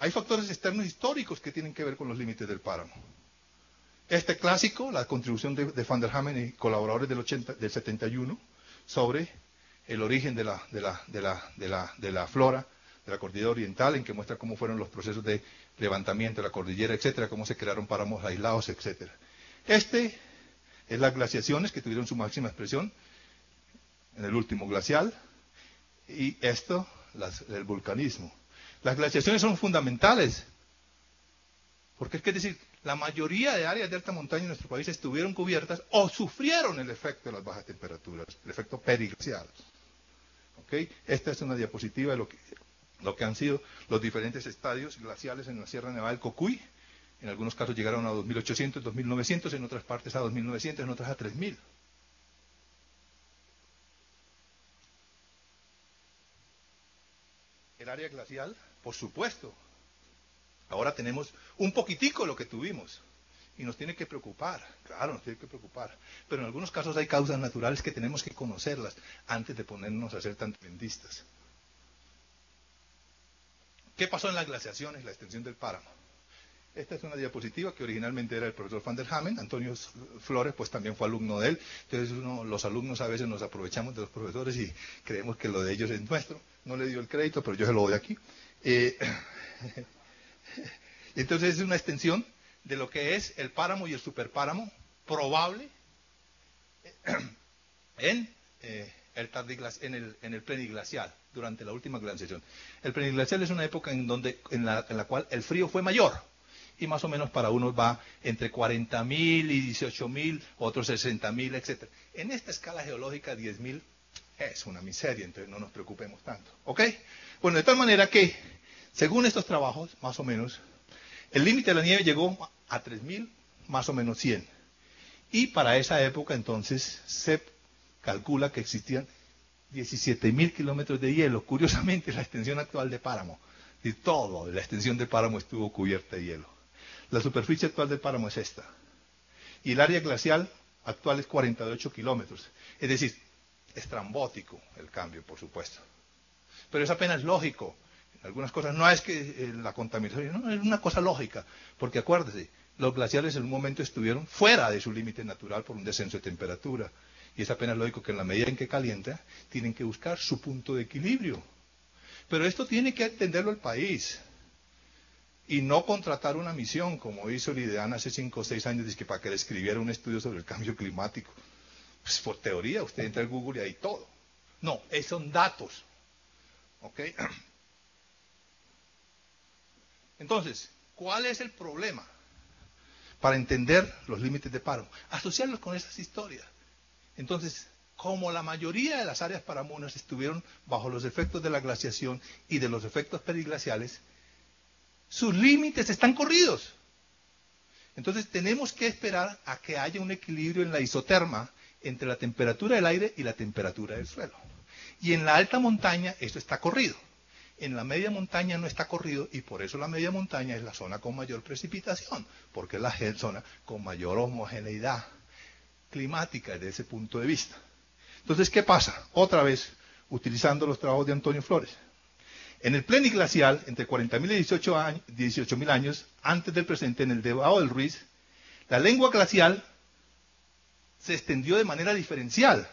Hay factores externos históricos que tienen que ver con los límites del páramo. Este clásico, la contribución de, Van der Hamen y colaboradores del, 80, del 71 sobre el origen de la, de la, de la, de la, de la flora de la cordillera oriental, en que muestra cómo fueron los procesos de levantamiento de la cordillera, etcétera, cómo se crearon páramos aislados, etcétera. Este es las glaciaciones que tuvieron su máxima expresión en el último glacial, y esto, el vulcanismo. Las glaciaciones son fundamentales, porque es que decir, la mayoría de áreas de alta montaña en nuestro país estuvieron cubiertas o sufrieron el efecto de las bajas temperaturas, el efecto periglacial. Esta es una diapositiva de lo que, lo que han sido los diferentes estadios glaciales en la Sierra Nevada del Cocuy. En algunos casos llegaron a 2.800, 2.900, en otras partes a 2.900, en otras a 3.000. El área glacial, por supuesto. Ahora tenemos un poquitico lo que tuvimos. Y nos tiene que preocupar, claro, nos tiene que preocupar. Pero en algunos casos hay causas naturales que tenemos que conocerlas antes de ponernos a ser tan tremendistas. ¿Qué pasó en las glaciaciones, la extensión del páramo? Esta es una diapositiva que originalmente era el profesor Van der Hamen, Antonio Flores, pues también fue alumno de él. Entonces los alumnos a veces nos aprovechamos de los profesores y creemos que lo de ellos es nuestro. No le dio el crédito, pero yo se lo doy aquí. Eh, entonces es una extensión de lo que es el páramo y el superpáramo probable en, eh, el, en, el, en el pleniglacial, durante la última glaciación. El pleniglacial es una época en, donde, en, la, en la cual el frío fue mayor y más o menos para unos va entre 40.000 y 18.000, otros 60.000, etc. En esta escala geológica 10.000 es una miseria, entonces no nos preocupemos tanto. ¿Ok? Bueno, de tal manera que, según estos trabajos, más o menos, el límite de la nieve llegó a 3.000, más o menos 100. Y para esa época entonces se calcula que existían 17.000 kilómetros de hielo. Curiosamente, la extensión actual de páramo, de todo, la extensión de páramo estuvo cubierta de hielo. La superficie actual del páramo es esta. y el área glacial actual es 48 kilómetros. Es decir, estrambótico el cambio, por supuesto. Pero es apenas lógico. Algunas cosas no es que eh, la contaminación, no, es una cosa lógica. Porque acuérdese, los glaciares en un momento estuvieron fuera de su límite natural por un descenso de temperatura. Y es apenas lógico que en la medida en que calienta, tienen que buscar su punto de equilibrio. Pero esto tiene que entenderlo el país. Y no contratar una misión, como hizo el IDEAN hace cinco o seis años, que para que le escribiera un estudio sobre el cambio climático. Pues por teoría, usted entra al Google y hay todo. No, son datos. ¿Ok? Entonces, ¿cuál es el problema? Para entender los límites de paro, asociarlos con esas historias. Entonces, como la mayoría de las áreas paramunas estuvieron bajo los efectos de la glaciación y de los efectos periglaciales, sus límites están corridos. Entonces tenemos que esperar a que haya un equilibrio en la isoterma entre la temperatura del aire y la temperatura del suelo. Y en la alta montaña esto está corrido. En la media montaña no está corrido y por eso la media montaña es la zona con mayor precipitación, porque es la zona con mayor homogeneidad climática desde ese punto de vista. Entonces, ¿qué pasa? Otra vez, utilizando los trabajos de Antonio Flores. En el pleniglacial, entre 40.000 y 18.000 años, antes del presente, en el Devado del Ruiz, la lengua glacial se extendió de manera diferencial.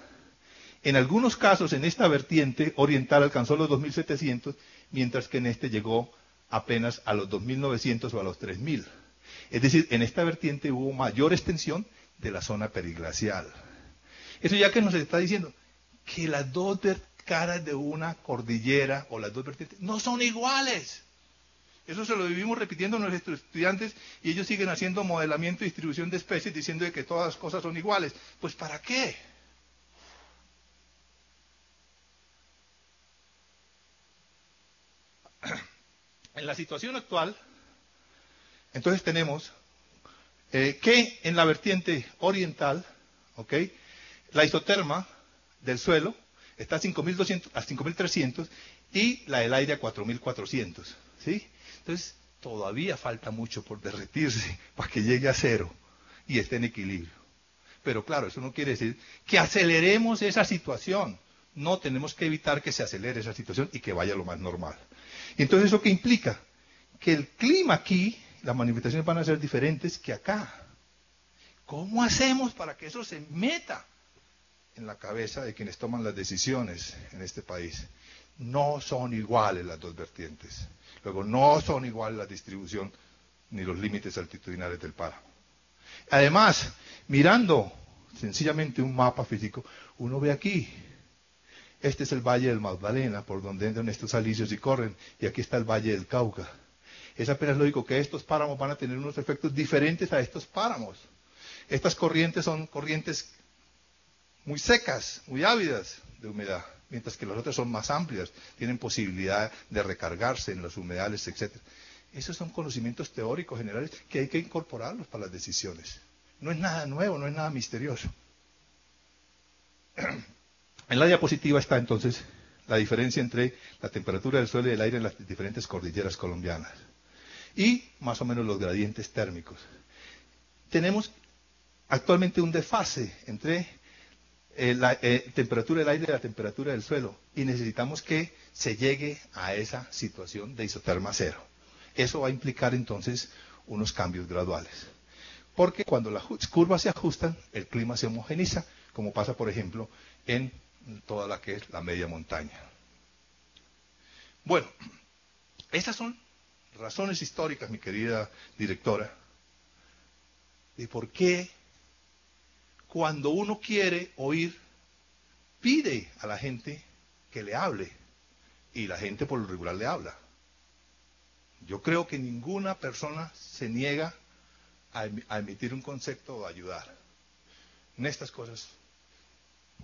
En algunos casos, en esta vertiente oriental alcanzó los 2.700, mientras que en este llegó apenas a los 2.900 o a los 3.000. Es decir, en esta vertiente hubo mayor extensión de la zona periglacial. Eso ya que nos está diciendo que las dos caras de una cordillera o las dos vertientes no son iguales. Eso se lo vivimos repitiendo a nuestros estudiantes y ellos siguen haciendo modelamiento y distribución de especies diciendo que todas las cosas son iguales. Pues ¿para qué? En la situación actual, entonces tenemos eh, que en la vertiente oriental, ¿ok? La isoterma del suelo está a 5.200 a 5.300 y la del aire a 4.400. ¿sí? Entonces, todavía falta mucho por derretirse para que llegue a cero y esté en equilibrio. Pero claro, eso no quiere decir que aceleremos esa situación. No tenemos que evitar que se acelere esa situación y que vaya lo más normal. Entonces, ¿eso qué implica? Que el clima aquí, las manifestaciones van a ser diferentes que acá. ¿Cómo hacemos para que eso se meta en la cabeza de quienes toman las decisiones en este país. No son iguales las dos vertientes. Luego, no son iguales la distribución ni los límites altitudinales del páramo. Además, mirando sencillamente un mapa físico, uno ve aquí, este es el Valle del Magdalena, por donde entran estos alicios y corren, y aquí está el Valle del Cauca. Es apenas lógico que estos páramos van a tener unos efectos diferentes a estos páramos. Estas corrientes son corrientes muy secas, muy ávidas de humedad, mientras que las otras son más amplias, tienen posibilidad de recargarse en los humedales, etc. Esos son conocimientos teóricos generales que hay que incorporarlos para las decisiones. No es nada nuevo, no es nada misterioso. En la diapositiva está entonces la diferencia entre la temperatura del suelo y del aire en las diferentes cordilleras colombianas y más o menos los gradientes térmicos. Tenemos actualmente un desfase entre eh, la eh, temperatura del aire y la temperatura del suelo. Y necesitamos que se llegue a esa situación de isoterma cero. Eso va a implicar entonces unos cambios graduales. Porque cuando las curvas se ajustan, el clima se homogeniza, como pasa, por ejemplo, en toda la que es la media montaña. Bueno, estas son razones históricas, mi querida directora, de por qué cuando uno quiere oír, pide a la gente que le hable. Y la gente por lo regular le habla. Yo creo que ninguna persona se niega a, emitir un concepto o a ayudar. En estas cosas,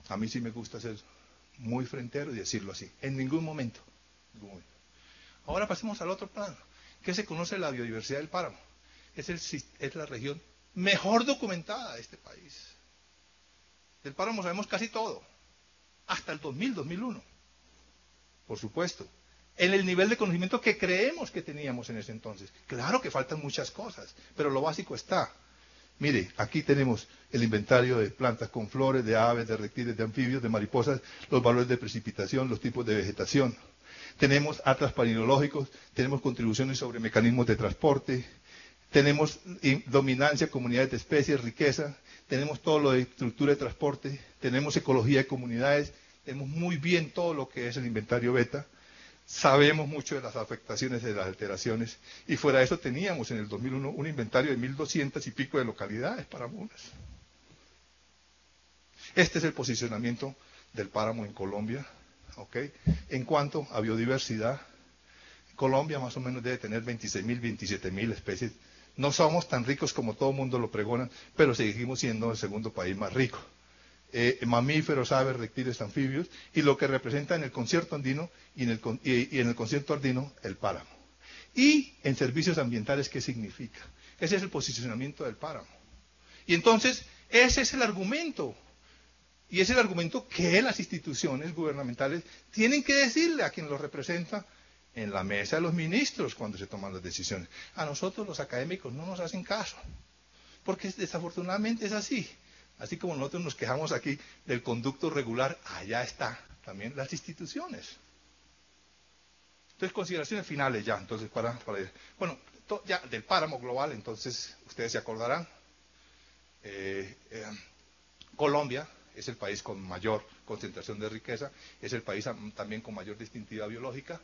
a mí sí me gusta ser muy frentero y decirlo así. En ningún momento. Ahora pasemos al otro plano. ¿Qué se conoce la biodiversidad del páramo? Es, es la región mejor documentada de este país. Del páramo sabemos casi todo, hasta el 2000, 2001, por supuesto. En el nivel de conocimiento que creemos que teníamos en ese entonces. Claro que faltan muchas cosas, pero lo básico está. Mire, aquí tenemos el inventario de plantas con flores, de aves, de reptiles, de anfibios, de mariposas, los valores de precipitación, los tipos de vegetación. Tenemos atlas palinológicos, tenemos contribuciones sobre mecanismos de transporte, tenemos dominancia, comunidades de especies, riqueza, tenemos todo lo de estructura de transporte, tenemos ecología de comunidades, tenemos muy bien todo lo que es el inventario beta, sabemos mucho de las afectaciones de las alteraciones y fuera de eso teníamos en el 2001 un inventario de 1.200 y pico de localidades para mulas. Este es el posicionamiento del páramo en Colombia. En cuanto a biodiversidad, Colombia más o menos debe tener 26.000, 27.000 especies. No somos tan ricos como todo el mundo lo pregona, pero seguimos siendo el segundo país más rico. Eh, mamíferos, aves, reptiles, anfibios, y lo que representa en el concierto andino y en el, y en el concierto andino el páramo. Y en servicios ambientales, ¿qué significa? Ese es el posicionamiento del páramo. Y entonces, ese es el argumento. Y es el argumento que las instituciones gubernamentales tienen que decirle a quien los representa en la mesa de los ministros cuando se toman las decisiones. A nosotros los académicos no nos hacen caso, porque desafortunadamente es así. Así como nosotros nos quejamos aquí del conducto regular, allá está también las instituciones. Entonces, consideraciones finales ya, entonces, para, bueno, ya del páramo global, entonces, ustedes se acordarán, eh, eh, Colombia es el país con mayor concentración de riqueza, es el país también con mayor distintividad biológica,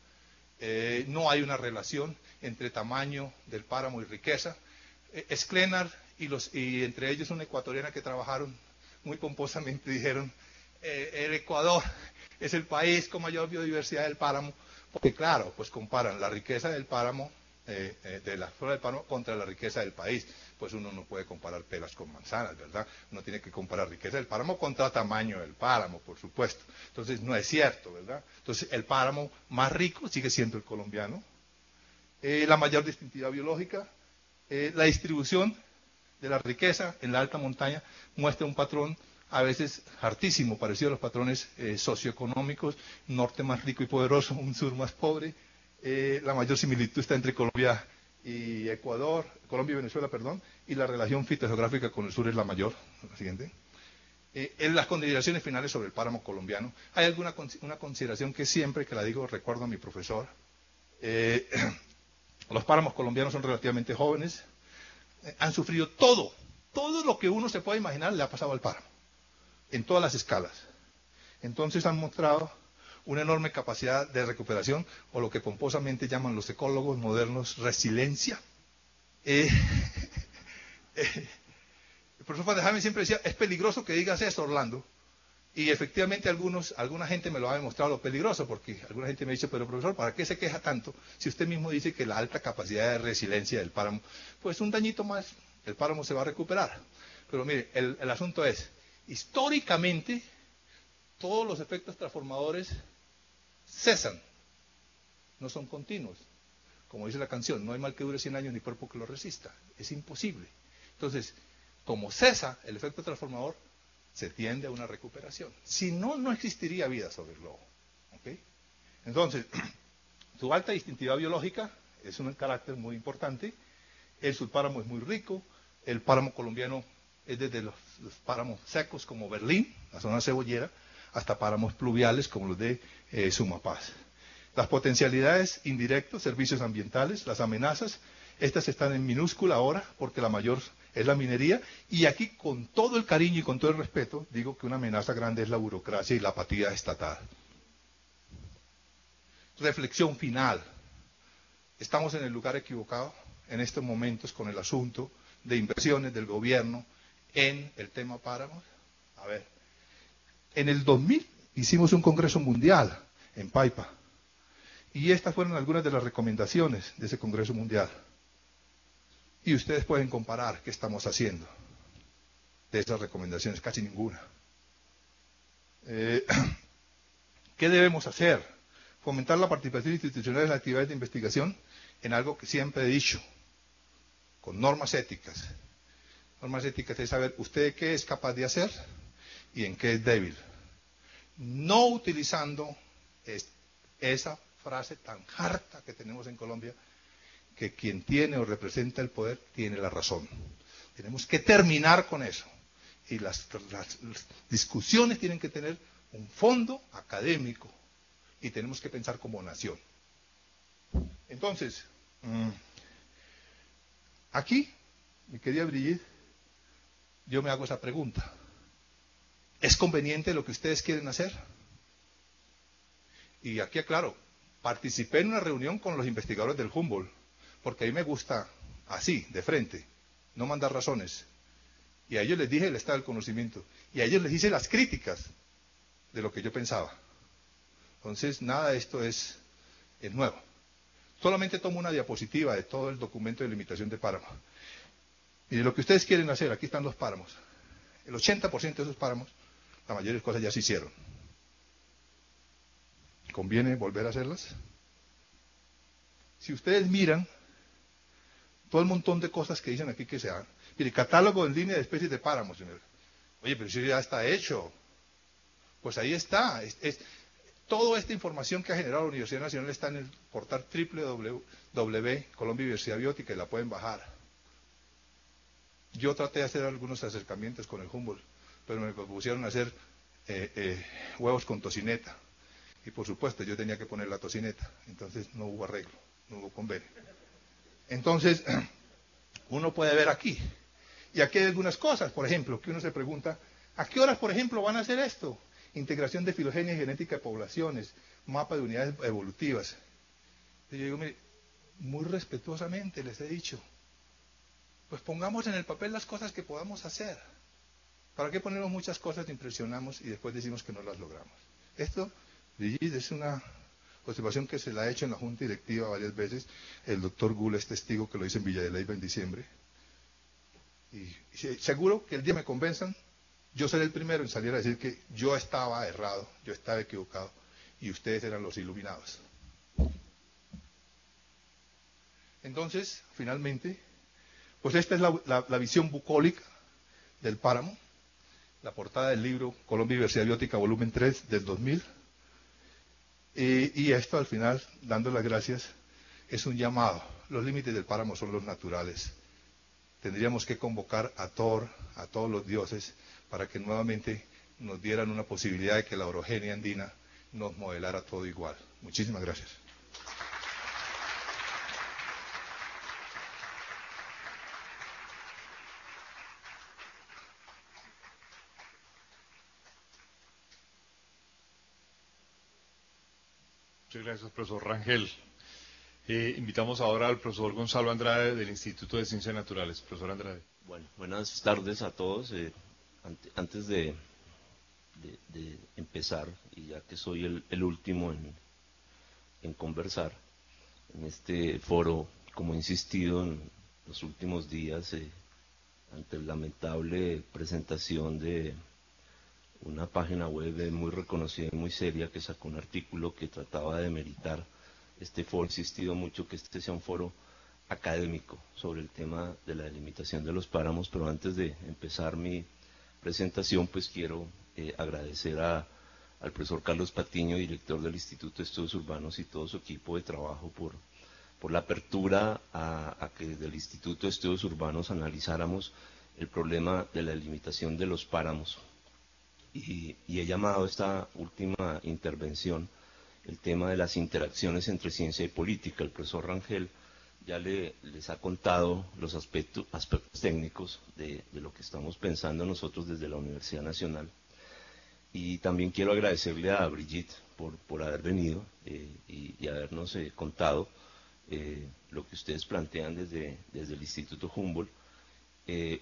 eh, no hay una relación entre tamaño del páramo y riqueza. Sklenar y, los, y entre ellos una ecuatoriana que trabajaron muy pomposamente dijeron, eh, el Ecuador es el país con mayor biodiversidad del páramo, porque claro, pues comparan la riqueza del páramo, eh, eh, de la flora del páramo contra la riqueza del país. Pues uno no puede comparar pelas con manzanas, ¿verdad? Uno tiene que comparar riqueza del páramo contra tamaño del páramo, por supuesto. Entonces no es cierto, ¿verdad? Entonces el páramo más rico sigue siendo el colombiano. la mayor distintividad biológica, la distribución de la riqueza en la alta montaña muestra un patrón a veces hartísimo, parecido a los patrones eh, socioeconómicos, norte más rico y poderoso, un sur más pobre. Eh, la mayor similitud está entre Colombia y Ecuador, Colombia y Venezuela, perdón, y la relación fitogeográfica con el sur es la mayor. siguiente. Eh, en las consideraciones finales sobre el páramo colombiano, hay alguna una consideración que siempre que la digo recuerdo a mi profesor. los páramos colombianos son relativamente jóvenes, han sufrido todo, todo lo que uno se puede imaginar le ha pasado al páramo, en todas las escalas. Entonces han mostrado una enorme capacidad de recuperación, o lo que pomposamente llaman los ecólogos modernos resiliencia. Eh, eh, el profesor Van siempre decía, es peligroso que digas eso, Orlando. Y efectivamente algunos, alguna gente me lo ha demostrado lo peligroso, porque alguna gente me ha dicho, pero profesor, ¿para qué se queja tanto si usted mismo dice que la alta capacidad de resiliencia del páramo, pues un dañito más, el páramo se va a recuperar? Pero mire, el, el asunto es, históricamente, todos los efectos transformadores cesan, no son continuos. Como dice la canción, no hay mal que dure 100 años ni cuerpo que lo resista. Es imposible. Entonces, como cesa el efecto transformador, se tiende a una recuperación. Si no, no existiría vida sobre el globo. Entonces, su alta distintividad biológica es un carácter muy importante. El subpáramo es muy rico. El páramo colombiano es desde los, páramos secos como Berlín, la zona cebollera, hasta páramos pluviales como los de eh, Sumapaz. Las potencialidades indirectas, servicios ambientales, las amenazas, estas están en minúscula ahora porque la mayor es la minería. Y aquí, con todo el cariño y con todo el respeto, digo que una amenaza grande es la burocracia y la apatía estatal. Reflexión final. Estamos en el lugar equivocado en estos momentos con el asunto de inversiones del gobierno en el tema páramos. A ver, en el 2000 hicimos un congreso mundial en Paipa. Y estas fueron algunas de las recomendaciones de ese congreso mundial. Y ustedes pueden comparar qué estamos haciendo de esas recomendaciones, casi ninguna. Eh, ¿Qué debemos hacer? Fomentar la participación institucional en las actividades de investigación en algo que siempre he dicho, con normas éticas. Normas éticas es saber usted qué es capaz de hacer y en qué es débil. No utilizando esa frase tan harta que tenemos en Colombia, que quien tiene o representa el poder tiene la razón. Tenemos que terminar con eso. Y las, discusiones tienen que tener un fondo académico y tenemos que pensar como nación. Entonces, mm, aquí, mi querida Brigitte, yo me hago esa pregunta. ¿Es conveniente lo que ustedes quieren hacer? Y aquí aclaro, participé en una reunión con los investigadores del Humboldt, porque a mí me gusta así, de frente, no mandar razones. Y a ellos les dije el estado del conocimiento. Y a ellos les hice las críticas de lo que yo pensaba. Entonces, nada de esto es, es nuevo. Solamente tomo una diapositiva de todo el documento de limitación de páramo. Y de lo que ustedes quieren hacer, aquí están los páramos. El 80% de esos páramos, la mayoría de cosas ya se hicieron. ¿Conviene volver a hacerlas? Si ustedes miran todo el montón de cosas que dicen aquí que se hagan. Mire, catálogo en línea de especies de páramos. Señor. Oye, pero si ya está hecho. Pues ahí está. Es, toda esta información que ha generado la Universidad Nacional está en el portal www Colombia Universidad Biótica y la pueden bajar. Yo traté de hacer algunos acercamientos con el Humboldt, pero me propusieron hacer eh, eh, huevos con tocineta. Y por supuesto yo tenía que poner la tocineta, entonces no hubo arreglo, no hubo convenio. Entonces, uno puede ver aquí. Y aquí hay algunas cosas, por ejemplo, que uno se pregunta, ¿a qué horas, por ejemplo, van a hacer esto? Integración de filogenia y genética de poblaciones, mapa de unidades evolutivas. Y yo digo, mire, muy respetuosamente les he dicho, pues pongamos en el papel las cosas que podamos hacer. ¿Para qué ponemos muchas cosas, impresionamos y después decimos que no las logramos? Esto es una observación que se la ha hecho en la Junta Directiva varias veces. El doctor Gula es testigo que lo hice en Villa de Leyva en diciembre. Y, seguro que el día me convenzan, yo seré el primero en salir a decir que yo estaba errado, yo estaba equivocado y ustedes eran los iluminados. Entonces, finalmente, pues esta es la, visión bucólica del páramo, la portada del libro Colombia Diversidad Biótica, volumen 3 del 2000 y, esto al final, dando las gracias, es un llamado. Los límites del páramo son los naturales. Tendríamos que convocar a Thor, a todos los dioses, para que nuevamente nos dieran una posibilidad de que la orogenia andina nos modelara todo igual. Muchísimas gracias. Gracias, profesor Rangel. Eh, invitamos ahora al profesor Gonzalo Andrade del Instituto de Ciencias Naturales. Profesor Andrade. Bueno, buenas tardes a todos. Eh, antes de, empezar, y ya que soy el, último en, conversar en este foro, como he insistido en los últimos días, eh, ante la lamentable presentación de una página web muy reconocida y muy seria que sacó un artículo que trataba de meritar este foro. He insistido mucho que este sea un foro académico sobre el tema de la delimitación de los páramos, pero antes de empezar mi presentación, pues quiero eh, agradecer a, al profesor Carlos Patiño, director del Instituto de Estudios Urbanos y todo su equipo de trabajo por, por la apertura a, a que desde el Instituto de Estudios Urbanos analizáramos el problema de la delimitación de los páramos y, he llamado esta última intervención el tema de las interacciones entre ciencia y política. El profesor Rangel ya les ha contado los aspectos, aspectos técnicos de, lo que estamos pensando nosotros desde la Universidad Nacional. Y también quiero agradecerle a Brigitte por, haber venido eh, y, habernos eh, contado eh, lo que ustedes plantean desde, desde el Instituto Humboldt.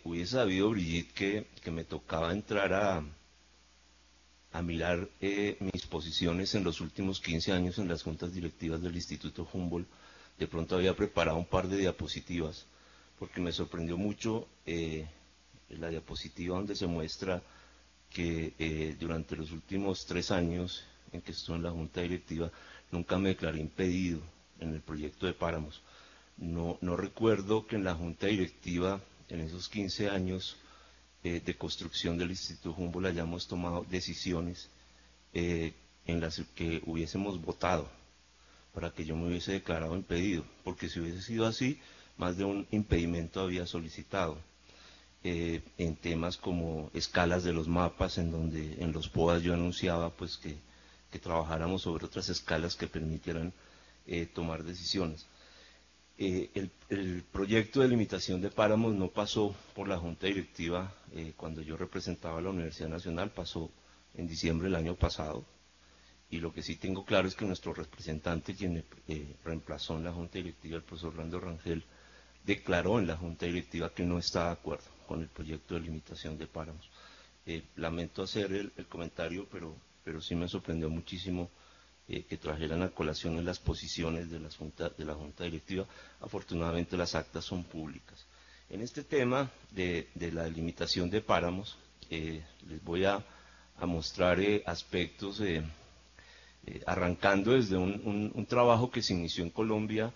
hubiese sabido, Brigitte, que, que me tocaba entrar a, a mirar eh, mis posiciones en los últimos 15 años en las juntas directivas del Instituto Humboldt, de pronto había preparado un par de diapositivas, porque me sorprendió mucho eh, la diapositiva donde se muestra que eh, durante los últimos tres años en que estuve en la junta directiva, nunca me declaré impedido en el proyecto de páramos. No, no recuerdo que en la junta directiva, en esos 15 años, eh, de construcción del Instituto Humboldt hayamos tomado decisiones eh, en las que hubiésemos votado para que yo me hubiese declarado impedido, porque si hubiese sido así, más de un impedimento había solicitado. eh, en temas como escalas de los mapas, en donde en los POAS yo anunciaba pues que, trabajáramos sobre otras escalas que permitieran tomar decisiones. Eh, el, proyecto de limitación de páramos no pasó por la Junta Directiva cuando yo representaba a la Universidad Nacional, pasó en diciembre del año pasado. Y lo que sí tengo claro es que nuestro representante, quien reemplazó en la Junta Directiva, el profesor Orlando Rangel, declaró en la Junta Directiva que no está de acuerdo con el proyecto de limitación de páramos. Eh, lamento hacer el, comentario, pero, pero sí me sorprendió muchísimo eh, que trajeran a colación en las posiciones de, junta, de la Junta Directiva. Afortunadamente las actas son públicas. En este tema de, la delimitación de páramos, eh, les voy a, mostrar aspectos arrancando desde un trabajo que se inició en Colombia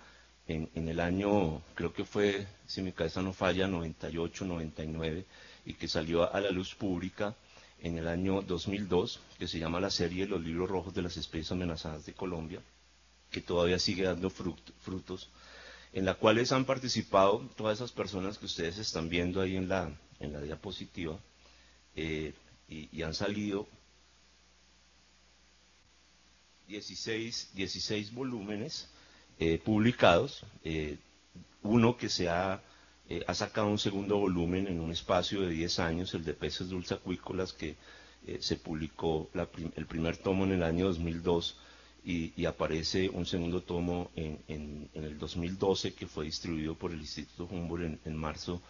en, el año, creo que fue, si mi cabeza no falla, 98, 99, y que salió a la luz pública en el año 2002, que se llama la serie Los libros rojos de las especies amenazadas de Colombia, que todavía sigue dando frutos, en la cuales han participado todas esas personas que ustedes están viendo ahí en la, en la diapositiva, eh, y, han salido 16, 16 volúmenes eh, publicados, eh, uno que se ha, eh, ha, sacado un segundo volumen en un espacio de 10 años, el de peces dulzacuícolas, que se publicó el primer tomo en el año 2002 y, aparece un segundo tomo en, el 2012 que fue distribuido por el Instituto Humboldt en, marzo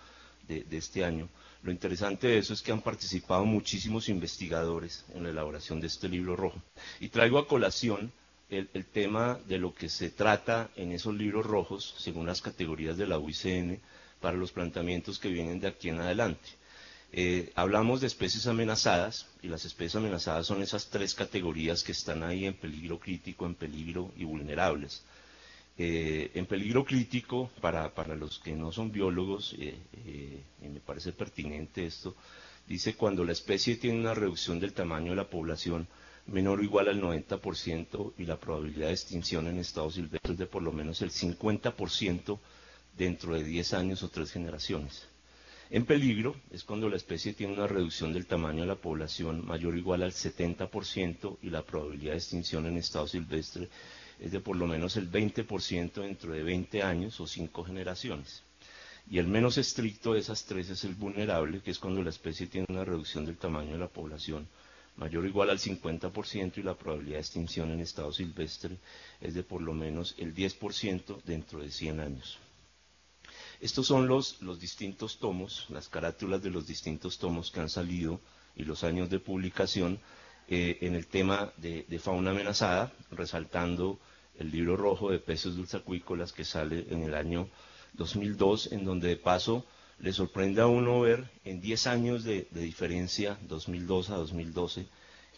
de, de, este año. Lo interesante de eso es que han participado muchísimos investigadores en la elaboración de este libro rojo. Y traigo a colación el, tema de lo que se trata en esos libros rojos, según las categorías de la UICN, para los planteamientos que vienen de aquí en adelante. Eh, hablamos de especies amenazadas, y las especies amenazadas son esas tres categorías que están ahí en peligro crítico, en peligro y vulnerables. Eh, en peligro crítico, para, los que no son biólogos, eh, y me parece pertinente esto, dice cuando la especie tiene una reducción del tamaño de la población menor o igual al 90% y la probabilidad de extinción en estados silvestres de por lo menos el 50% dentro de 10 años o tres generaciones. En peligro es cuando la especie tiene una reducción del tamaño de la población mayor o igual al 70% y la probabilidad de extinción en estado silvestre es de por lo menos el 20% dentro de 20 años o 5 generaciones. Y el menos estricto de esas tres es el vulnerable, que es cuando la especie tiene una reducción del tamaño de la población mayor o igual al 50% y la probabilidad de extinción en estado silvestre es de por lo menos el 10% dentro de 100 años. Estos son los, distintos tomos, las carátulas de los distintos tomos que han salido y los años de publicación eh, en el tema de, fauna amenazada, resaltando el libro rojo de peces dulzacuícolas que sale en el año 2002, en donde de paso le sorprende a uno ver en 10 años de, diferencia, 2002 a 2012,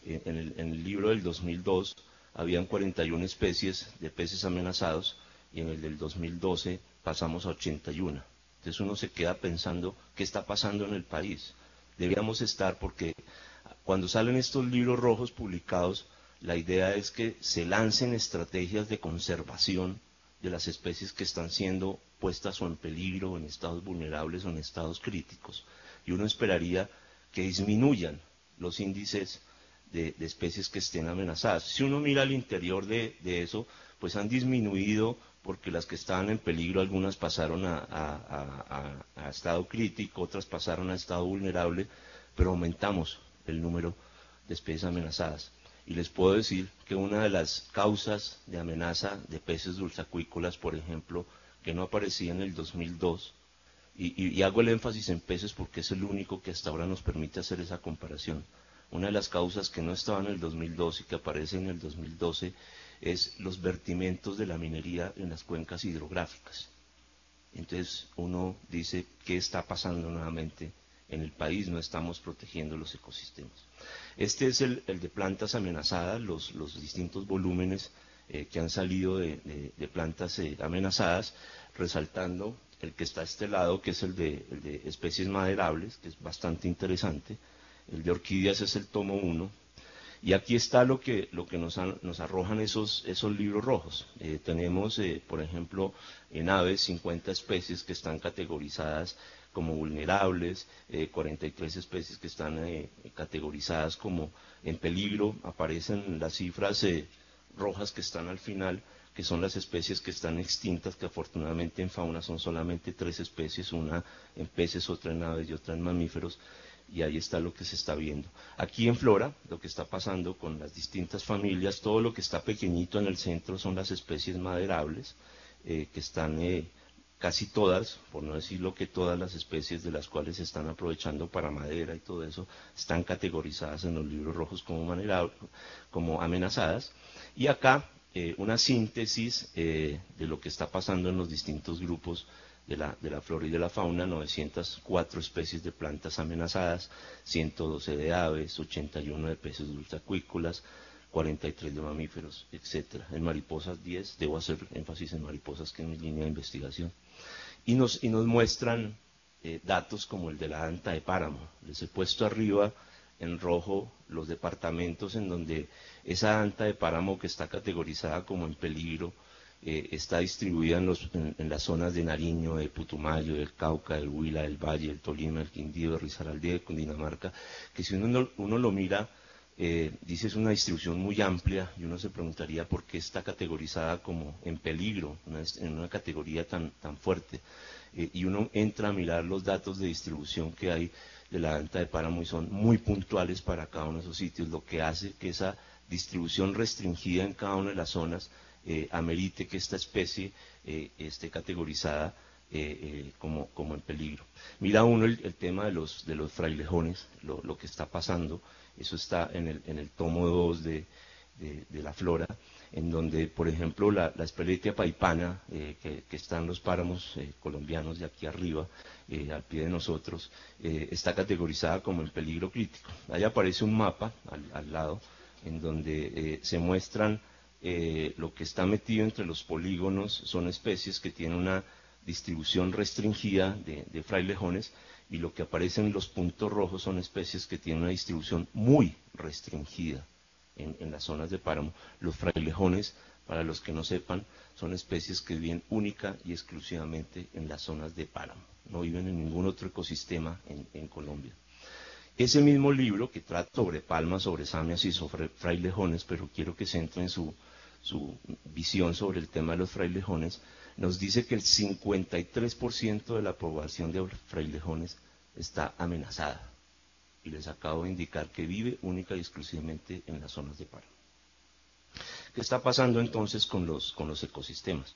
en, el, libro del 2002 habían 41 especies de peces amenazados y en el del 2012 pasamos a 81. Entonces uno se queda pensando qué está pasando en el país. Debíamos estar porque cuando salen estos libros rojos publicados, la idea es que se lancen estrategias de conservación de las especies que están siendo puestas o en peligro, en estados vulnerables o en estados críticos. Y uno esperaría que disminuyan los índices de, especies que estén amenazadas. Si uno mira al interior de, eso, pues han disminuido porque las que estaban en peligro, algunas pasaron a, estado crítico, otras pasaron a estado vulnerable, pero aumentamos el número de especies amenazadas. Y les puedo decir que una de las causas de amenaza de peces dulzacuícolas, por ejemplo, que no aparecía en el 2002, y, hago el énfasis en peces porque es el único que hasta ahora nos permite hacer esa comparación. Una de las causas que no estaba en el 2002 y que aparece en el 2012 es los vertimientos de la minería en las cuencas hidrográficas. Entonces uno dice, ¿qué está pasando nuevamente en el país? No estamos protegiendo los ecosistemas. Este es el, de plantas amenazadas, los distintos volúmenes eh, que han salido de, plantas eh, amenazadas, resaltando el que está a este lado, que es el de, especies maderables, que es bastante interesante. El de orquídeas es el tomo 1. Y aquí está lo que, lo que nos, nos arrojan esos, esos libros rojos. Eh, tenemos, por ejemplo, en aves 50 especies que están categorizadas como vulnerables, 43 especies que están categorizadas como en peligro, aparecen las cifras rojas que están al final, que son las especies que están extintas, que afortunadamente en fauna son solamente tres especies, una en peces, otra en aves y otra en mamíferos, y ahí está lo que se está viendo. Aquí en flora, lo que está pasando con las distintas familias, todo lo que está pequeñito en el centro son las especies maderables, eh, que están eh, casi todas, por no decirlo que todas las especies de las cuales se están aprovechando para madera y todo eso, están categorizadas en los libros rojos como, amenazadas. Y acá eh, una síntesis de lo que está pasando en los distintos grupos de la, de la, flora y de la fauna, 904 especies de plantas amenazadas, 112 de aves, 81 de peces dulceacuícolas, 43 de mamíferos, etc. En mariposas 10, debo hacer énfasis en mariposas que es mi línea de investigación. Y nos, y nos muestran eh, datos como el de la anta de páramo. Les he puesto arriba en rojo los departamentos en donde esa anta de páramo que está categorizada como en peligro eh, está distribuida en, las zonas de Nariño, de Putumayo, del Cauca, del Huila, del Valle, del Tolima, del Quindío, de Risaralda, de Cundinamarca, que si uno, uno lo mira, eh, dice es una distribución muy amplia y uno se preguntaría por qué está categorizada como en peligro, en una categoría tan, tan fuerte. Eh, y uno entra a mirar los datos de distribución que hay de la anta de páramo y son muy puntuales para cada uno de esos sitios, lo que hace que esa distribución restringida en cada una de las zonas eh, amerite que esta especie eh, esté categorizada eh, como, en peligro. Mira uno el, tema de los, de los frailejones, lo, que está pasando, eso está en el, en el tomo 2 de, la flora, en donde, por ejemplo, la, la paipana, que, que, está en los páramos colombianos de aquí arriba, al pie de nosotros, está categorizada como en peligro crítico. Ahí aparece un mapa al lado, en donde eh, se muestran eh, lo que está metido entre los polígonos, son especies que tienen una distribución restringida de, frailejones y lo que aparece en los puntos rojos son especies que tienen una distribución muy restringida en, en, las zonas de páramo. Los frailejones, para los que no sepan, son especies que viven única y exclusivamente en las zonas de páramo, no viven en ningún otro ecosistema en Colombia. Ese mismo libro que trata sobre palmas, sobre samias y sobre frailejones, pero quiero que se entre en su, visión sobre el tema de los frailejones, nos dice que el 53% de la población de frailejones está amenazada. Y les acabo de indicar que vive única y exclusivamente en las zonas de paro. ¿Qué está pasando entonces con los, ecosistemas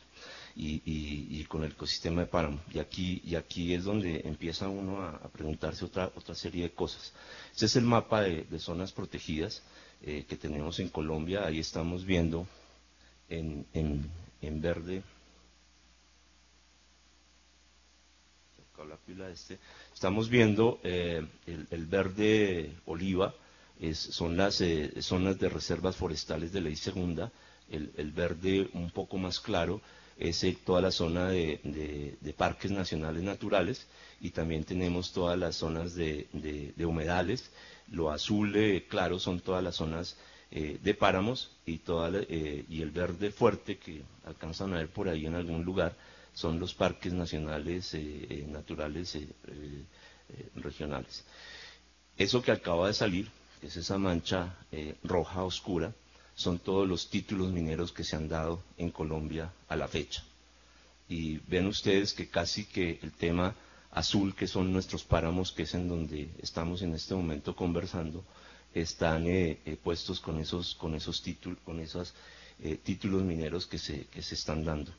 y, con el ecosistema de páramo? Y aquí, es donde empieza uno a, preguntarse otra, otra serie de cosas. Este es el mapa de, zonas protegidas eh, que tenemos en Colombia. Ahí estamos viendo en, en, verde. Este. Estamos viendo eh, el verde oliva, son las eh, zonas de reservas forestales de ley segunda, el, verde un poco más claro es eh, toda la zona de, parques nacionales naturales y también tenemos todas las zonas de, humedales, lo azul eh, claro son todas las zonas de páramos y, toda, y el verde fuerte que alcanzan a ver por ahí en algún lugar son los parques nacionales naturales regionales. Eso que acaba de salir que es esa mancha eh, roja oscura, son todos los títulos mineros que se han dado en Colombia a la fecha. Y ven ustedes que casi que el tema azul, que son nuestros páramos, que es en donde estamos en este momento conversando, están eh, eh, puestos con esos, con esos títulos, con esos títulos mineros que se, que se están dando.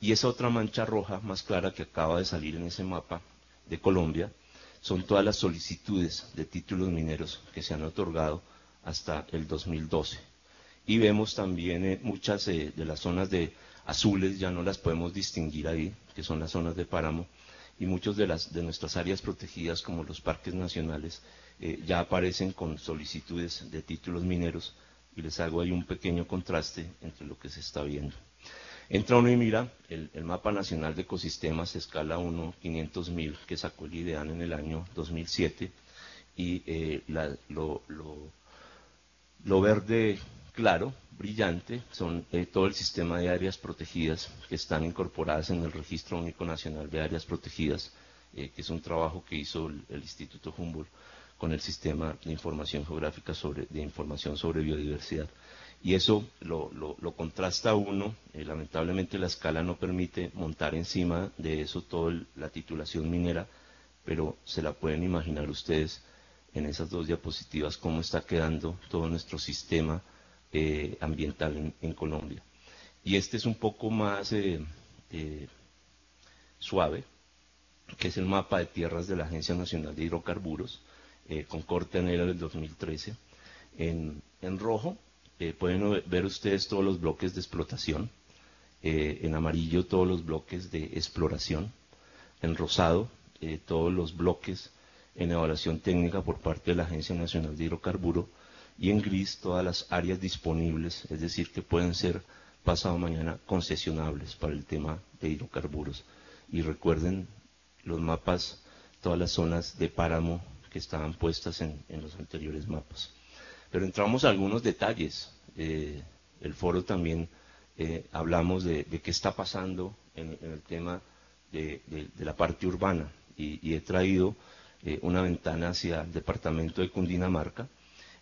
Y esa otra mancha roja más clara que acaba de salir en ese mapa de Colombia, son todas las solicitudes de títulos mineros que se han otorgado hasta el 2012. Y vemos también eh, muchas eh, de las zonas de azules, ya no las podemos distinguir ahí, que son las zonas de páramo, y muchas de, de nuestras áreas protegidas, como los parques nacionales, eh, ya aparecen con solicitudes de títulos mineros, y les hago ahí un pequeño contraste entre lo que se está viendo. Entra uno y mira el, mapa nacional de ecosistemas, escala 1, 500 mil, que sacó el IDEAN en el año 2007, y eh, lo, verde claro, brillante, son eh, todo el sistema de áreas protegidas que están incorporadas en el Registro Único Nacional de Áreas Protegidas, que es un trabajo que hizo el, Instituto Humboldt con el sistema de información geográfica sobre, de información sobre biodiversidad. Y eso lo, contrasta uno, lamentablemente la escala no permite montar encima de eso toda la titulación minera, pero se la pueden imaginar ustedes en esas dos diapositivas cómo está quedando todo nuestro sistema eh, ambiental en, Colombia. Y este es un poco más eh, eh, suave, que es el mapa de tierras de la Agencia Nacional de Hidrocarburos, con corte del 2013. En, en rojo pueden ver ustedes todos los bloques de explotación, en amarillo todos los bloques de exploración, en rosado todos los bloques en evaluación técnica por parte de la Agencia Nacional de Hidrocarburos y en gris todas las áreas disponibles, es decir, que pueden ser pasado mañana concesionables para el tema de hidrocarburos. Y recuerden los mapas, todas las zonas de páramo que estaban puestas en, los anteriores mapas. Pero entramos a algunos detalles. Eh, el foro también eh, hablamos de, qué está pasando en, el tema de, la parte urbana y, he traído eh, una ventana hacia el departamento de Cundinamarca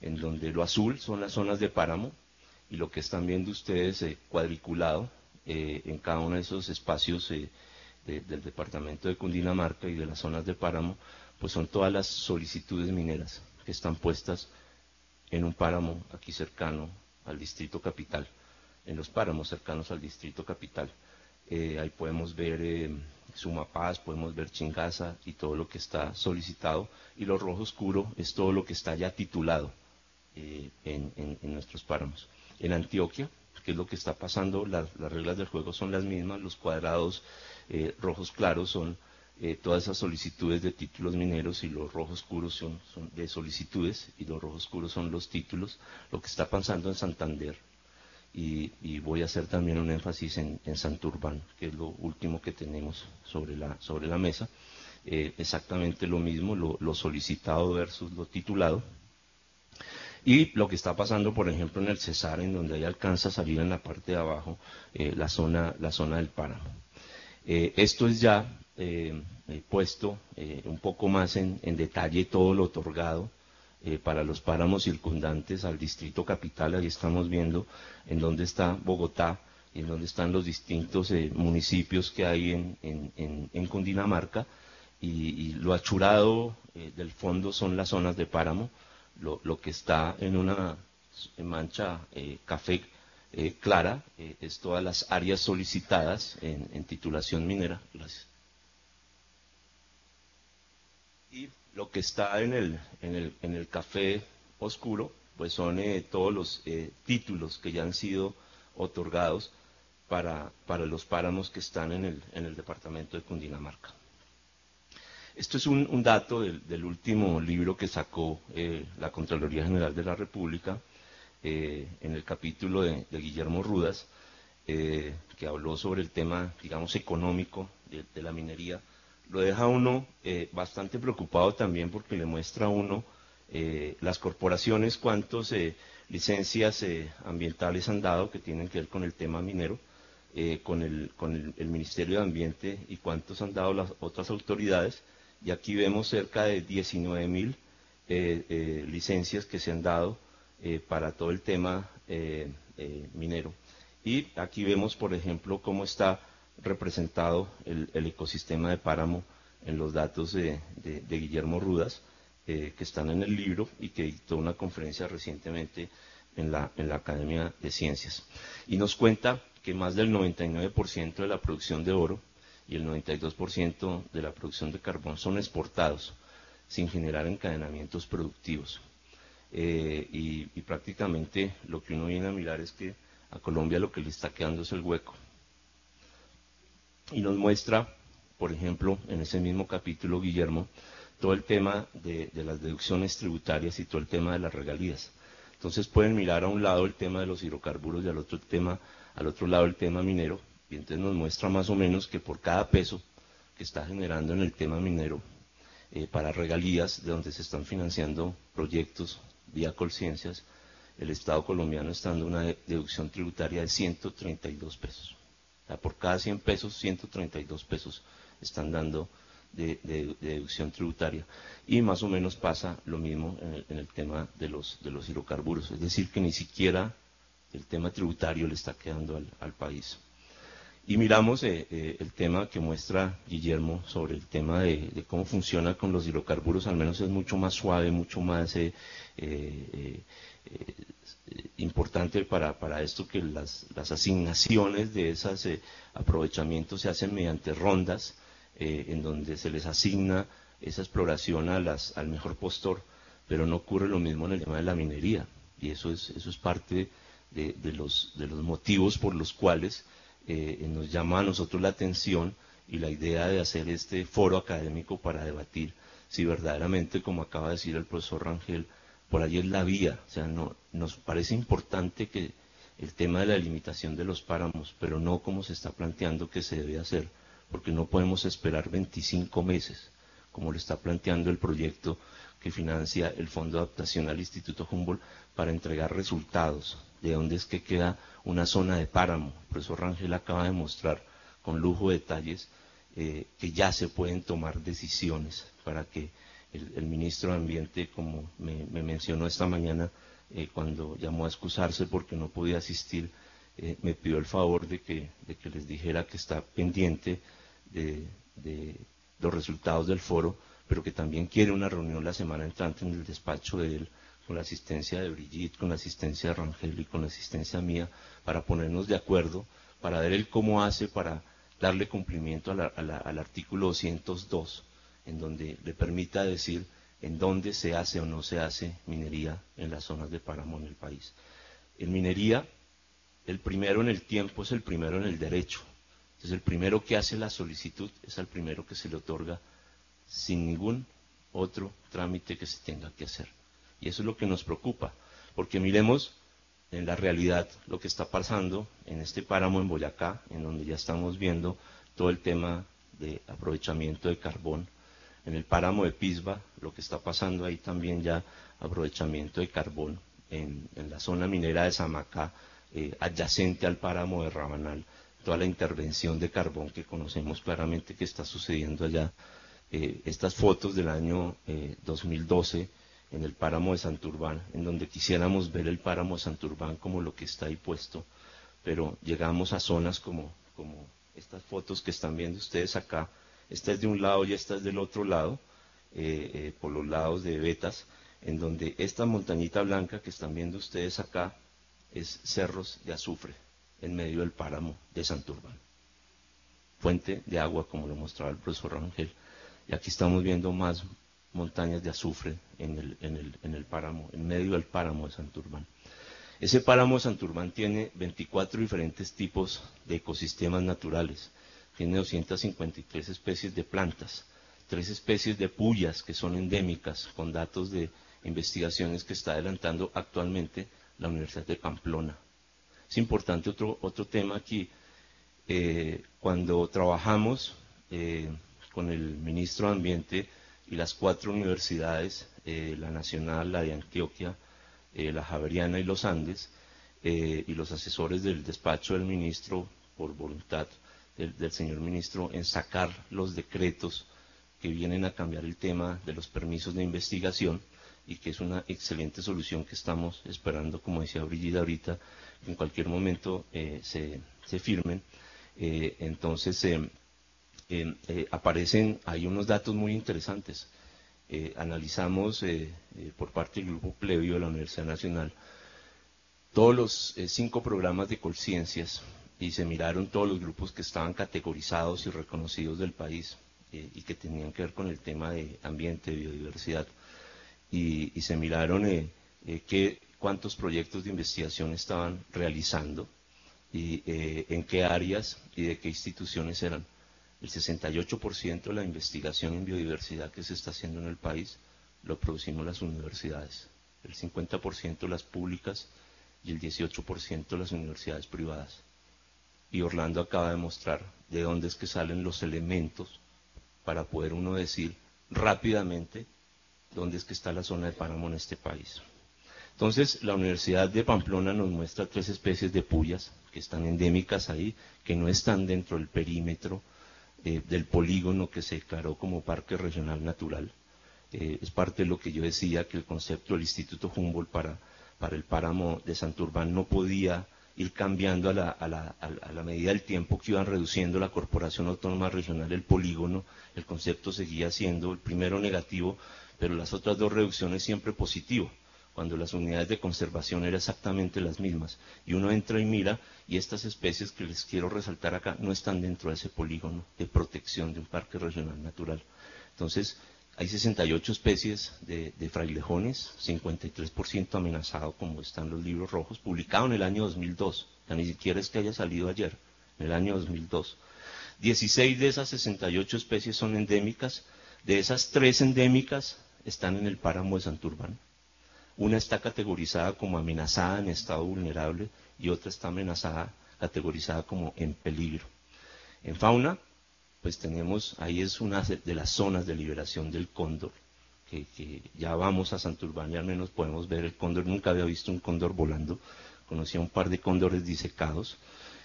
en donde lo azul son las zonas de páramo y lo que están viendo ustedes eh, cuadriculado en cada uno de esos espacios del departamento de Cundinamarca y de las zonas de páramo, pues son todas las solicitudes mineras que están puestas en un páramo aquí cercano al distrito capital, en los páramos cercanos al distrito capital. ahí podemos ver Sumapaz, podemos ver Chingaza y todo lo que está solicitado, y lo rojo oscuro es todo lo que está ya titulado. Eh, en, nuestros páramos. En Antioquia, que es lo que está pasando, las, reglas del juego son las mismas, los cuadrados eh, rojos claros son eh, todas esas solicitudes de títulos mineros y los rojos oscuros son, de solicitudes y los rojos oscuros son los títulos, lo que está pasando en Santander. Y, voy a hacer también un énfasis en, en, Santurbán, que es lo último que tenemos sobre la, sobre la mesa. exactamente lo mismo, lo solicitado versus lo titulado. Y lo que está pasando, por ejemplo, en el Cesar, en donde ahí alcanza a salir en la parte de abajo eh, la, zona, la zona del páramo. Eh, esto es ya eh, puesto un poco más en, detalle todo lo otorgado para los páramos circundantes al distrito capital. Ahí estamos viendo en dónde está Bogotá y en dónde están los distintos municipios que hay en, Cundinamarca. y, lo achurado del fondo son las zonas de páramo lo, que está en una mancha eh, café eh, clara eh, es todas las áreas solicitadas en, titulación minera. Gracias. Y lo que está en el, en el, en el café oscuro, pues son todos los títulos que ya han sido otorgados para, para los páramos que están en el, en el departamento de Cundinamarca. Esto es un, dato del, último libro que sacó eh, la Contraloría General de la República eh, en el capítulo de, Guillermo Rudas, eh, que habló sobre el tema, digamos, económico de, la minería. Lo deja uno bastante preocupado también porque le muestra a uno las corporaciones cuántas licencias ambientales han dado que tienen que ver con el tema minero. con, el, con el, Ministerio de Ambiente y cuántos han dado las otras autoridades y aquí vemos cerca de 19 mil eh, eh, licencias que se han dado eh, para todo el tema minero. Y aquí vemos, por ejemplo, cómo está representado el, ecosistema de páramo en los datos de, Guillermo Rudas, que están en el libro y que dictó una conferencia recientemente en la, Academia de Ciencias. Y nos cuenta que más del 99% de la producción de oro y el 92% de la producción de carbón son exportados sin generar encadenamientos productivos. Eh, y, prácticamente lo que uno viene a mirar es que a Colombia lo que le está quedando es el hueco. Y nos muestra, por ejemplo, en ese mismo capítulo, Guillermo, todo el tema de, las deducciones tributarias y todo el tema de las regalías. Entonces pueden mirar a un lado el tema de los hidrocarburos y al otro tema, al otro lado el tema minero, y entonces nos muestra más o menos que por cada peso que está generando en el tema minero eh, para regalías de donde se están financiando proyectos vía Colciencias, el Estado colombiano está dando una deducción tributaria de 132 pesos. Por cada 100 pesos, 132 pesos están dando de, deducción tributaria. Y más o menos pasa lo mismo en el, tema de los, de los hidrocarburos, es decir, que ni siquiera el tema tributario le está quedando al, país. Y miramos eh, eh, el tema que muestra Guillermo sobre el tema de, cómo funciona con los hidrocarburos, al menos es mucho más suave, mucho más eh, importante para, esto que las, asignaciones de esos aprovechamientos se hacen mediante rondas eh, en donde se les asigna esa exploración a las, al mejor postor, pero no ocurre lo mismo en el tema de la minería. Y eso es, eso es parte de, los, de los motivos por los cuales eh, nos llama a nosotros la atención y la idea de hacer este foro académico para debatir si verdaderamente, como acaba de decir el profesor Rangel, por ahí es la vía. O sea, no, nos parece importante que el tema de la limitación de los páramos, pero no como se está planteando que se debe hacer porque no podemos esperar 25 meses, como lo está planteando el proyecto que financia el Fondo de Adaptación al Instituto Humboldt para entregar resultados de dónde es que queda una zona de páramo. El profesor Rangel acaba de mostrar con lujo de detalles eh, que ya se pueden tomar decisiones para que el, ministro de Ambiente, como me, mencionó esta mañana, eh, cuando llamó a excusarse porque no podía asistir, eh, me pidió el favor de que, de que les dijera que está pendiente de, los resultados del foro, pero que también quiere una reunión la semana entrante en el despacho de él, con la asistencia de Brigitte, con la asistencia de Rangel y con la asistencia mía, para ponernos de acuerdo, para ver él cómo hace para darle cumplimiento al artículo 202, en donde le permita decir en dónde se hace o no se hace minería en las zonas de páramo en el país. En minería, el primero en el tiempo es el primero en el derecho. Entonces el primero que hace la solicitud es el primero que se le otorga sin ningún otro trámite que se tenga que hacer. Y eso es lo que nos preocupa, porque miremos en la realidad lo que está pasando en este páramo en Boyacá, en donde ya estamos viendo todo el tema de aprovechamiento de carbón. En el páramo de Pisba, lo que está pasando ahí también ya aprovechamiento de carbón. En, la zona minera de Samacá, eh, adyacente al páramo de Rabanal, toda la intervención de carbón que conocemos claramente que está sucediendo allá. Eh, estas fotos del año 2012 eh, en el páramo de Santurbán, en donde quisiéramos ver el páramo de Santurbán como lo que está ahí puesto, pero llegamos a zonas como, como estas fotos que están viendo ustedes acá. Esta es de un lado y esta es del otro lado, eh, por los lados de Betas, en donde esta montañita blanca que están viendo ustedes acá es cerros de azufre en medio del páramo de Santurbán. Fuente de agua, como lo mostraba el profesor Rangel. Y aquí estamos viendo más montañas de azufre en el, en el, en el páramo, en medio del páramo de Santurbán. Ese páramo de Santurbán tiene 24 diferentes tipos de ecosistemas naturales. Tiene 253 especies de plantas, tres especies de puyas que son endémicas, con datos de investigaciones que está adelantando actualmente la Universidad de Pamplona. Es importante otro, otro tema aquí. Eh, cuando trabajamos eh, con el ministro de Ambiente y las cuatro universidades, eh, la Nacional, la de Antioquia, la Javeriana y los Andes, y los asesores del despacho del ministro, por voluntad del, señor ministro, en sacar los decretos que vienen a cambiar el tema de los permisos de investigación y que es una excelente solución que estamos esperando, como decía Brigida ahorita, en cualquier momento eh, se, firmen. Eh, entonces eh, aparecen, hay unos datos muy interesantes. analizamos por parte del Grupo Plebio de la Universidad Nacional todos los cinco programas de conciencias y se miraron todos los grupos que estaban categorizados y reconocidos del país y que tenían que ver con el tema de ambiente, biodiversidad. Y, se miraron qué cuántos proyectos de investigación estaban realizando y eh, en qué áreas y de qué instituciones eran. El 68% de la investigación en biodiversidad que se está haciendo en el país lo producimos las universidades, el 50% las públicas y el 18% las universidades privadas. Y Orlando acaba de mostrar de dónde es que salen los elementos para poder uno decir rápidamente dónde es que está la zona de páramo en este país. Entonces, la Universidad de Pamplona nos muestra tres especies de puyas que están endémicas ahí, que no están dentro del perímetro eh, del polígono que se declaró como Parque Regional Natural. Eh, es parte de lo que yo decía, que el concepto del Instituto Humboldt para, para el páramo de Santurbán no podía ir cambiando a la, a, la, a la, medida del tiempo que iban reduciendo la Corporación Autónoma Regional el polígono, el concepto seguía siendo el primero negativo, pero las otras dos reducciones siempre positivo cuando las unidades de conservación eran exactamente las mismas. Y uno entra y mira, y estas especies que les quiero resaltar acá no están dentro de ese polígono de protección de un parque regional natural. Entonces, hay 68 especies de, frailejones, 53% amenazado, como están los libros rojos, publicado en el año 2002. Ya ni siquiera es que haya salido ayer, en el año 2002. 16 de esas 68 especies son endémicas. De esas tres endémicas están en el páramo de Santurbán. Una está categorizada como amenazada en estado vulnerable y otra está amenazada, categorizada como en peligro. En fauna, pues tenemos, ahí es una de las zonas de liberación del cóndor, que, ya vamos a Santurbán y al menos podemos ver el cóndor. Nunca había visto un cóndor volando. Conocía un par de cóndores disecados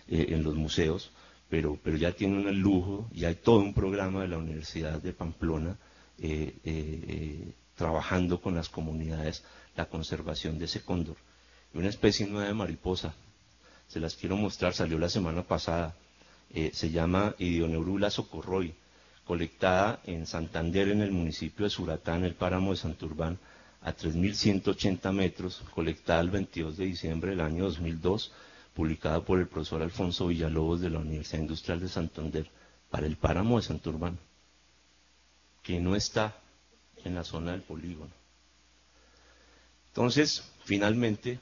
eh, en los museos, pero, pero ya tiene un lujo y hay todo un programa de la Universidad de Pamplona eh, eh, trabajando con las comunidades la conservación de ese cóndor. Una especie nueva de mariposa, se las quiero mostrar, salió la semana pasada, eh, se llama Idioneurula socorroi, colectada en Santander, en el municipio de Suratán, el páramo de Santurbán, a 3.180 metros, colectada el 22 de diciembre del año 2002, publicada por el profesor Alfonso Villalobos de la Universidad Industrial de Santander, para el páramo de Santurbán, que no está en la zona del polígono. Entonces, finalmente,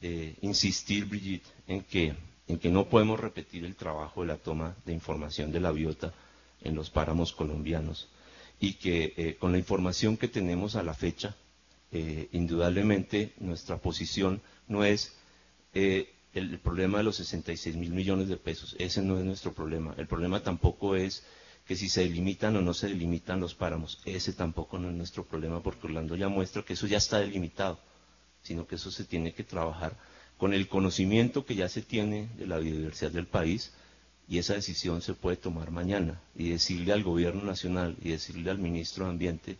eh, insistir, Brigitte, en que, en que no podemos repetir el trabajo de la toma de información de la biota en los páramos colombianos y que eh, con la información que tenemos a la fecha, eh, indudablemente nuestra posición no es el, el, problema de los 66 mil millones de pesos, ese no es nuestro problema. El problema tampoco es que si se delimitan o no se delimitan los páramos, ese tampoco no es nuestro problema porque Orlando ya muestra que eso ya está delimitado sino que eso se tiene que trabajar con el conocimiento que ya se tiene de la biodiversidad del país y esa decisión se puede tomar mañana y decirle al gobierno nacional y decirle al ministro de Ambiente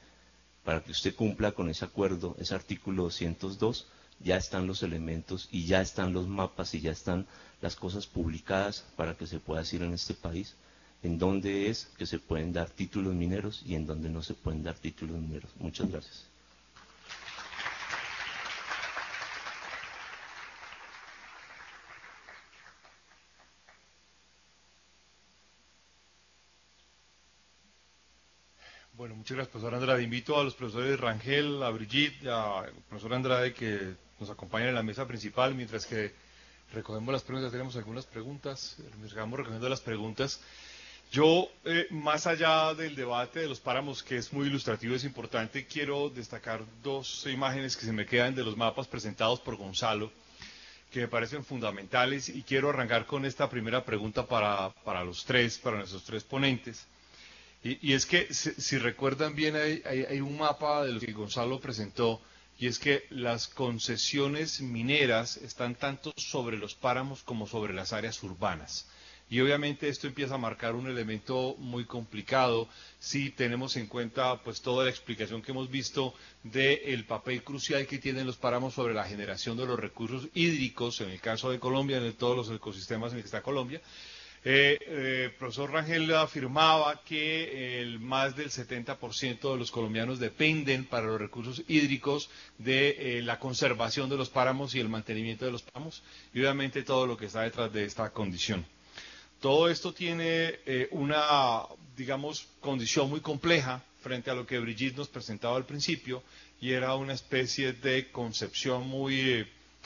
para que usted cumpla con ese acuerdo, ese artículo 202, ya están los elementos y ya están los mapas y ya están las cosas publicadas para que se pueda decir en este país en dónde es que se pueden dar títulos mineros y en dónde no se pueden dar títulos mineros. Muchas gracias. Bueno, muchas gracias, profesor Andrade. Invito a los profesores Rangel, a Brigitte, al profesor Andrade que nos acompañen en la mesa principal mientras que recogemos las preguntas. Tenemos algunas preguntas, estamos recogiendo las preguntas. Yo, eh, más allá del debate de los páramos, que es muy ilustrativo, es importante, quiero destacar dos imágenes que se me quedan de los mapas presentados por Gonzalo, que me parecen fundamentales, y quiero arrancar con esta primera pregunta para, para los tres, para nuestros tres ponentes. Y, es que, si, recuerdan bien, hay, un mapa de lo que Gonzalo presentó, y es que las concesiones mineras están tanto sobre los páramos como sobre las áreas urbanas. Y obviamente esto empieza a marcar un elemento muy complicado si tenemos en cuenta pues toda la explicación que hemos visto del papel crucial que tienen los páramos sobre la generación de los recursos hídricos, en el caso de Colombia, en todos los ecosistemas en el que está Colombia, eh, eh, profesor Rangel afirmaba que el más del 70% de los colombianos dependen para los recursos hídricos de eh, la conservación de los páramos y el mantenimiento de los páramos y obviamente todo lo que está detrás de esta condición. Todo esto tiene eh, una, digamos, condición muy compleja frente a lo que Brigitte nos presentaba al principio y era una especie de concepción muy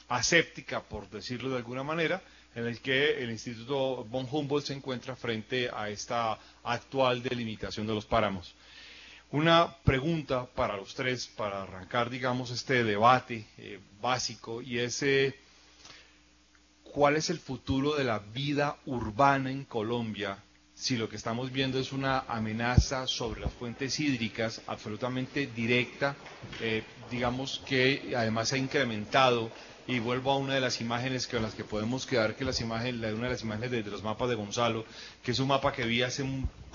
aséptica, por decirlo de alguna manera, en el que el Instituto von Humboldt se encuentra frente a esta actual delimitación de los páramos. Una pregunta para los tres, para arrancar, digamos, este debate eh, básico, y es, eh, ¿cuál es el futuro de la vida urbana en Colombia si lo que estamos viendo es una amenaza sobre las fuentes hídricas absolutamente directa, eh, digamos que además se ha incrementado y vuelvo a una de las imágenes con las que podemos quedar, que las imágenes, una de las imágenes de, los mapas de Gonzalo, que es un mapa que vi hace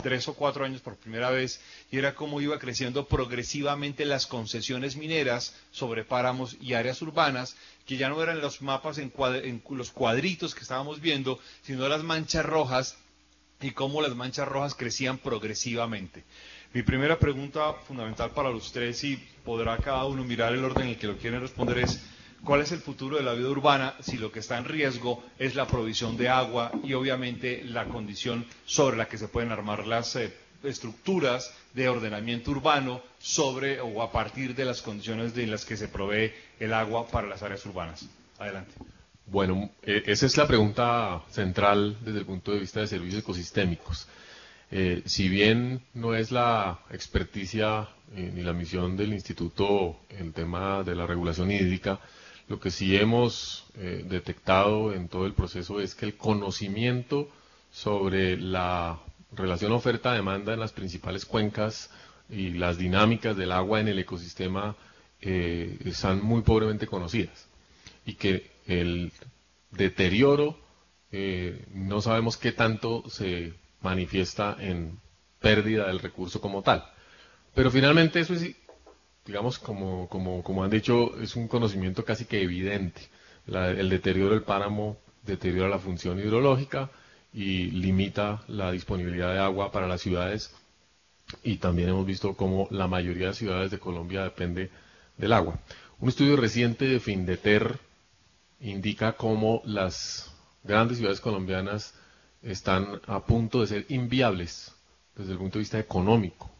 tres o cuatro años por primera vez, y era cómo iba creciendo progresivamente las concesiones mineras sobre páramos y áreas urbanas, que ya no eran los mapas en, en los cuadritos que estábamos viendo, sino las manchas rojas, y cómo las manchas rojas crecían progresivamente. Mi primera pregunta fundamental para los tres, y podrá cada uno mirar el orden en el que lo quieren responder, es cuál es el futuro de la vida urbana si lo que está en riesgo es la provisión de agua y obviamente la condición sobre la que se pueden armar las eh, estructuras de ordenamiento urbano sobre o a partir de las condiciones en las que se provee el agua para las áreas urbanas. Adelante. Bueno, eh, esa es la pregunta central desde el punto de vista de servicios ecosistémicos. Eh, si bien no es la experticia ni la misión del instituto el tema de la regulación hídrica, lo que sí hemos eh, detectado en todo el proceso es que el conocimiento sobre la relación oferta-demanda en las principales cuencas y las dinámicas del agua en el ecosistema eh, están muy pobremente conocidas y que el deterioro eh, no sabemos qué tanto se manifiesta en pérdida del recurso como tal. Pero finalmente eso es digamos, como, como, como han dicho, es un conocimiento casi que evidente. el deterioro del páramo deteriora la función hidrológica y limita la disponibilidad de agua para las ciudades. Y también hemos visto cómo la mayoría de ciudades de Colombia depende del agua. Un estudio reciente de Findeter indica cómo las grandes ciudades colombianas están a punto de ser inviables desde el punto de vista económico.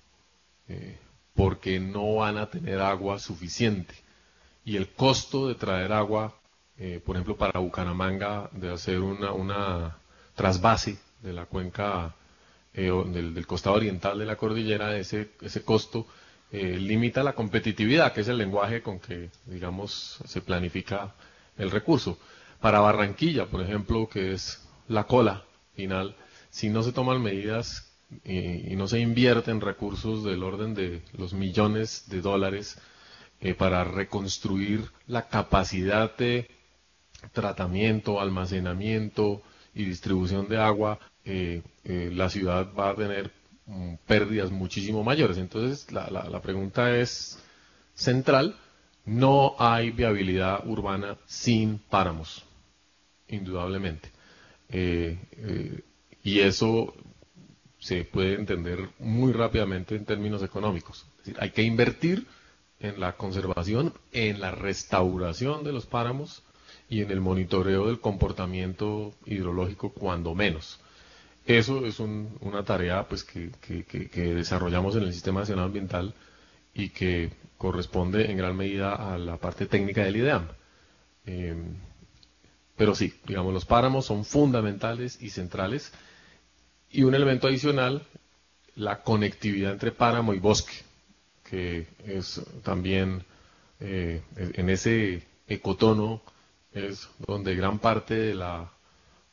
Eh, porque no van a tener agua suficiente. Y el costo de traer agua, eh, por ejemplo, para Bucaramanga, de hacer una, trasvase de la cuenca eh, del, costado oriental de la cordillera, ese, ese costo eh, limita la competitividad, que es el lenguaje con que, digamos, se planifica el recurso. Para Barranquilla, por ejemplo, que es la cola final, si no se toman medidas y, no se invierten recursos del orden de los millones de dólares eh, para reconstruir la capacidad de tratamiento, almacenamiento y distribución de agua, eh, eh, la ciudad va a tener mm, pérdidas muchísimo mayores. Entonces, la, la, pregunta es central. No hay viabilidad urbana sin páramos, indudablemente. y eso se puede entender muy rápidamente en términos económicos. hay que invertir en la conservación, en la restauración de los páramos y en el monitoreo del comportamiento hidrológico cuando menos. Eso es una tarea pues, que, desarrollamos en el Sistema Nacional Ambiental y que corresponde en gran medida a la parte técnica del IDEAM. Em, pero sí, digamos, los páramos son fundamentales y centrales y un elemento adicional, la conectividad entre páramo y bosque, que es también eh, en ese ecotono es donde gran parte de la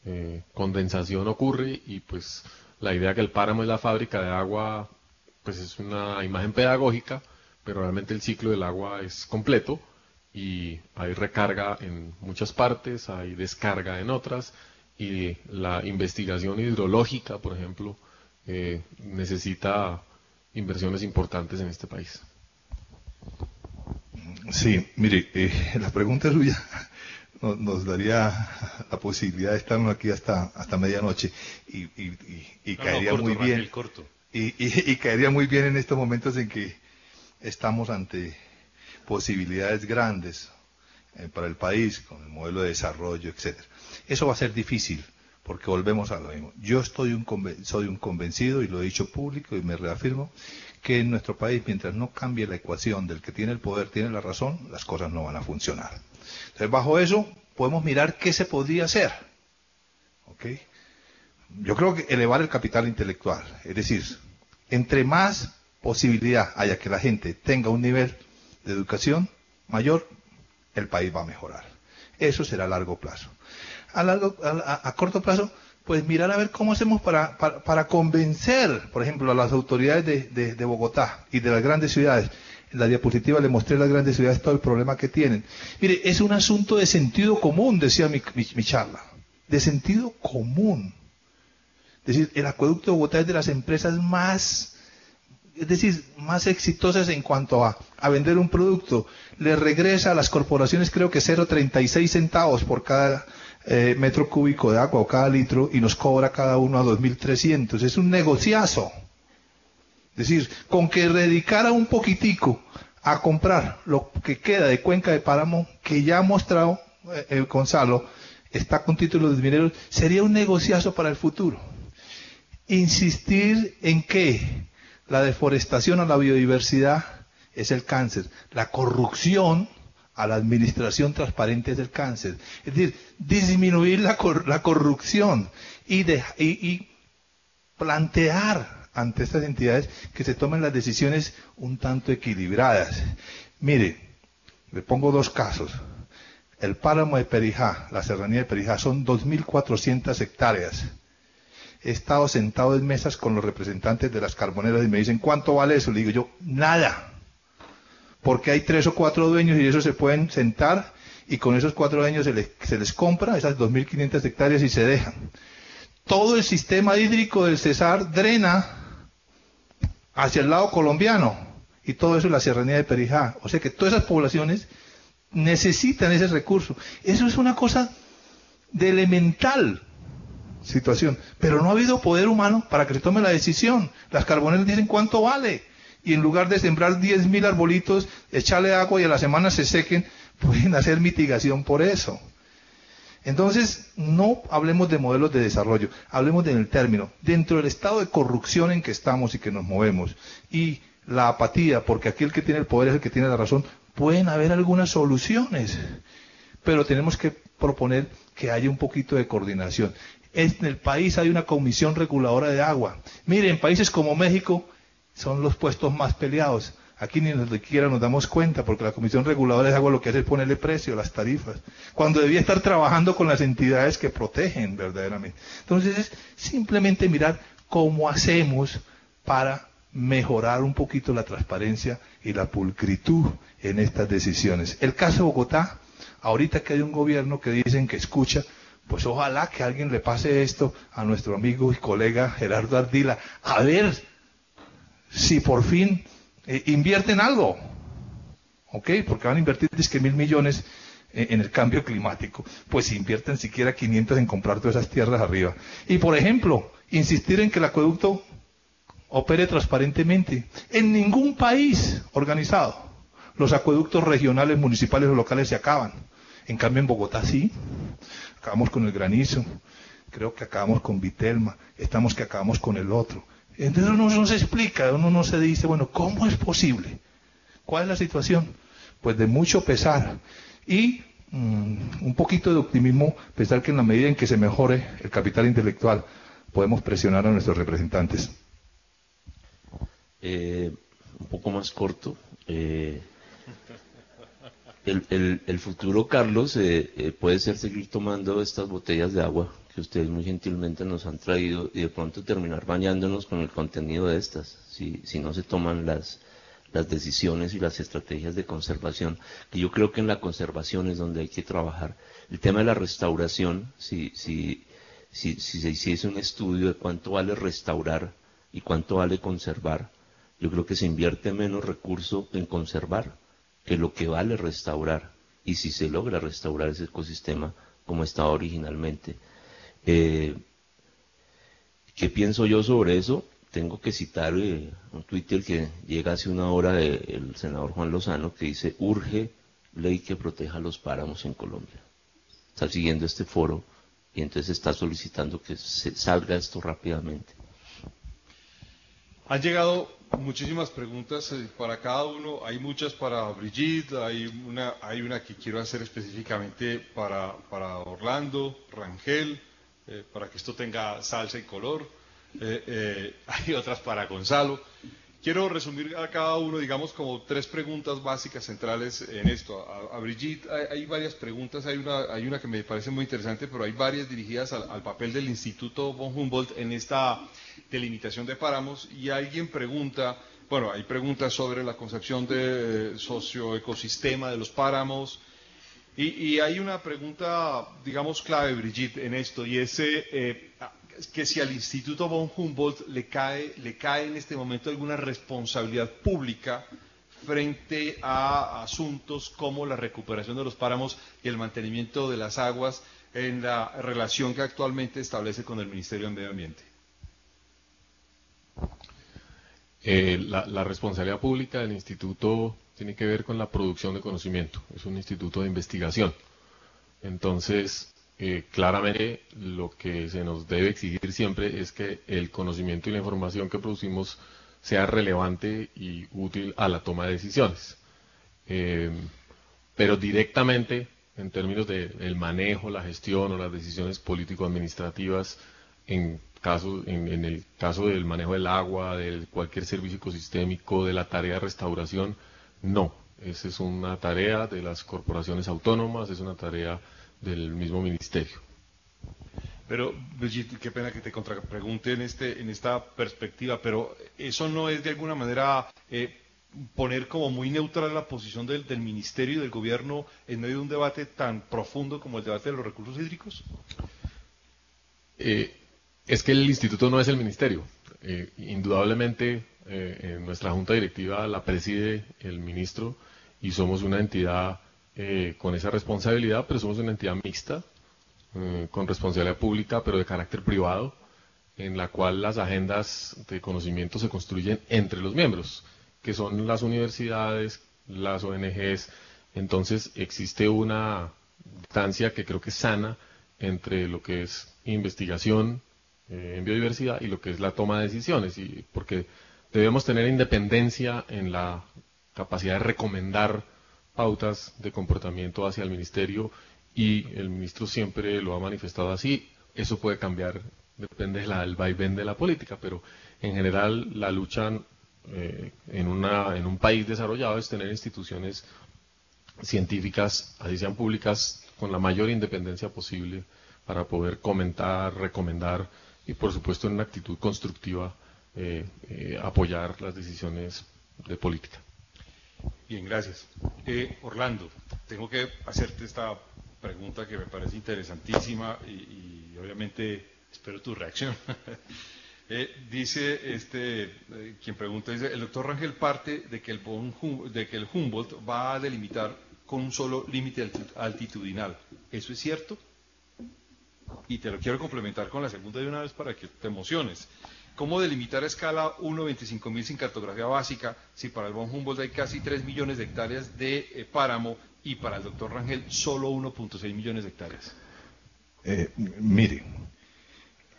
eh, condensación ocurre y pues la idea que el páramo es la fábrica de agua pues es una imagen pedagógica, pero realmente el ciclo del agua es completo y hay recarga en muchas partes, hay descarga en otras, y la investigación hidrológica, por ejemplo, eh, necesita inversiones importantes en este país. Sí, mire, eh, la pregunta suya nos, daría la posibilidad de estarnos aquí hasta hasta medianoche y, caería muy bien. Y, caería muy bien en estos momentos en que estamos ante posibilidades grandes eh, para el país, con el modelo de desarrollo, etcétera. Eso va a ser difícil, porque volvemos a lo mismo. Yo estoy un soy un convencido, y lo he dicho público y me reafirmo, que en nuestro país, mientras no cambie la ecuación del que tiene el poder, tiene la razón, las cosas no van a funcionar. Entonces, bajo eso, podemos mirar qué se podría hacer. ¿Ok? Yo creo que elevar el capital intelectual, es decir, entre más posibilidad haya que la gente tenga un nivel de educación mayor, el país va a mejorar. Eso será a largo plazo a, largo, a, corto plazo, pues mirar a ver cómo hacemos para, para, convencer, por ejemplo, a las autoridades de, de, Bogotá y de las grandes ciudades En la diapositiva le mostré las grandes ciudades todo el problema que tienen. Mire, es un asunto de sentido común, decía mi, mi charla. De sentido común. Es decir, el acueducto de Bogotá es de las empresas más, es decir, más exitosas en cuanto a, a vender un producto. Le regresa a las corporaciones creo que 0,36 centavos por cada eh, metro cúbico de agua o cada litro y nos cobra cada uno a 2.300. Es un negociazo. Es decir, con que dedicara un poquitico a comprar lo que queda de Cuenca de Páramo, que ya ha mostrado eh, eh, Gonzalo, está con títulos de mineros, sería un negociazo para el futuro insistir en que la deforestación a la biodiversidad es el cáncer, la corrupción a la administración transparente es el cáncer. Es decir, disminuir la, corrupción y, y plantear ante estas entidades que se tomen las decisiones un tanto equilibradas. Mire, le pongo dos casos. El páramo de Perijá, la serranía de Perijá, son 2.400 hectáreas he estado sentado en mesas con los representantes de las carboneras y me dicen, ¿cuánto vale eso? Le digo yo, nada. Porque hay tres o cuatro dueños y esos se pueden sentar y con esos cuatro dueños se les, compra esas 2.500 hectáreas y se dejan. Todo el sistema hídrico del Cesar drena hacia el lado colombiano y todo eso es la serranía de Perijá. O sea que todas esas poblaciones necesitan ese recurso. Eso es una cosa de elemental situación. Pero no ha habido poder humano para que se tome la decisión. Las carboneras dicen cuánto vale. Y en lugar de sembrar 10.000 arbolitos, echarle agua y a la semana se sequen, pueden hacer mitigación por eso. Entonces, no hablemos de modelos de desarrollo, hablemos del término. Dentro del estado de corrupción en que estamos y que nos movemos, y la apatía, porque aquí el que tiene el poder es el que tiene la razón, pueden haber algunas soluciones. Pero tenemos que proponer que haya un poquito de coordinación en el país hay una comisión reguladora de agua. Miren, en países como México son los puestos más peleados. Aquí ni siquiera nos damos cuenta, porque la Comisión Reguladora de Agua lo que hace es ponerle precio a las tarifas, cuando debía estar trabajando con las entidades que protegen verdaderamente. Entonces es simplemente mirar cómo hacemos para mejorar un poquito la transparencia y la pulcritud en estas decisiones. El caso de Bogotá, ahorita que hay un gobierno que dicen que escucha, pues ojalá que alguien le pase esto a nuestro amigo y colega Gerardo Ardila. A ver si por fin eh, invierten algo. ¿Ok? Porque van a invertir que mil millones en, el cambio climático. Pues si invierten siquiera 500 en comprar todas esas tierras arriba. Y por ejemplo, insistir en que el acueducto opere transparentemente. En ningún país organizado los acueductos regionales, municipales o locales se acaban. En cambio en Bogotá sí acabamos con el granizo, creo que acabamos con Vitelma, estamos que acabamos con el otro. Entonces uno no se explica, uno no se dice, bueno, ¿cómo es posible? ¿Cuál es la situación? Pues de mucho pesar y mm, un poquito de optimismo, pensar que en la medida en que se mejore el capital intelectual, podemos presionar a nuestros representantes. Eh, un poco más corto. Eh, el, el, futuro, Carlos, eh, eh, puede ser seguir tomando estas botellas de agua que ustedes muy gentilmente nos han traído y de pronto terminar bañándonos con el contenido de estas, si, si no se toman las, las decisiones y las estrategias de conservación, que yo creo que en la conservación es donde hay que trabajar. El tema de la restauración, si, si, si, si se hiciese un estudio de cuánto vale restaurar y cuánto vale conservar, yo creo que se invierte menos recurso en conservar que lo que vale restaurar, y si se logra restaurar ese ecosistema como estaba originalmente. Eh, ¿Qué pienso yo sobre eso? Tengo que citar eh, un Twitter que llega hace una hora del senador Juan Lozano que dice, urge ley que proteja los páramos en Colombia. Está siguiendo este foro y entonces está solicitando que se salga esto rápidamente. Han llegado muchísimas preguntas eh, para cada uno. Hay muchas para Brigitte, hay una, hay una que quiero hacer específicamente para, para Orlando, Rangel, eh, para que esto tenga salsa y color. Eh, hay otras para Gonzalo. Quiero resumir a cada uno, digamos, como tres preguntas básicas centrales en esto. A, Brigitte hay, varias preguntas, hay una, que me parece muy interesante, pero hay varias dirigidas al, papel del Instituto von Humboldt en esta delimitación de páramos. Y alguien pregunta, bueno, hay preguntas sobre la concepción de socioecosistema de los páramos. Y, hay una pregunta, digamos, clave, Brigitte, en esto, y es eh, que si al Instituto von Humboldt le cae, le cae en este momento alguna responsabilidad pública frente a asuntos como la recuperación de los páramos y el mantenimiento de las aguas en la relación que actualmente establece con el Ministerio de Medio Ambiente. Eh, la, responsabilidad pública del instituto tiene que ver con la producción de conocimiento. Es un instituto de investigación. Entonces, eh, claramente lo que se nos debe exigir siempre es que el conocimiento y la información que producimos sea relevante y útil a la toma de decisiones. Eh, pero directamente, en términos del manejo, la gestión o las decisiones político-administrativas, en, caso, en, el caso del manejo del agua, de cualquier servicio ecosistémico, de la tarea de restauración, no. Esa es una tarea de las corporaciones autónomas, es una tarea del mismo ministerio. Pero, Brigitte, qué pena que te contrapregunte en, este, en esta perspectiva, pero eso no es de alguna manera eh, poner como muy neutral la posición del, Ministerio y del Gobierno en medio de un debate tan profundo como el debate de los recursos hídricos? Eh, es que el Instituto no es el Ministerio. Eh, indudablemente, en nuestra Junta Directiva la preside el ministro y somos una entidad con esa responsabilidad, pero somos una entidad mixta eh, con responsabilidad pública, pero de carácter privado, en la cual las agendas de conocimiento se construyen entre los miembros, que son las universidades, las ONGs. Entonces existe una distancia que creo que es sana entre lo que es investigación eh, en biodiversidad y lo que es la toma de decisiones, y porque debemos tener independencia en la capacidad de recomendar pautas de comportamiento hacia el ministerio y el ministro siempre lo ha manifestado así. Eso puede cambiar, depende del vaivén de la política, pero en general la lucha eh, en, una, en un país desarrollado es tener instituciones científicas, así sean públicas, con la mayor independencia posible para poder comentar, recomendar y por supuesto en una actitud constructiva eh, eh, apoyar las decisiones de política. Bien, gracias. Orlando, tengo que hacerte esta pregunta que me parece interesantísima y, obviamente espero tu reacción. Eh, dice este eh, quien pregunta dice el doctor Rangel parte de que el de que el Humboldt va a delimitar con un solo límite altitudinal. ¿Eso es cierto? Y te lo quiero complementar con la segunda de una vez para que te emociones. ¿Cómo delimitar a escala 1.25.000 sin cartografía básica si para el von Humboldt hay casi 3 millones de hectáreas de eh, páramo y para el doctor Rangel solo 1.6 millones de hectáreas. Eh, mire,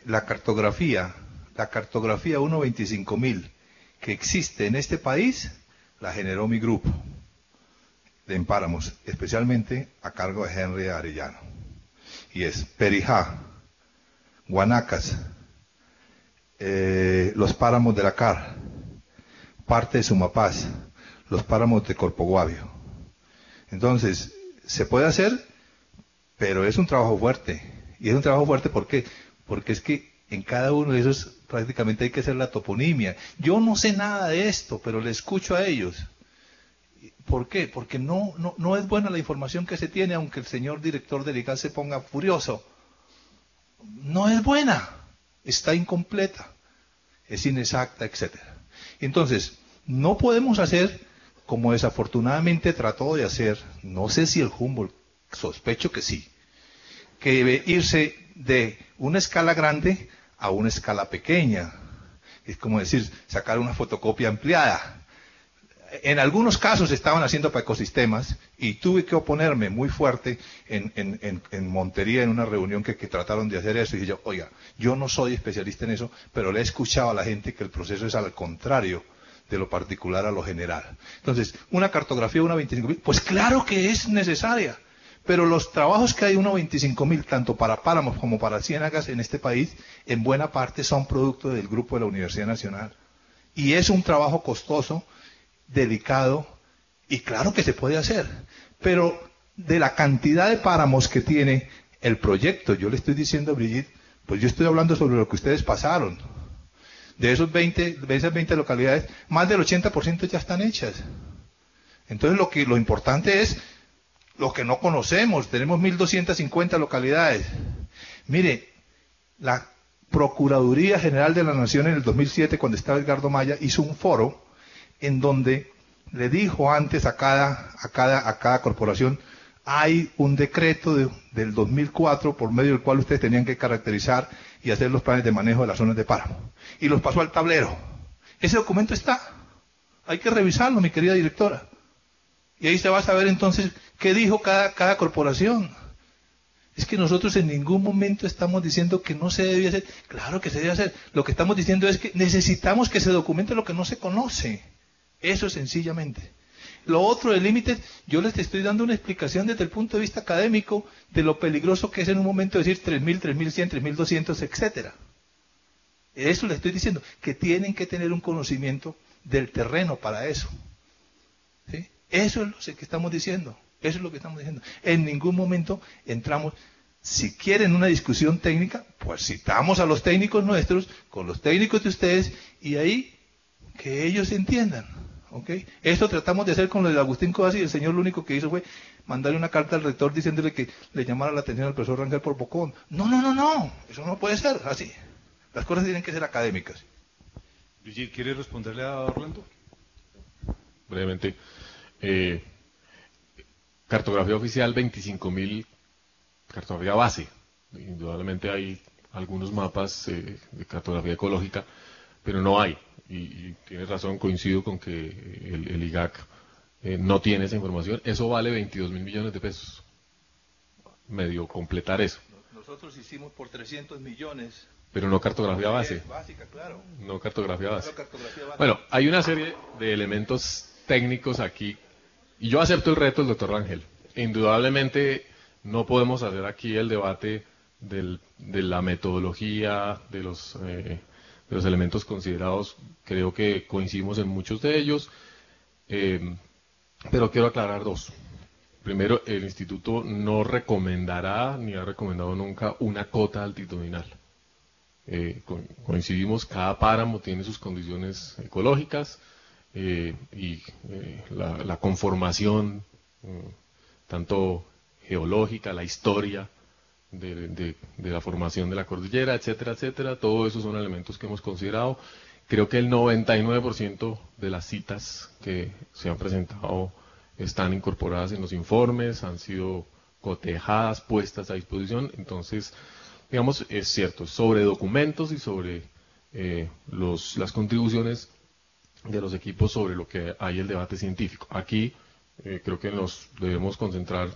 la cartografía, la cartografía 1.25.000 que existe en este país, la generó mi grupo de empáramos, especialmente a cargo de Henry Arellano. Y es Perijá, Guanacas, eh, los páramos de la CAR, parte de Sumapaz, los páramos de Corpoguavio, entonces, se puede hacer, pero es un trabajo fuerte. Y es un trabajo fuerte ¿por qué? porque es que en cada uno de esos prácticamente hay que hacer la toponimia. Yo no sé nada de esto, pero le escucho a ellos. ¿Por qué? Porque no, no, no es buena la información que se tiene, aunque el señor director del se ponga furioso. No es buena, está incompleta, es inexacta, etc. Entonces, no podemos hacer como desafortunadamente trató de hacer, no sé si el Humboldt, sospecho que sí, que debe irse de una escala grande a una escala pequeña. Es como decir, sacar una fotocopia ampliada. En algunos casos estaban haciendo para ecosistemas y tuve que oponerme muy fuerte en, en, Montería en una reunión que, trataron de hacer eso. Y dije yo, oiga, yo no soy especialista en eso, pero le he escuchado a la gente que el proceso es al contrario de lo particular a lo general. Entonces, una cartografía, una 25.000, pues claro que es necesaria, pero los trabajos que hay, una 25.000, tanto para páramos como para ciénagas en este país, en buena parte son producto del grupo de la Universidad Nacional. Y es un trabajo costoso, delicado, y claro que se puede hacer, pero de la cantidad de páramos que tiene el proyecto, yo le estoy diciendo a Brigitte, pues yo estoy hablando sobre lo que ustedes pasaron. de esos 20, de esas 20 localidades, más del 80% ya están hechas. Entonces lo que lo importante es lo que no conocemos. Tenemos 1250 localidades. Mire, la Procuraduría General de la Nación en el 2007 cuando estaba Edgardo Maya hizo un foro en donde le dijo antes a cada a cada a cada corporación hay un decreto del 2004 por medio del cual ustedes tenían que caracterizar y hacer los planes de manejo de las zonas de páramo. Y los pasó al tablero. Ese documento está. Hay que revisarlo, mi querida directora. Y ahí se va a saber entonces qué dijo cada, corporación. Es que nosotros en ningún momento estamos diciendo que no se debe hacer. Claro que se debe hacer. Lo que estamos diciendo es que necesitamos que se documente lo que no se conoce. Eso sencillamente. Lo otro del límite, yo les estoy dando una explicación desde el punto de vista académico de lo peligroso que es en un momento decir 3.000, 3.100, 3.200, etcétera. Eso les estoy diciendo, que tienen que tener un conocimiento del terreno para eso. Eso es lo que estamos diciendo. Eso es lo que estamos diciendo. En ningún momento entramos, si quieren una discusión técnica, pues citamos a los técnicos nuestros, con los técnicos de ustedes, y ahí que ellos entiendan. ¿Okay? Eso tratamos de hacer con lo de Agustín y el señor lo único que hizo fue mandarle una carta al rector diciéndole que le llamara la atención al profesor Rangel por Bocón. No, no, no, no, eso no puede ser así. Las cosas tienen que ser académicas. Luigi, ¿quiere responderle a Orlando? Brevemente. Eh, cartografía oficial 25.000, cartografía base. Indudablemente hay algunos mapas eh, de cartografía ecológica, pero no hay y, y tienes razón, coincido con que el, IGAC eh, no tiene esa información, eso vale 22 mil millones de pesos. Medio completar eso. Nosotros hicimos por 300 millones. Pero no cartografía base. Básica, claro. No cartografía base. Bueno, hay una serie de elementos técnicos aquí. Y yo acepto el reto del doctor Rangel. Indudablemente no podemos hacer aquí el debate del, de la metodología, de los eh, los elementos considerados, creo que coincidimos en muchos de ellos, eh, pero quiero aclarar dos. Primero, el instituto no recomendará ni ha recomendado nunca una cota altitudinal. Eh, coincidimos, cada páramo tiene sus condiciones ecológicas eh, y la, conformación, tanto geológica, la historia, de, la formación de la cordillera, etcétera, etcétera. Todo eso son elementos que hemos considerado. Creo que el 99% de las citas que se han presentado están incorporadas en los informes, han sido cotejadas, puestas a disposición. Entonces, digamos, es cierto, sobre documentos y sobre eh, las contribuciones de los equipos sobre lo que hay el debate científico. Aquí eh, creo que nos debemos concentrar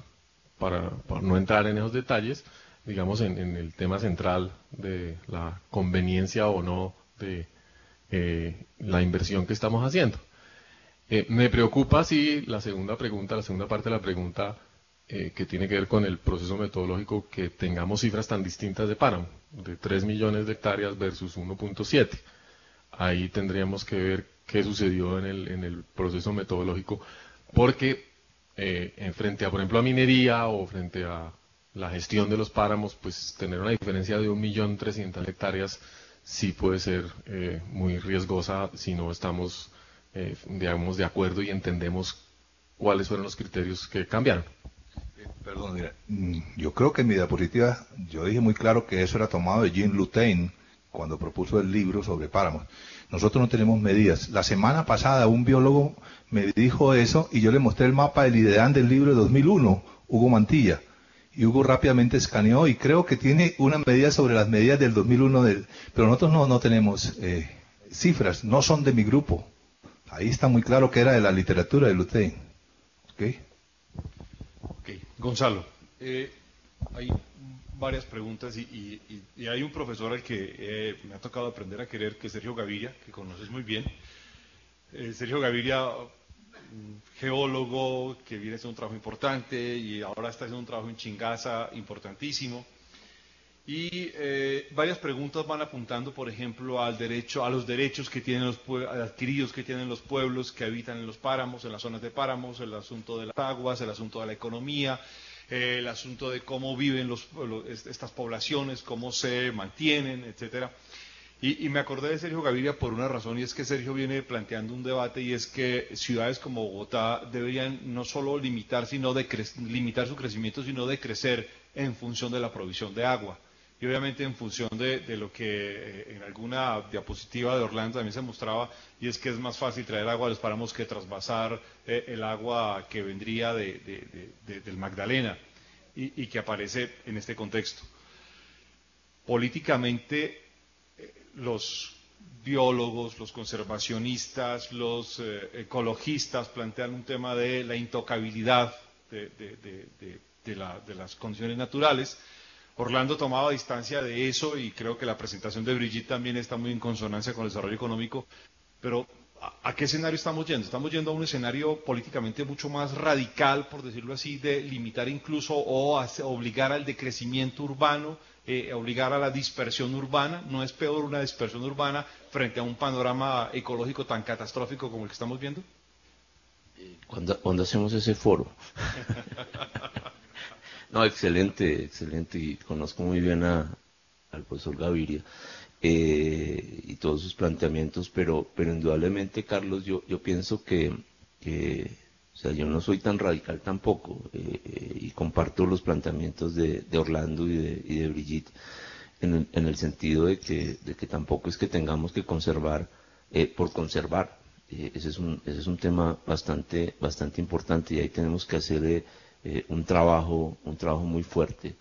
para no entrar en esos detalles, digamos, en, el tema central de la conveniencia o no de eh, la inversión que estamos haciendo. Eh, me preocupa, sí, la segunda pregunta, la segunda parte de la pregunta eh, que tiene que ver con el proceso metodológico, que tengamos cifras tan distintas de páramo, de 3 millones de hectáreas versus 1.7. Ahí tendríamos que ver qué sucedió en el, en el proceso metodológico, porque en frente a, por ejemplo, a minería o frente a la gestión de los páramos, pues tener una diferencia de 1.300.000 hectáreas sí puede ser eh, muy riesgosa si no estamos, eh, digamos, de acuerdo y entendemos cuáles fueron los criterios que cambiaron. Perdón, mira, mm, yo creo que en mi diapositiva yo dije muy claro que eso era tomado de Jean Lutain cuando propuso el libro sobre páramos. Nosotros no tenemos medidas. La semana pasada un biólogo me dijo eso y yo le mostré el mapa del IDEAN del libro de 2001, Hugo Mantilla y Hugo rápidamente escaneó y creo que tiene una medida sobre las medidas del 2001, del, pero nosotros no, no tenemos eh, cifras, no son de mi grupo. Ahí está muy claro que era de la literatura de Lutein. ¿Okay? ok, Gonzalo, eh, hay varias preguntas y, hay un profesor al que eh, me ha tocado aprender a querer, que es Sergio Gaviria, que conoces muy bien. Sergio Gaviria geólogo que viene haciendo un trabajo importante y ahora está haciendo un trabajo en Chingaza importantísimo. Y eh, varias preguntas van apuntando, por ejemplo, al derecho, a los derechos que tienen los adquiridos que tienen los pueblos que habitan en los páramos, en las zonas de páramos, el asunto de las aguas, el asunto de la economía, eh, el asunto de cómo viven los, estas poblaciones, cómo se mantienen, etcétera. Y, me acordé de Sergio Gaviria por una razón, y es que Sergio viene planteando un debate, y es que ciudades como Bogotá deberían no solo limitar, sino de limitar su crecimiento, sino de crecer en función de la provisión de agua. Y obviamente en función de, lo que eh, en alguna diapositiva de Orlando también se mostraba, y es que es más fácil traer agua a los páramos que trasvasar eh, el agua que vendría del Magdalena y que aparece en este contexto. Políticamente los biólogos, los conservacionistas, los eh, ecologistas plantean un tema de la intocabilidad de, las condiciones naturales. Orlando tomaba distancia de eso y creo que la presentación de Brigitte también está muy en consonancia con el desarrollo económico. Pero ¿a, qué escenario estamos yendo? Estamos yendo a un escenario políticamente mucho más radical, por decirlo así, de limitar incluso o obligar al decrecimiento urbano eh, obligar a la dispersión urbana. No es peor una dispersión urbana frente a un panorama ecológico tan catastrófico como el que estamos viendo. Cuando, hacemos ese foro. no, excelente, excelente. Y conozco muy bien a, al profesor Gaviria. Eh, y todos sus planteamientos, pero, pero indudablemente, Carlos, yo, yo pienso que, que o sea, yo no soy tan radical tampoco eh, eh, y comparto los planteamientos de, Orlando y de, y de Brigitte en el, sentido de que, de que tampoco es que tengamos que conservar eh, por conservar. ese, es un, ese es un tema bastante, bastante importante y ahí tenemos que hacer un trabajo, un trabajo muy fuerte.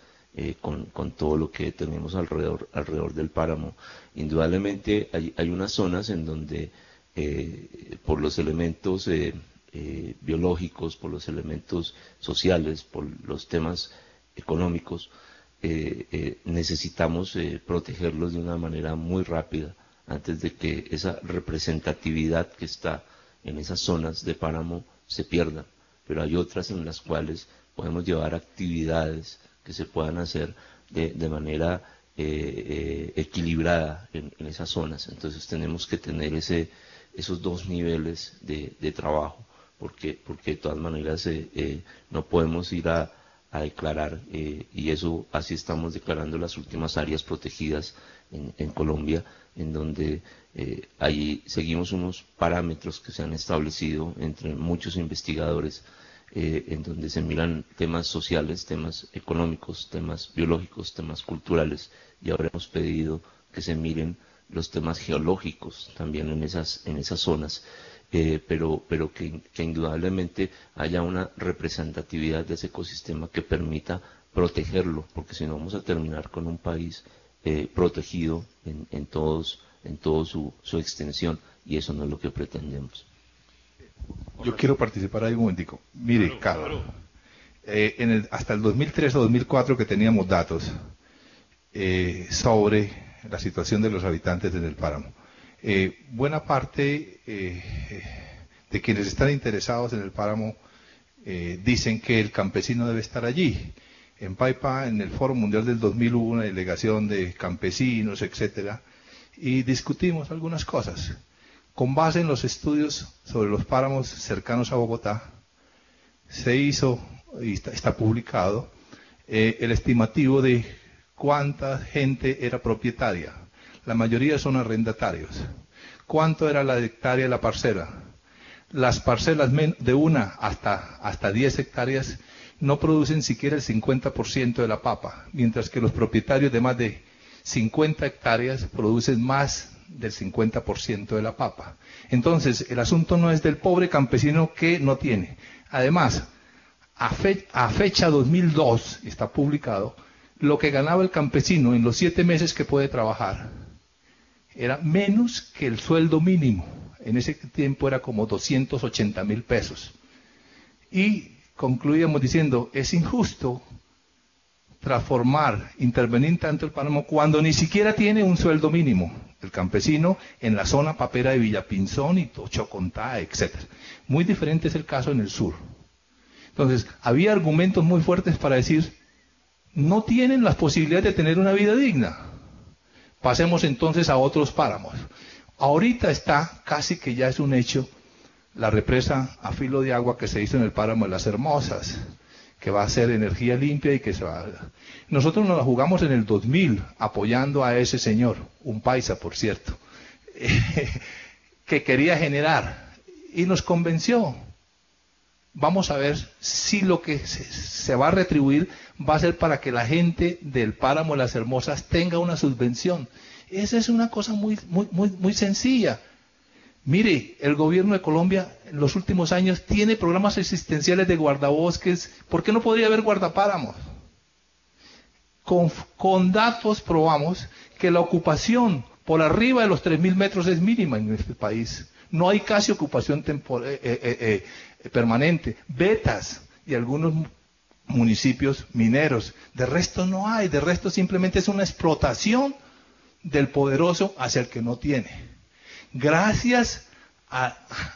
Con, con, todo lo que tenemos alrededor, alrededor del páramo. Indudablemente hay, unas zonas en donde por los elementos eh, biológicos, por los elementos sociales, por los temas económicos, eh, eh, necesitamos protegerlos de una manera muy rápida antes de que esa representatividad que está en esas zonas de páramo se pierda. Pero hay otras en las cuales podemos llevar actividades que se puedan hacer de, manera equilibrada en, esas zonas. Entonces tenemos que tener ese, esos dos niveles de trabajo porque, porque de todas maneras eh, eh, no podemos ir a, declarar, eh, y eso así estamos declarando las últimas áreas protegidas en, Colombia, en donde ahí seguimos unos parámetros que se han establecido entre muchos investigadores, en donde se miran temas sociales, temas económicos, temas biológicos, temas culturales, y ahora hemos pedido que se miren los temas geológicos también en esas, en esas zonas. Eh, pero, pero que, indudablemente haya una representatividad de ese ecosistema que permita protegerlo, porque si no vamos a terminar con un país eh, protegido en, en, todos, en toda su, su, extensión, y eso no es lo que pretendemos. Yo quiero participar ahí un momentico. Mire, Carlos, eh, en el, hasta el 2003 o 2004 que teníamos datos sobre la situación de los habitantes en el páramo. Eh, buena parte eh, de quienes están interesados en el páramo eh, dicen que el campesino debe estar allí. En Paipa, en el Foro Mundial del 2000 hubo una delegación de campesinos, etcétera, y discutimos algunas cosas. Con base en los estudios sobre los páramos cercanos a Bogotá, se hizo, y está publicado, el estimativo de cuánta gente era propietaria la mayoría son arrendatarios. ¿Cuánto era la hectárea de la parcela? Las parcelas de una hasta, hasta 10 hectáreas no producen siquiera el 50% de la papa, mientras que los propietarios de más de 50 hectáreas producen más del 50% de la papa. Entonces, el asunto no es del pobre campesino que no tiene. Además, a, a fecha 2002, está publicado, lo que ganaba el campesino en los siete meses que puede trabajar era menos que el sueldo mínimo. En ese tiempo era como 280 mil pesos. Y concluíamos diciendo, es injusto transformar, intervenir tanto el páramo cuando ni siquiera tiene un sueldo mínimo. El campesino en la zona papera de Villapinzón y Chocontá, etc. Muy diferente es el caso en el sur. Entonces, había argumentos muy fuertes para decir, no tienen las posibilidades de tener una vida digna. Pasemos entonces a otros páramos. Ahorita está, casi que ya es un hecho, la represa a filo de agua que se hizo en el páramo de las Hermosas, que va a ser energía limpia y que se va Nosotros nos la jugamos en el 2000 apoyando a ese señor, un paisa por cierto, que quería generar y nos convenció. Vamos a ver si lo que se, va a retribuir va a ser para que la gente del páramo de las hermosas tenga una subvención. Esa es una cosa muy, muy, muy, muy sencilla. Mire, el gobierno de Colombia en los últimos años tiene programas existenciales de guardabosques. ¿Por qué no podría haber guardapáramos? Con, con datos probamos que la ocupación por arriba de los 3.000 metros es mínima en este país. No hay casi ocupación eh, eh, eh, permanente. Betas y algunos municipios mineros. De resto no hay. De resto simplemente es una explotación del poderoso hacia el que no tiene. Gracias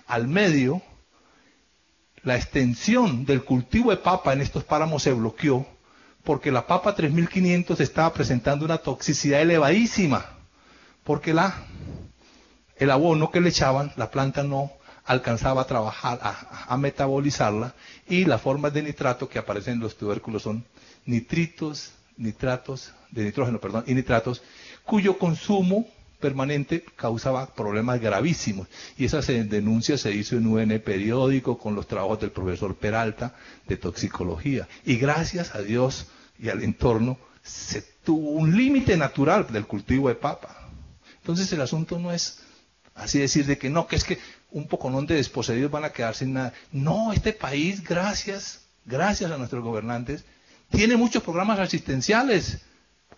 al medio, la extensión del cultivo de papa en estos páramos se bloqueó porque la papa 3500 estaba presentando una toxicidad elevadísima, porque la, el abono que le echaban, la planta no alcanzaba a trabajar, a, a metabolizarla, y las formas de nitrato que aparecen en los tubérculos son nitritos, nitratos, de nitrógeno, perdón, y nitratos, cuyo consumo permanente causaba problemas gravísimos. Y esa denuncia se hizo en UN periódico con los trabajos del profesor Peralta de toxicología. Y gracias a Dios y al entorno se tuvo un límite natural del cultivo de papa. Entonces el asunto no es así decir de que no, que es que un poco de desposeídos van a quedar sin nada. No, este país, gracias, gracias a nuestros gobernantes, tiene muchos programas asistenciales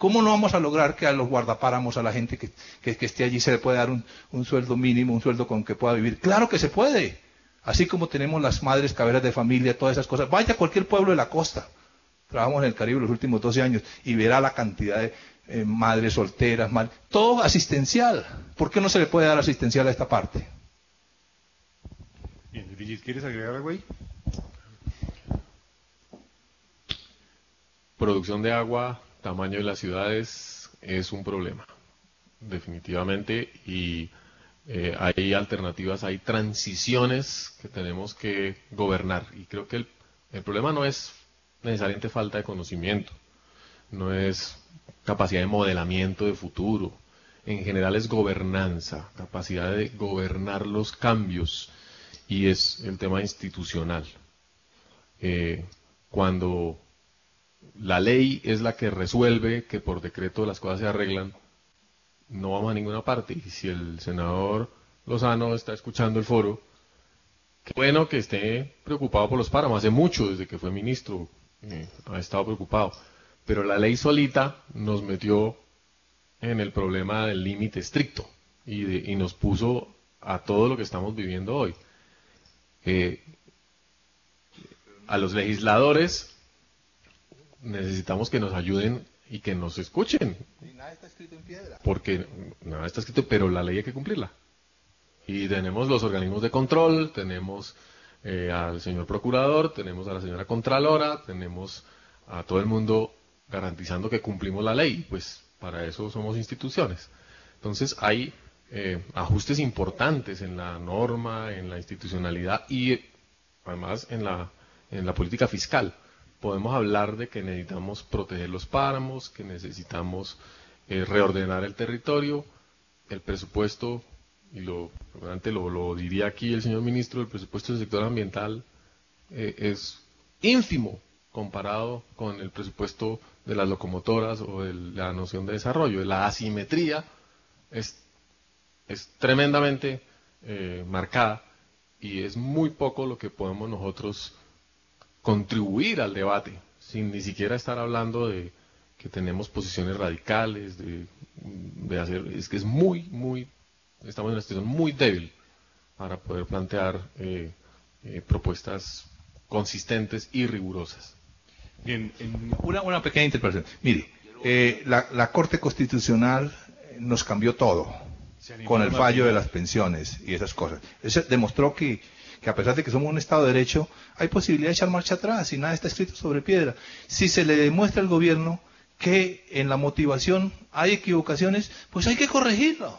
¿Cómo no vamos a lograr que a los guardapáramos, a la gente que, esté allí, se le pueda dar un, sueldo mínimo, un sueldo con que pueda vivir? Claro que se puede. Así como tenemos las madres caberas de familia, todas esas cosas. Vaya a cualquier pueblo de la costa. Trabajamos en el Caribe los últimos 12 años y verá la cantidad de eh, madres solteras, todo asistencial. ¿Por qué no se le puede dar asistencial a esta parte? Bien, ¿quieres agregar algo ahí? Producción de agua tamaño de las ciudades es un problema, definitivamente, y eh, hay alternativas, hay transiciones que tenemos que gobernar. Y creo que el, el problema no es necesariamente falta de conocimiento, no es capacidad de modelamiento de futuro, en general es gobernanza, capacidad de gobernar los cambios y es el tema institucional. Eh, cuando la ley es la que resuelve que por decreto las cosas se arreglan, no vamos a ninguna parte. Y si el senador Lozano está escuchando el foro, qué bueno que esté preocupado por los páramos. Hace mucho, desde que fue ministro, eh, ha estado preocupado. Pero la ley solita nos metió en el problema del límite estricto y, y, nos puso a todo lo que estamos viviendo hoy. Eh, a los legisladores necesitamos que nos ayuden y que nos escuchen. Y nada está escrito en piedra. Porque nada está escrito, pero la ley hay que cumplirla. Y tenemos los organismos de control, tenemos eh, al señor procurador, tenemos a la señora contralora, tenemos a todo el mundo garantizando que cumplimos la ley. Pues para eso somos instituciones. Entonces hay eh, ajustes importantes en la norma, en la institucionalidad y además en la, en la política fiscal podemos hablar de que necesitamos proteger los páramos, que necesitamos eh, reordenar el territorio, el presupuesto, y lo, lo, diría aquí el señor ministro, el presupuesto del sector ambiental eh, es ínfimo comparado con el presupuesto de las locomotoras o de la noción de desarrollo. La asimetría es, es tremendamente eh, marcada y es muy poco lo que podemos nosotros contribuir al debate, sin ni siquiera estar hablando de que tenemos posiciones radicales, de, hacer, es que es muy, muy, estamos en una situación muy débil para poder plantear eh, eh, propuestas consistentes y rigurosas. Bien, una, una, pequeña interpretación. Mire, eh, la, la, Corte Constitucional nos cambió todo con el fallo de las pensiones y esas cosas. Eso demostró que que a pesar de que somos un Estado de Derecho, hay posibilidad de echar marcha atrás y nada está escrito sobre piedra. Si se le demuestra al gobierno que en la motivación hay equivocaciones, pues hay que corregirlo.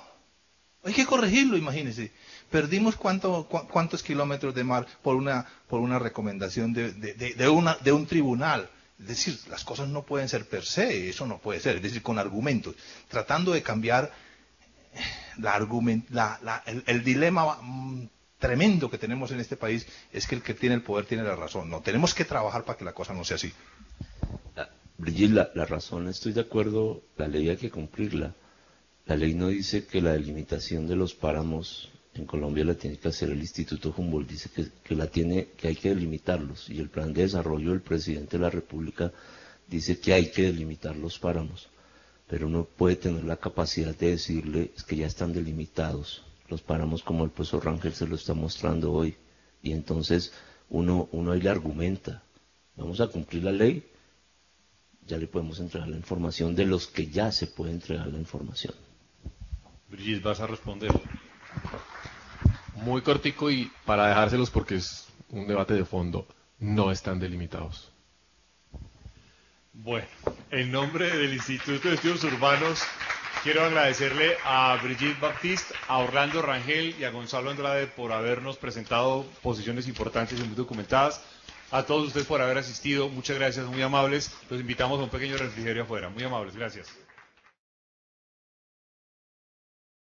Hay que corregirlo, imagínense. Perdimos cuánto, cuántos kilómetros de mar por una, por una recomendación de, de, de un tribunal. Es decir, las cosas no pueden ser per se, eso no puede ser, es decir, con argumentos, tratando de cambiar la la, el, dilema mm, tremendo que tenemos en este país es que el que tiene el poder tiene la razón. No, tenemos que trabajar para que la cosa no sea así. Brigitte, la, razón, estoy de acuerdo, la ley hay que cumplirla. La ley no dice que la delimitación de los páramos en Colombia la tiene que hacer el Instituto Humboldt, dice que, la tiene, que hay que delimitarlos, y el plan de desarrollo del presidente de la República dice que hay que delimitar los páramos, pero uno puede tener la capacidad de decirle que ya están delimitados los páramos como el profesor Rangel se lo está mostrando hoy, y entonces uno, uno ahí le argumenta, vamos a cumplir la ley, ya le podemos entregar la información de los que ya se puede entregar la información. Brigitte, vas a responder. Muy cortico y para dejárselos porque es un debate de fondo, no están delimitados. Bueno, en nombre del Instituto de Estudios Urbanos, quiero agradecerle a Brigitte Baptiste, a Orlando Rangel y a Gonzalo Andrade por habernos presentado posiciones importantes y muy documentadas. A todos ustedes por haber asistido, muchas gracias, muy amables. Los invitamos a un pequeño refrigerio afuera. Muy amables, gracias.